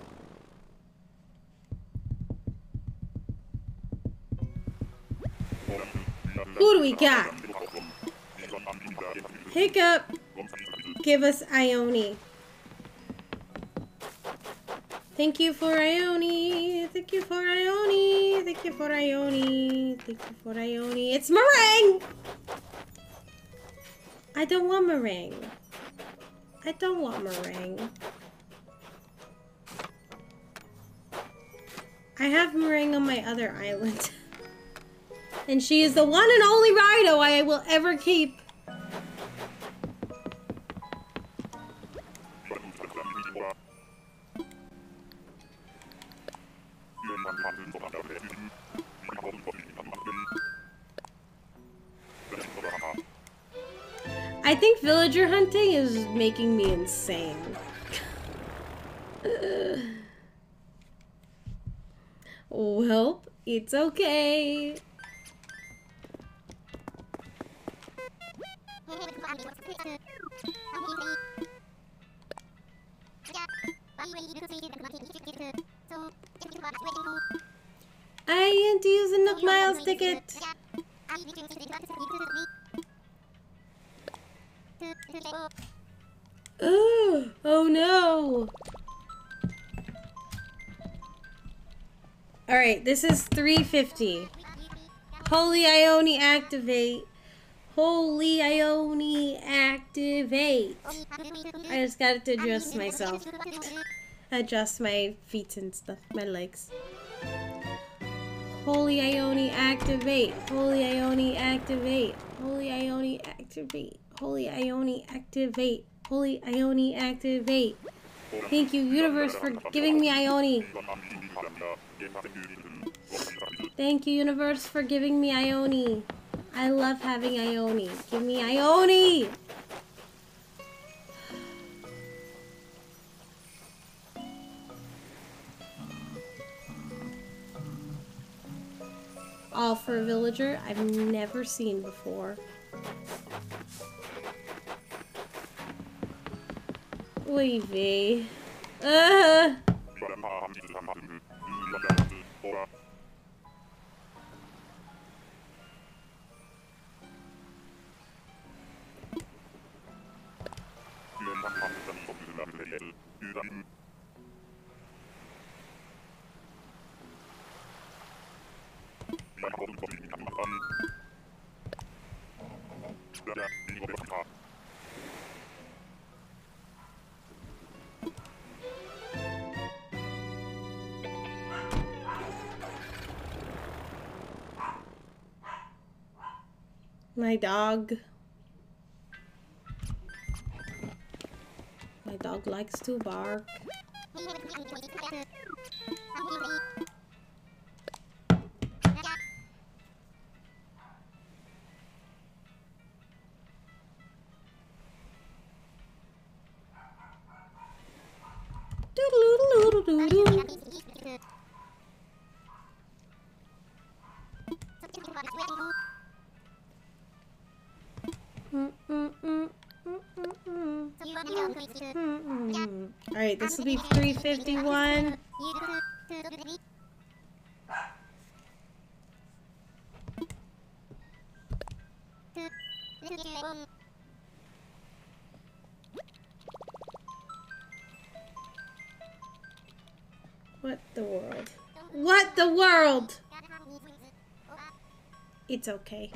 Who do we got? Hiccup. Give us Ione. Thank you for Ione. Thank you for Ione. Thank you for Ione. Thank you for Ione. It's Merengue. I don't want Merengue. I don't want Merengue. I have Merengue on my other island. and she is the one and only Rhino I will ever keep. I think villager hunting is making me insane. well, it's okay. I need to use a Nook Miles ticket. Oh, oh no. All right, this is 350. Holy Ione activate. Holy Ione activate. I just got to adjust myself. Adjust my feet and stuff, my legs. Holy Ione activate. Holy Ione activate. Holy Ione activate. Holy Ione activate. Holy Ione activate. Thank you, universe, for giving me Ione. Thank you, universe, for giving me Ione. I love having Ione. Give me Ione! All for a villager I've never seen before. Wavy. Uh. My dog. My dog likes to bark. Alright, this will be 351. The world. What the world? It's okay.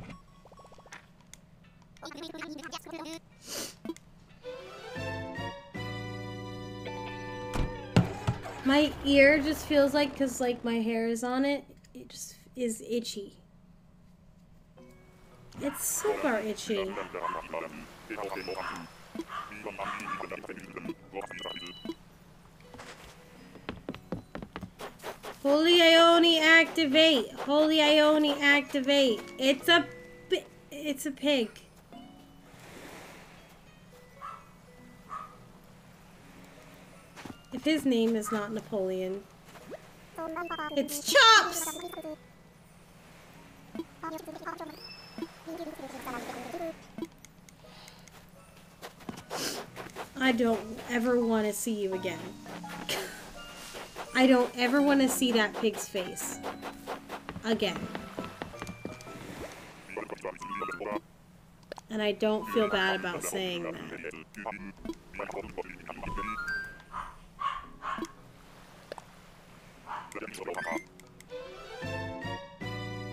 My ear just feels like, because like my hair is on it, it just is itchy. It's super itchy. Holy Ione activate! Holy Ione activate! It's a, it's a pig. If his name is not Napoleon, it's Chops! I don't ever want to see you again. I don't ever want to see that pig's face. Again. And I don't feel bad about saying that.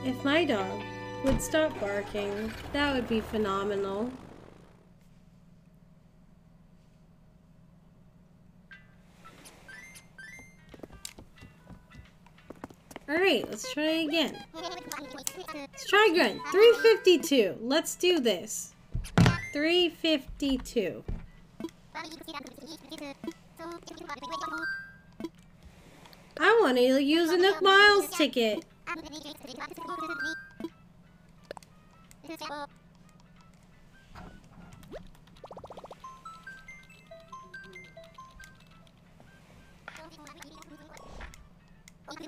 If my dog would stop barking, that would be phenomenal. Alright, let's try again. Let's try again. 352. Let's do this. 352. I want to use a Nook Miles ticket. Do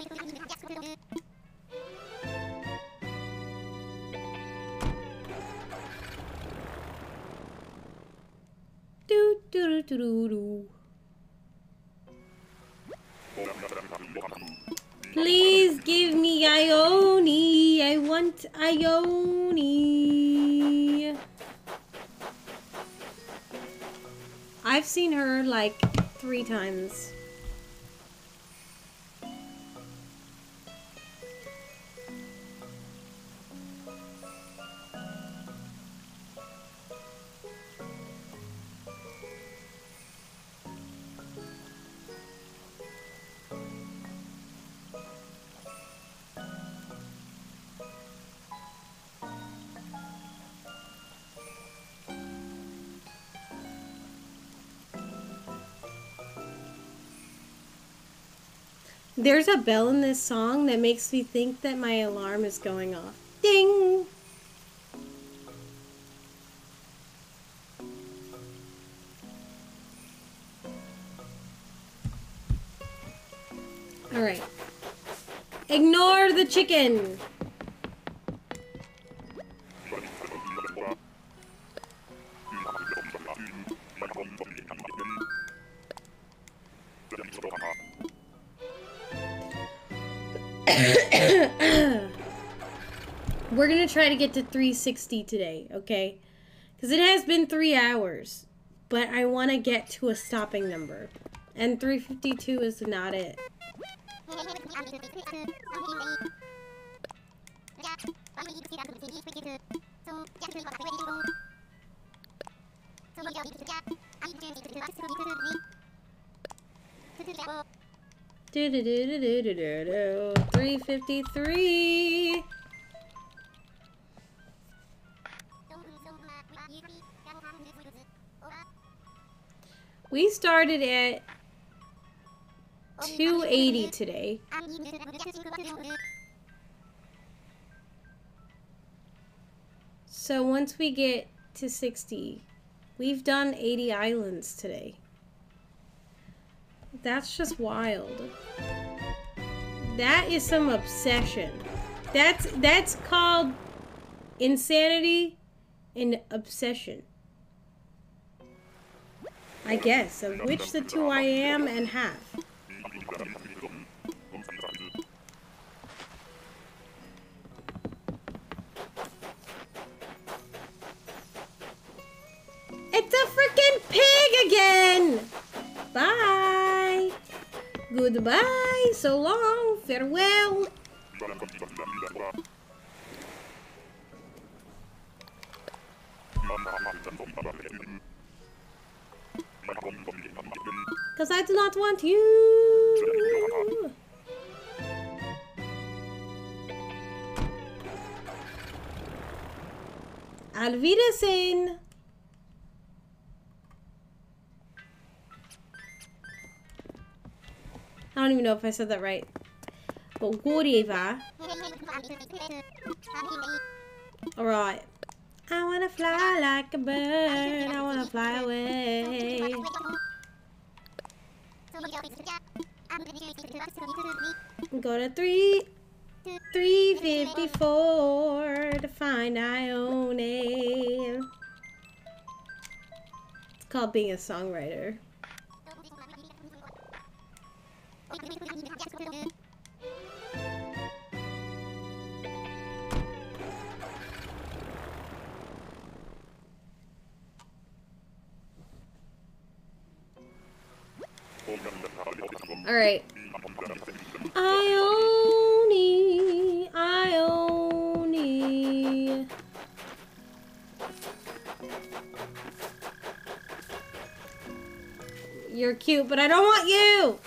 do do do do. Please give me Ione. I want Ione. I've seen her like three times. There's a bell in this song that makes me think that my alarm is going off. Chicken! We're gonna try to get to 360 today, okay? Because it has been three hours, but I want to get to a stopping number. And 352 is not it. 353. We started at 280 today. So once we get to 60, we've done 80 islands today. That's just wild. That is some obsession. That's that's called insanity and obsession. I guess, of which the two I am and have. It's a freaking pig again! Bye! Goodbye, so long, farewell, Because I do not want you. Wiedersehen. I don't even know if I said that right. But whatever. Alright. I wanna fly like a bird. I wanna fly away. Go to three, 354 to find Ione. It's called being a songwriter. Alright. Ione, Ione. You're cute, but I don't want you!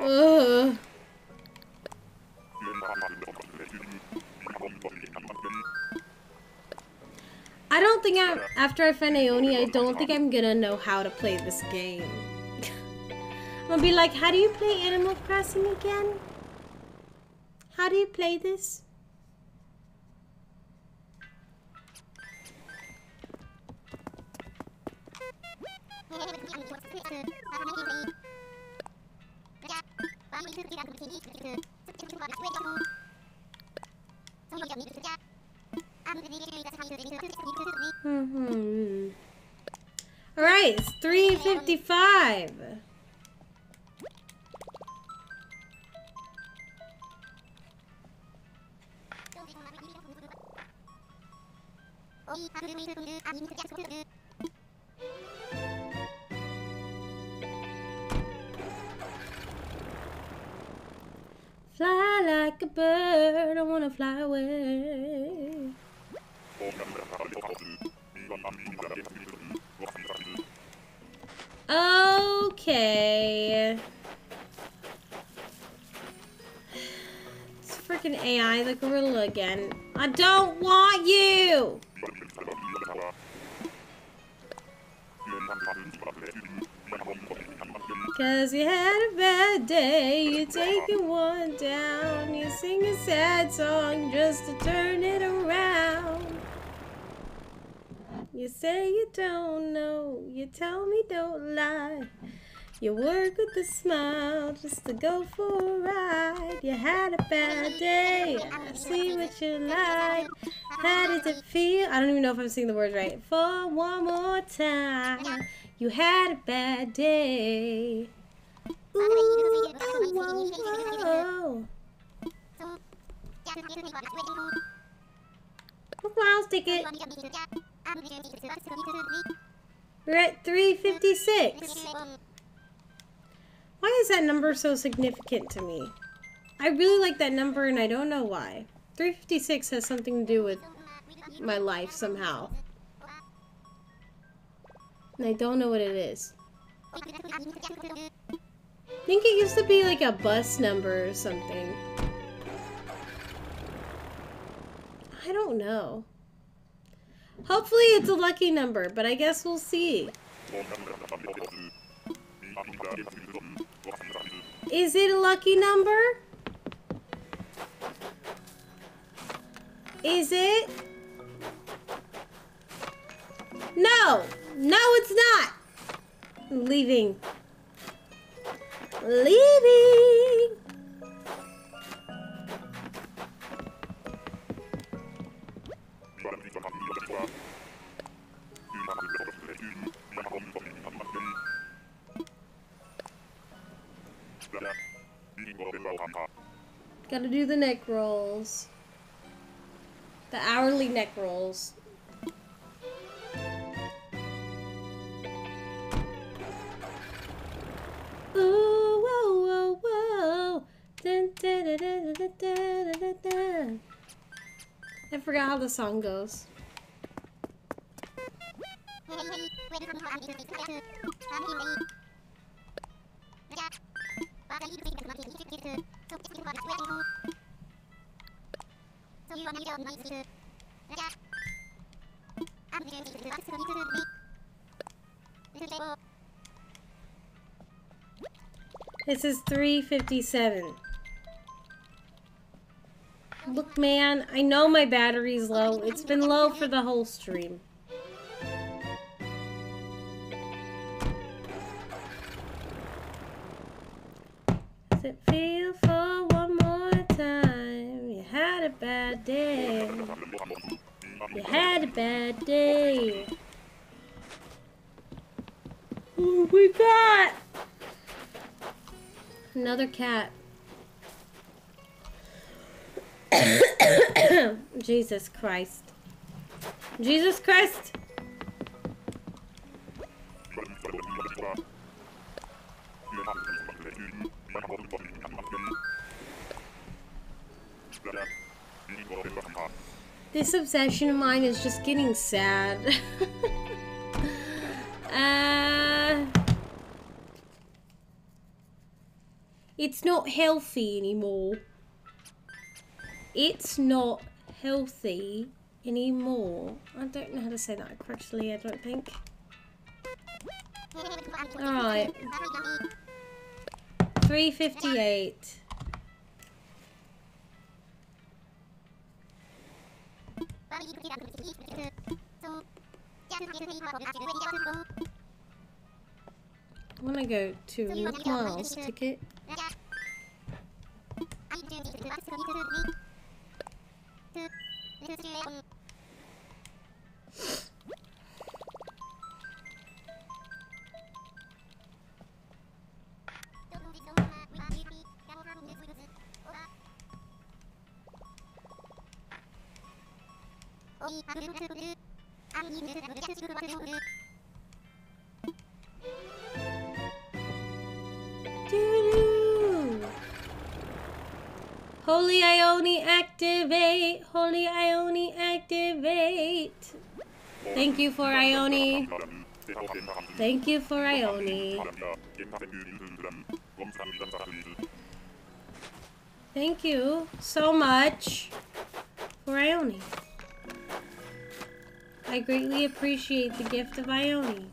Ugh. I don't think I'm, after I find Ione, I don't think I'm gonna know how to play this game. I'm gonna be like, how do you play Animal Crossing again? How do you play this? hmm Alright, it's 355. Fly like a bird, I wanna fly away. Okay. It's freaking Al, the gorilla again. I don't want you! Cause you had a bad day, you're taking one down, you sing a sad song just to turn it around. You say you don't know, you tell me don't lie. You work with a smile just to go for a ride. You had a bad day, I see what you like. How does it feel? I don't even know if I'm saying the words right. For one more time, you had a bad day. Ooh, whoa, whoa. Ticket. We're at 356. Why is that number so significant to me? I really like that number and I don't know why. 356 has something to do with my life somehow. And I don't know what it is. I think it used to be like a bus number or something. I don't know. Hopefully it's a lucky number, but I guess we'll see. Is it a lucky number? Is it? No! No, it's not! I'm leaving. Leaving! Gotta do the neck rolls. The hourly neck rolls. Ooh, whoa, whoa, whoa. Dun, I forgot how the song goes. This is 357. Look, man, I know my battery's low. It's been low for the whole stream. Does it feel for one more time? You had a bad day. You had a bad day. Oh, we got another cat. Jesus Christ. Jesus Christ! This obsession of mine is just getting sad. uh, it's not healthy anymore. It's not healthy anymore. I don't know how to say that correctly, I don't think. Alright. 358. I want to go to Miles ticket. Do do. Holy Ione activate! Holy Ione activate! Thank you for Ione. Thank you for Ione. Thank you so much for Ione. I greatly appreciate the gift of Ione.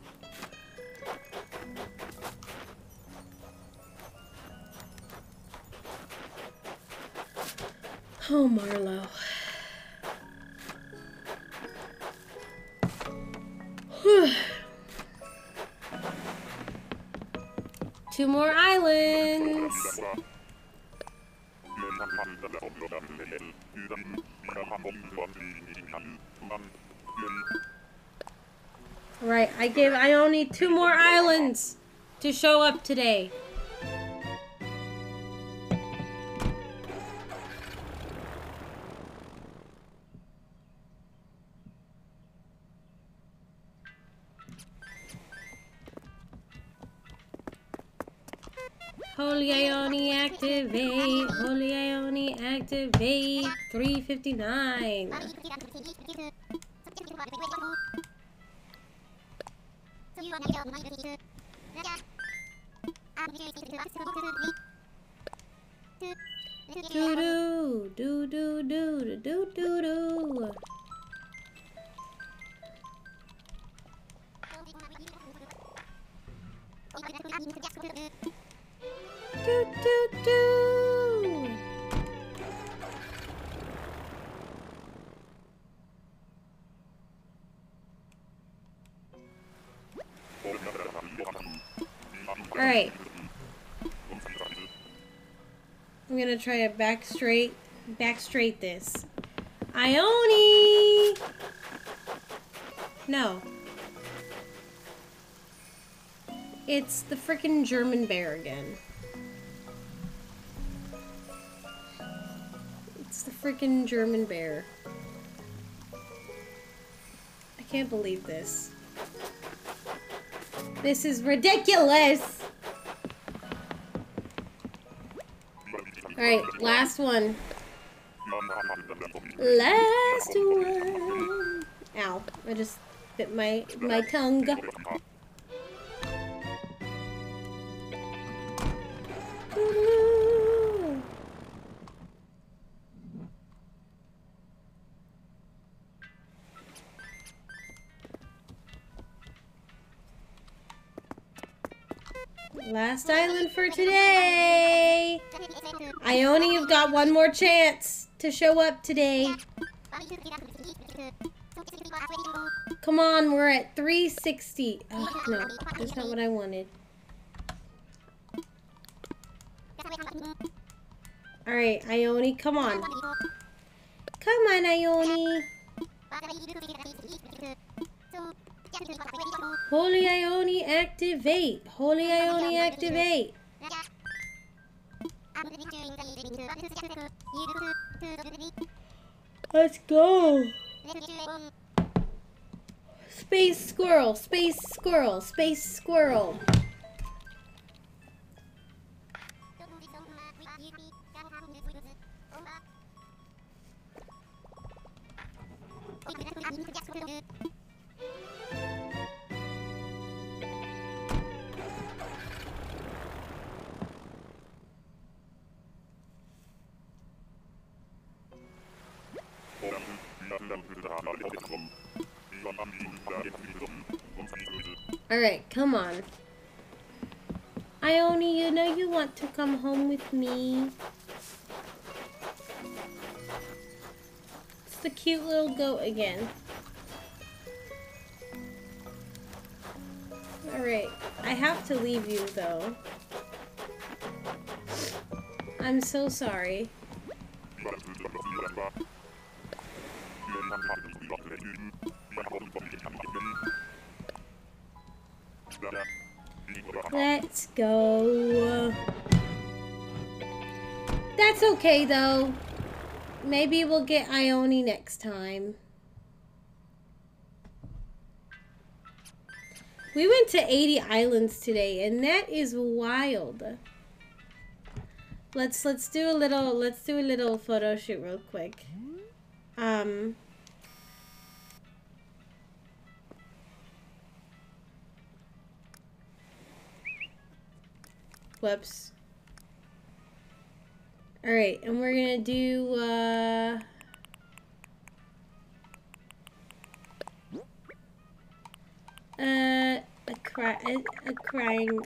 Oh, Marlo. Two more islands. Right, I give Ione two more islands to show up today. Holy Ione activate. Holy Ione activate. 359. Do do do do do do do do doo doo. All right. I'm gonna try to back straight, back straight this. Ione! No. It's the freaking German bear again. freaking German bear. I can't believe this. This is ridiculous! Alright, last one. Last one! Ow, I just bit my, my tongue. Last island for today. Ione, you've got one more chance to show up today. Come on, we're at 360. Oh, no, that's not what I wanted. Alright, Ione, come on. Come on, Ione. Holy Ione, activate. Holy Ione, activate. Let's go. Space squirrel, space squirrel, space squirrel. Alright, come on. Ione, you know you want to come home with me. It's the cute little goat again. Alright, I have to leave you though. I'm so sorry. Let's go. That's okay though. Maybe we'll get Ione next time. We went to 80 islands today and that is wild. Let's let's do a little let's do a little photo shoot real quick. Um Whoops. Alright, and we're gonna do, uh... Uh, a cry, a, a crying...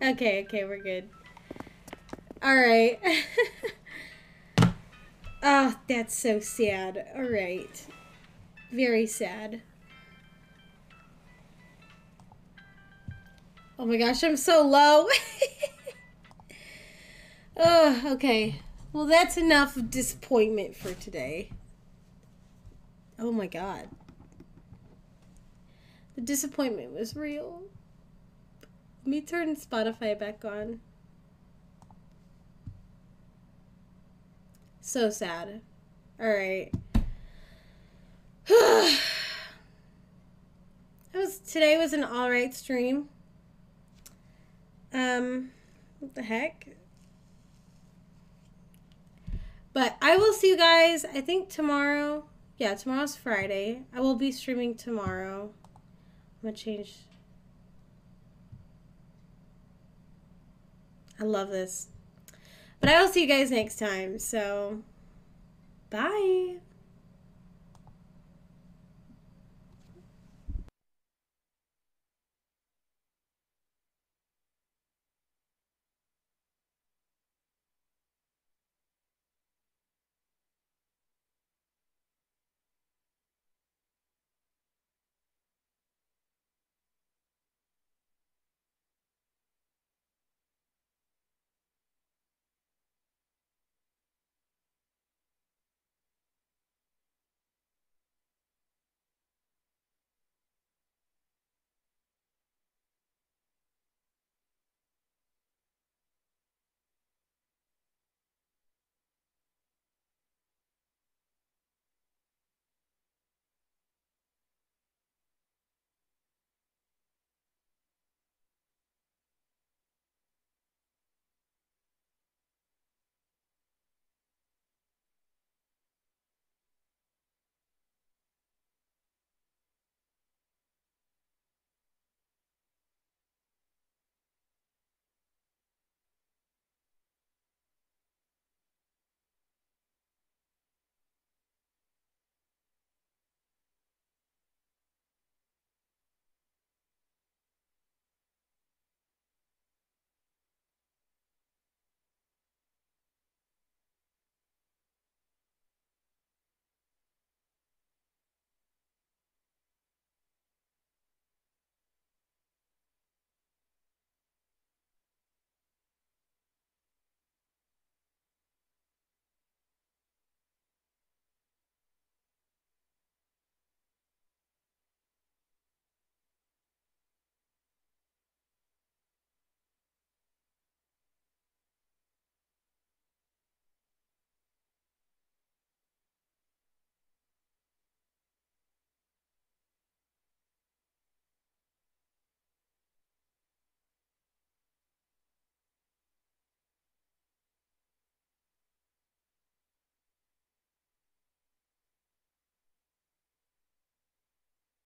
Okay, okay, we're good. Alright. Oh, that's so sad. Alright. Very sad. Oh my gosh, I'm so low. oh, okay. Well, that's enough disappointment for today. Oh my god. The disappointment was real. Let me turn Spotify back on. So sad. Alright. it was today was an alright stream. Um what the heck? But I will see you guys, I think tomorrow. Yeah, tomorrow's Friday. I will be streaming tomorrow. I'm gonna change. I love this. But I will see you guys next time. So, bye.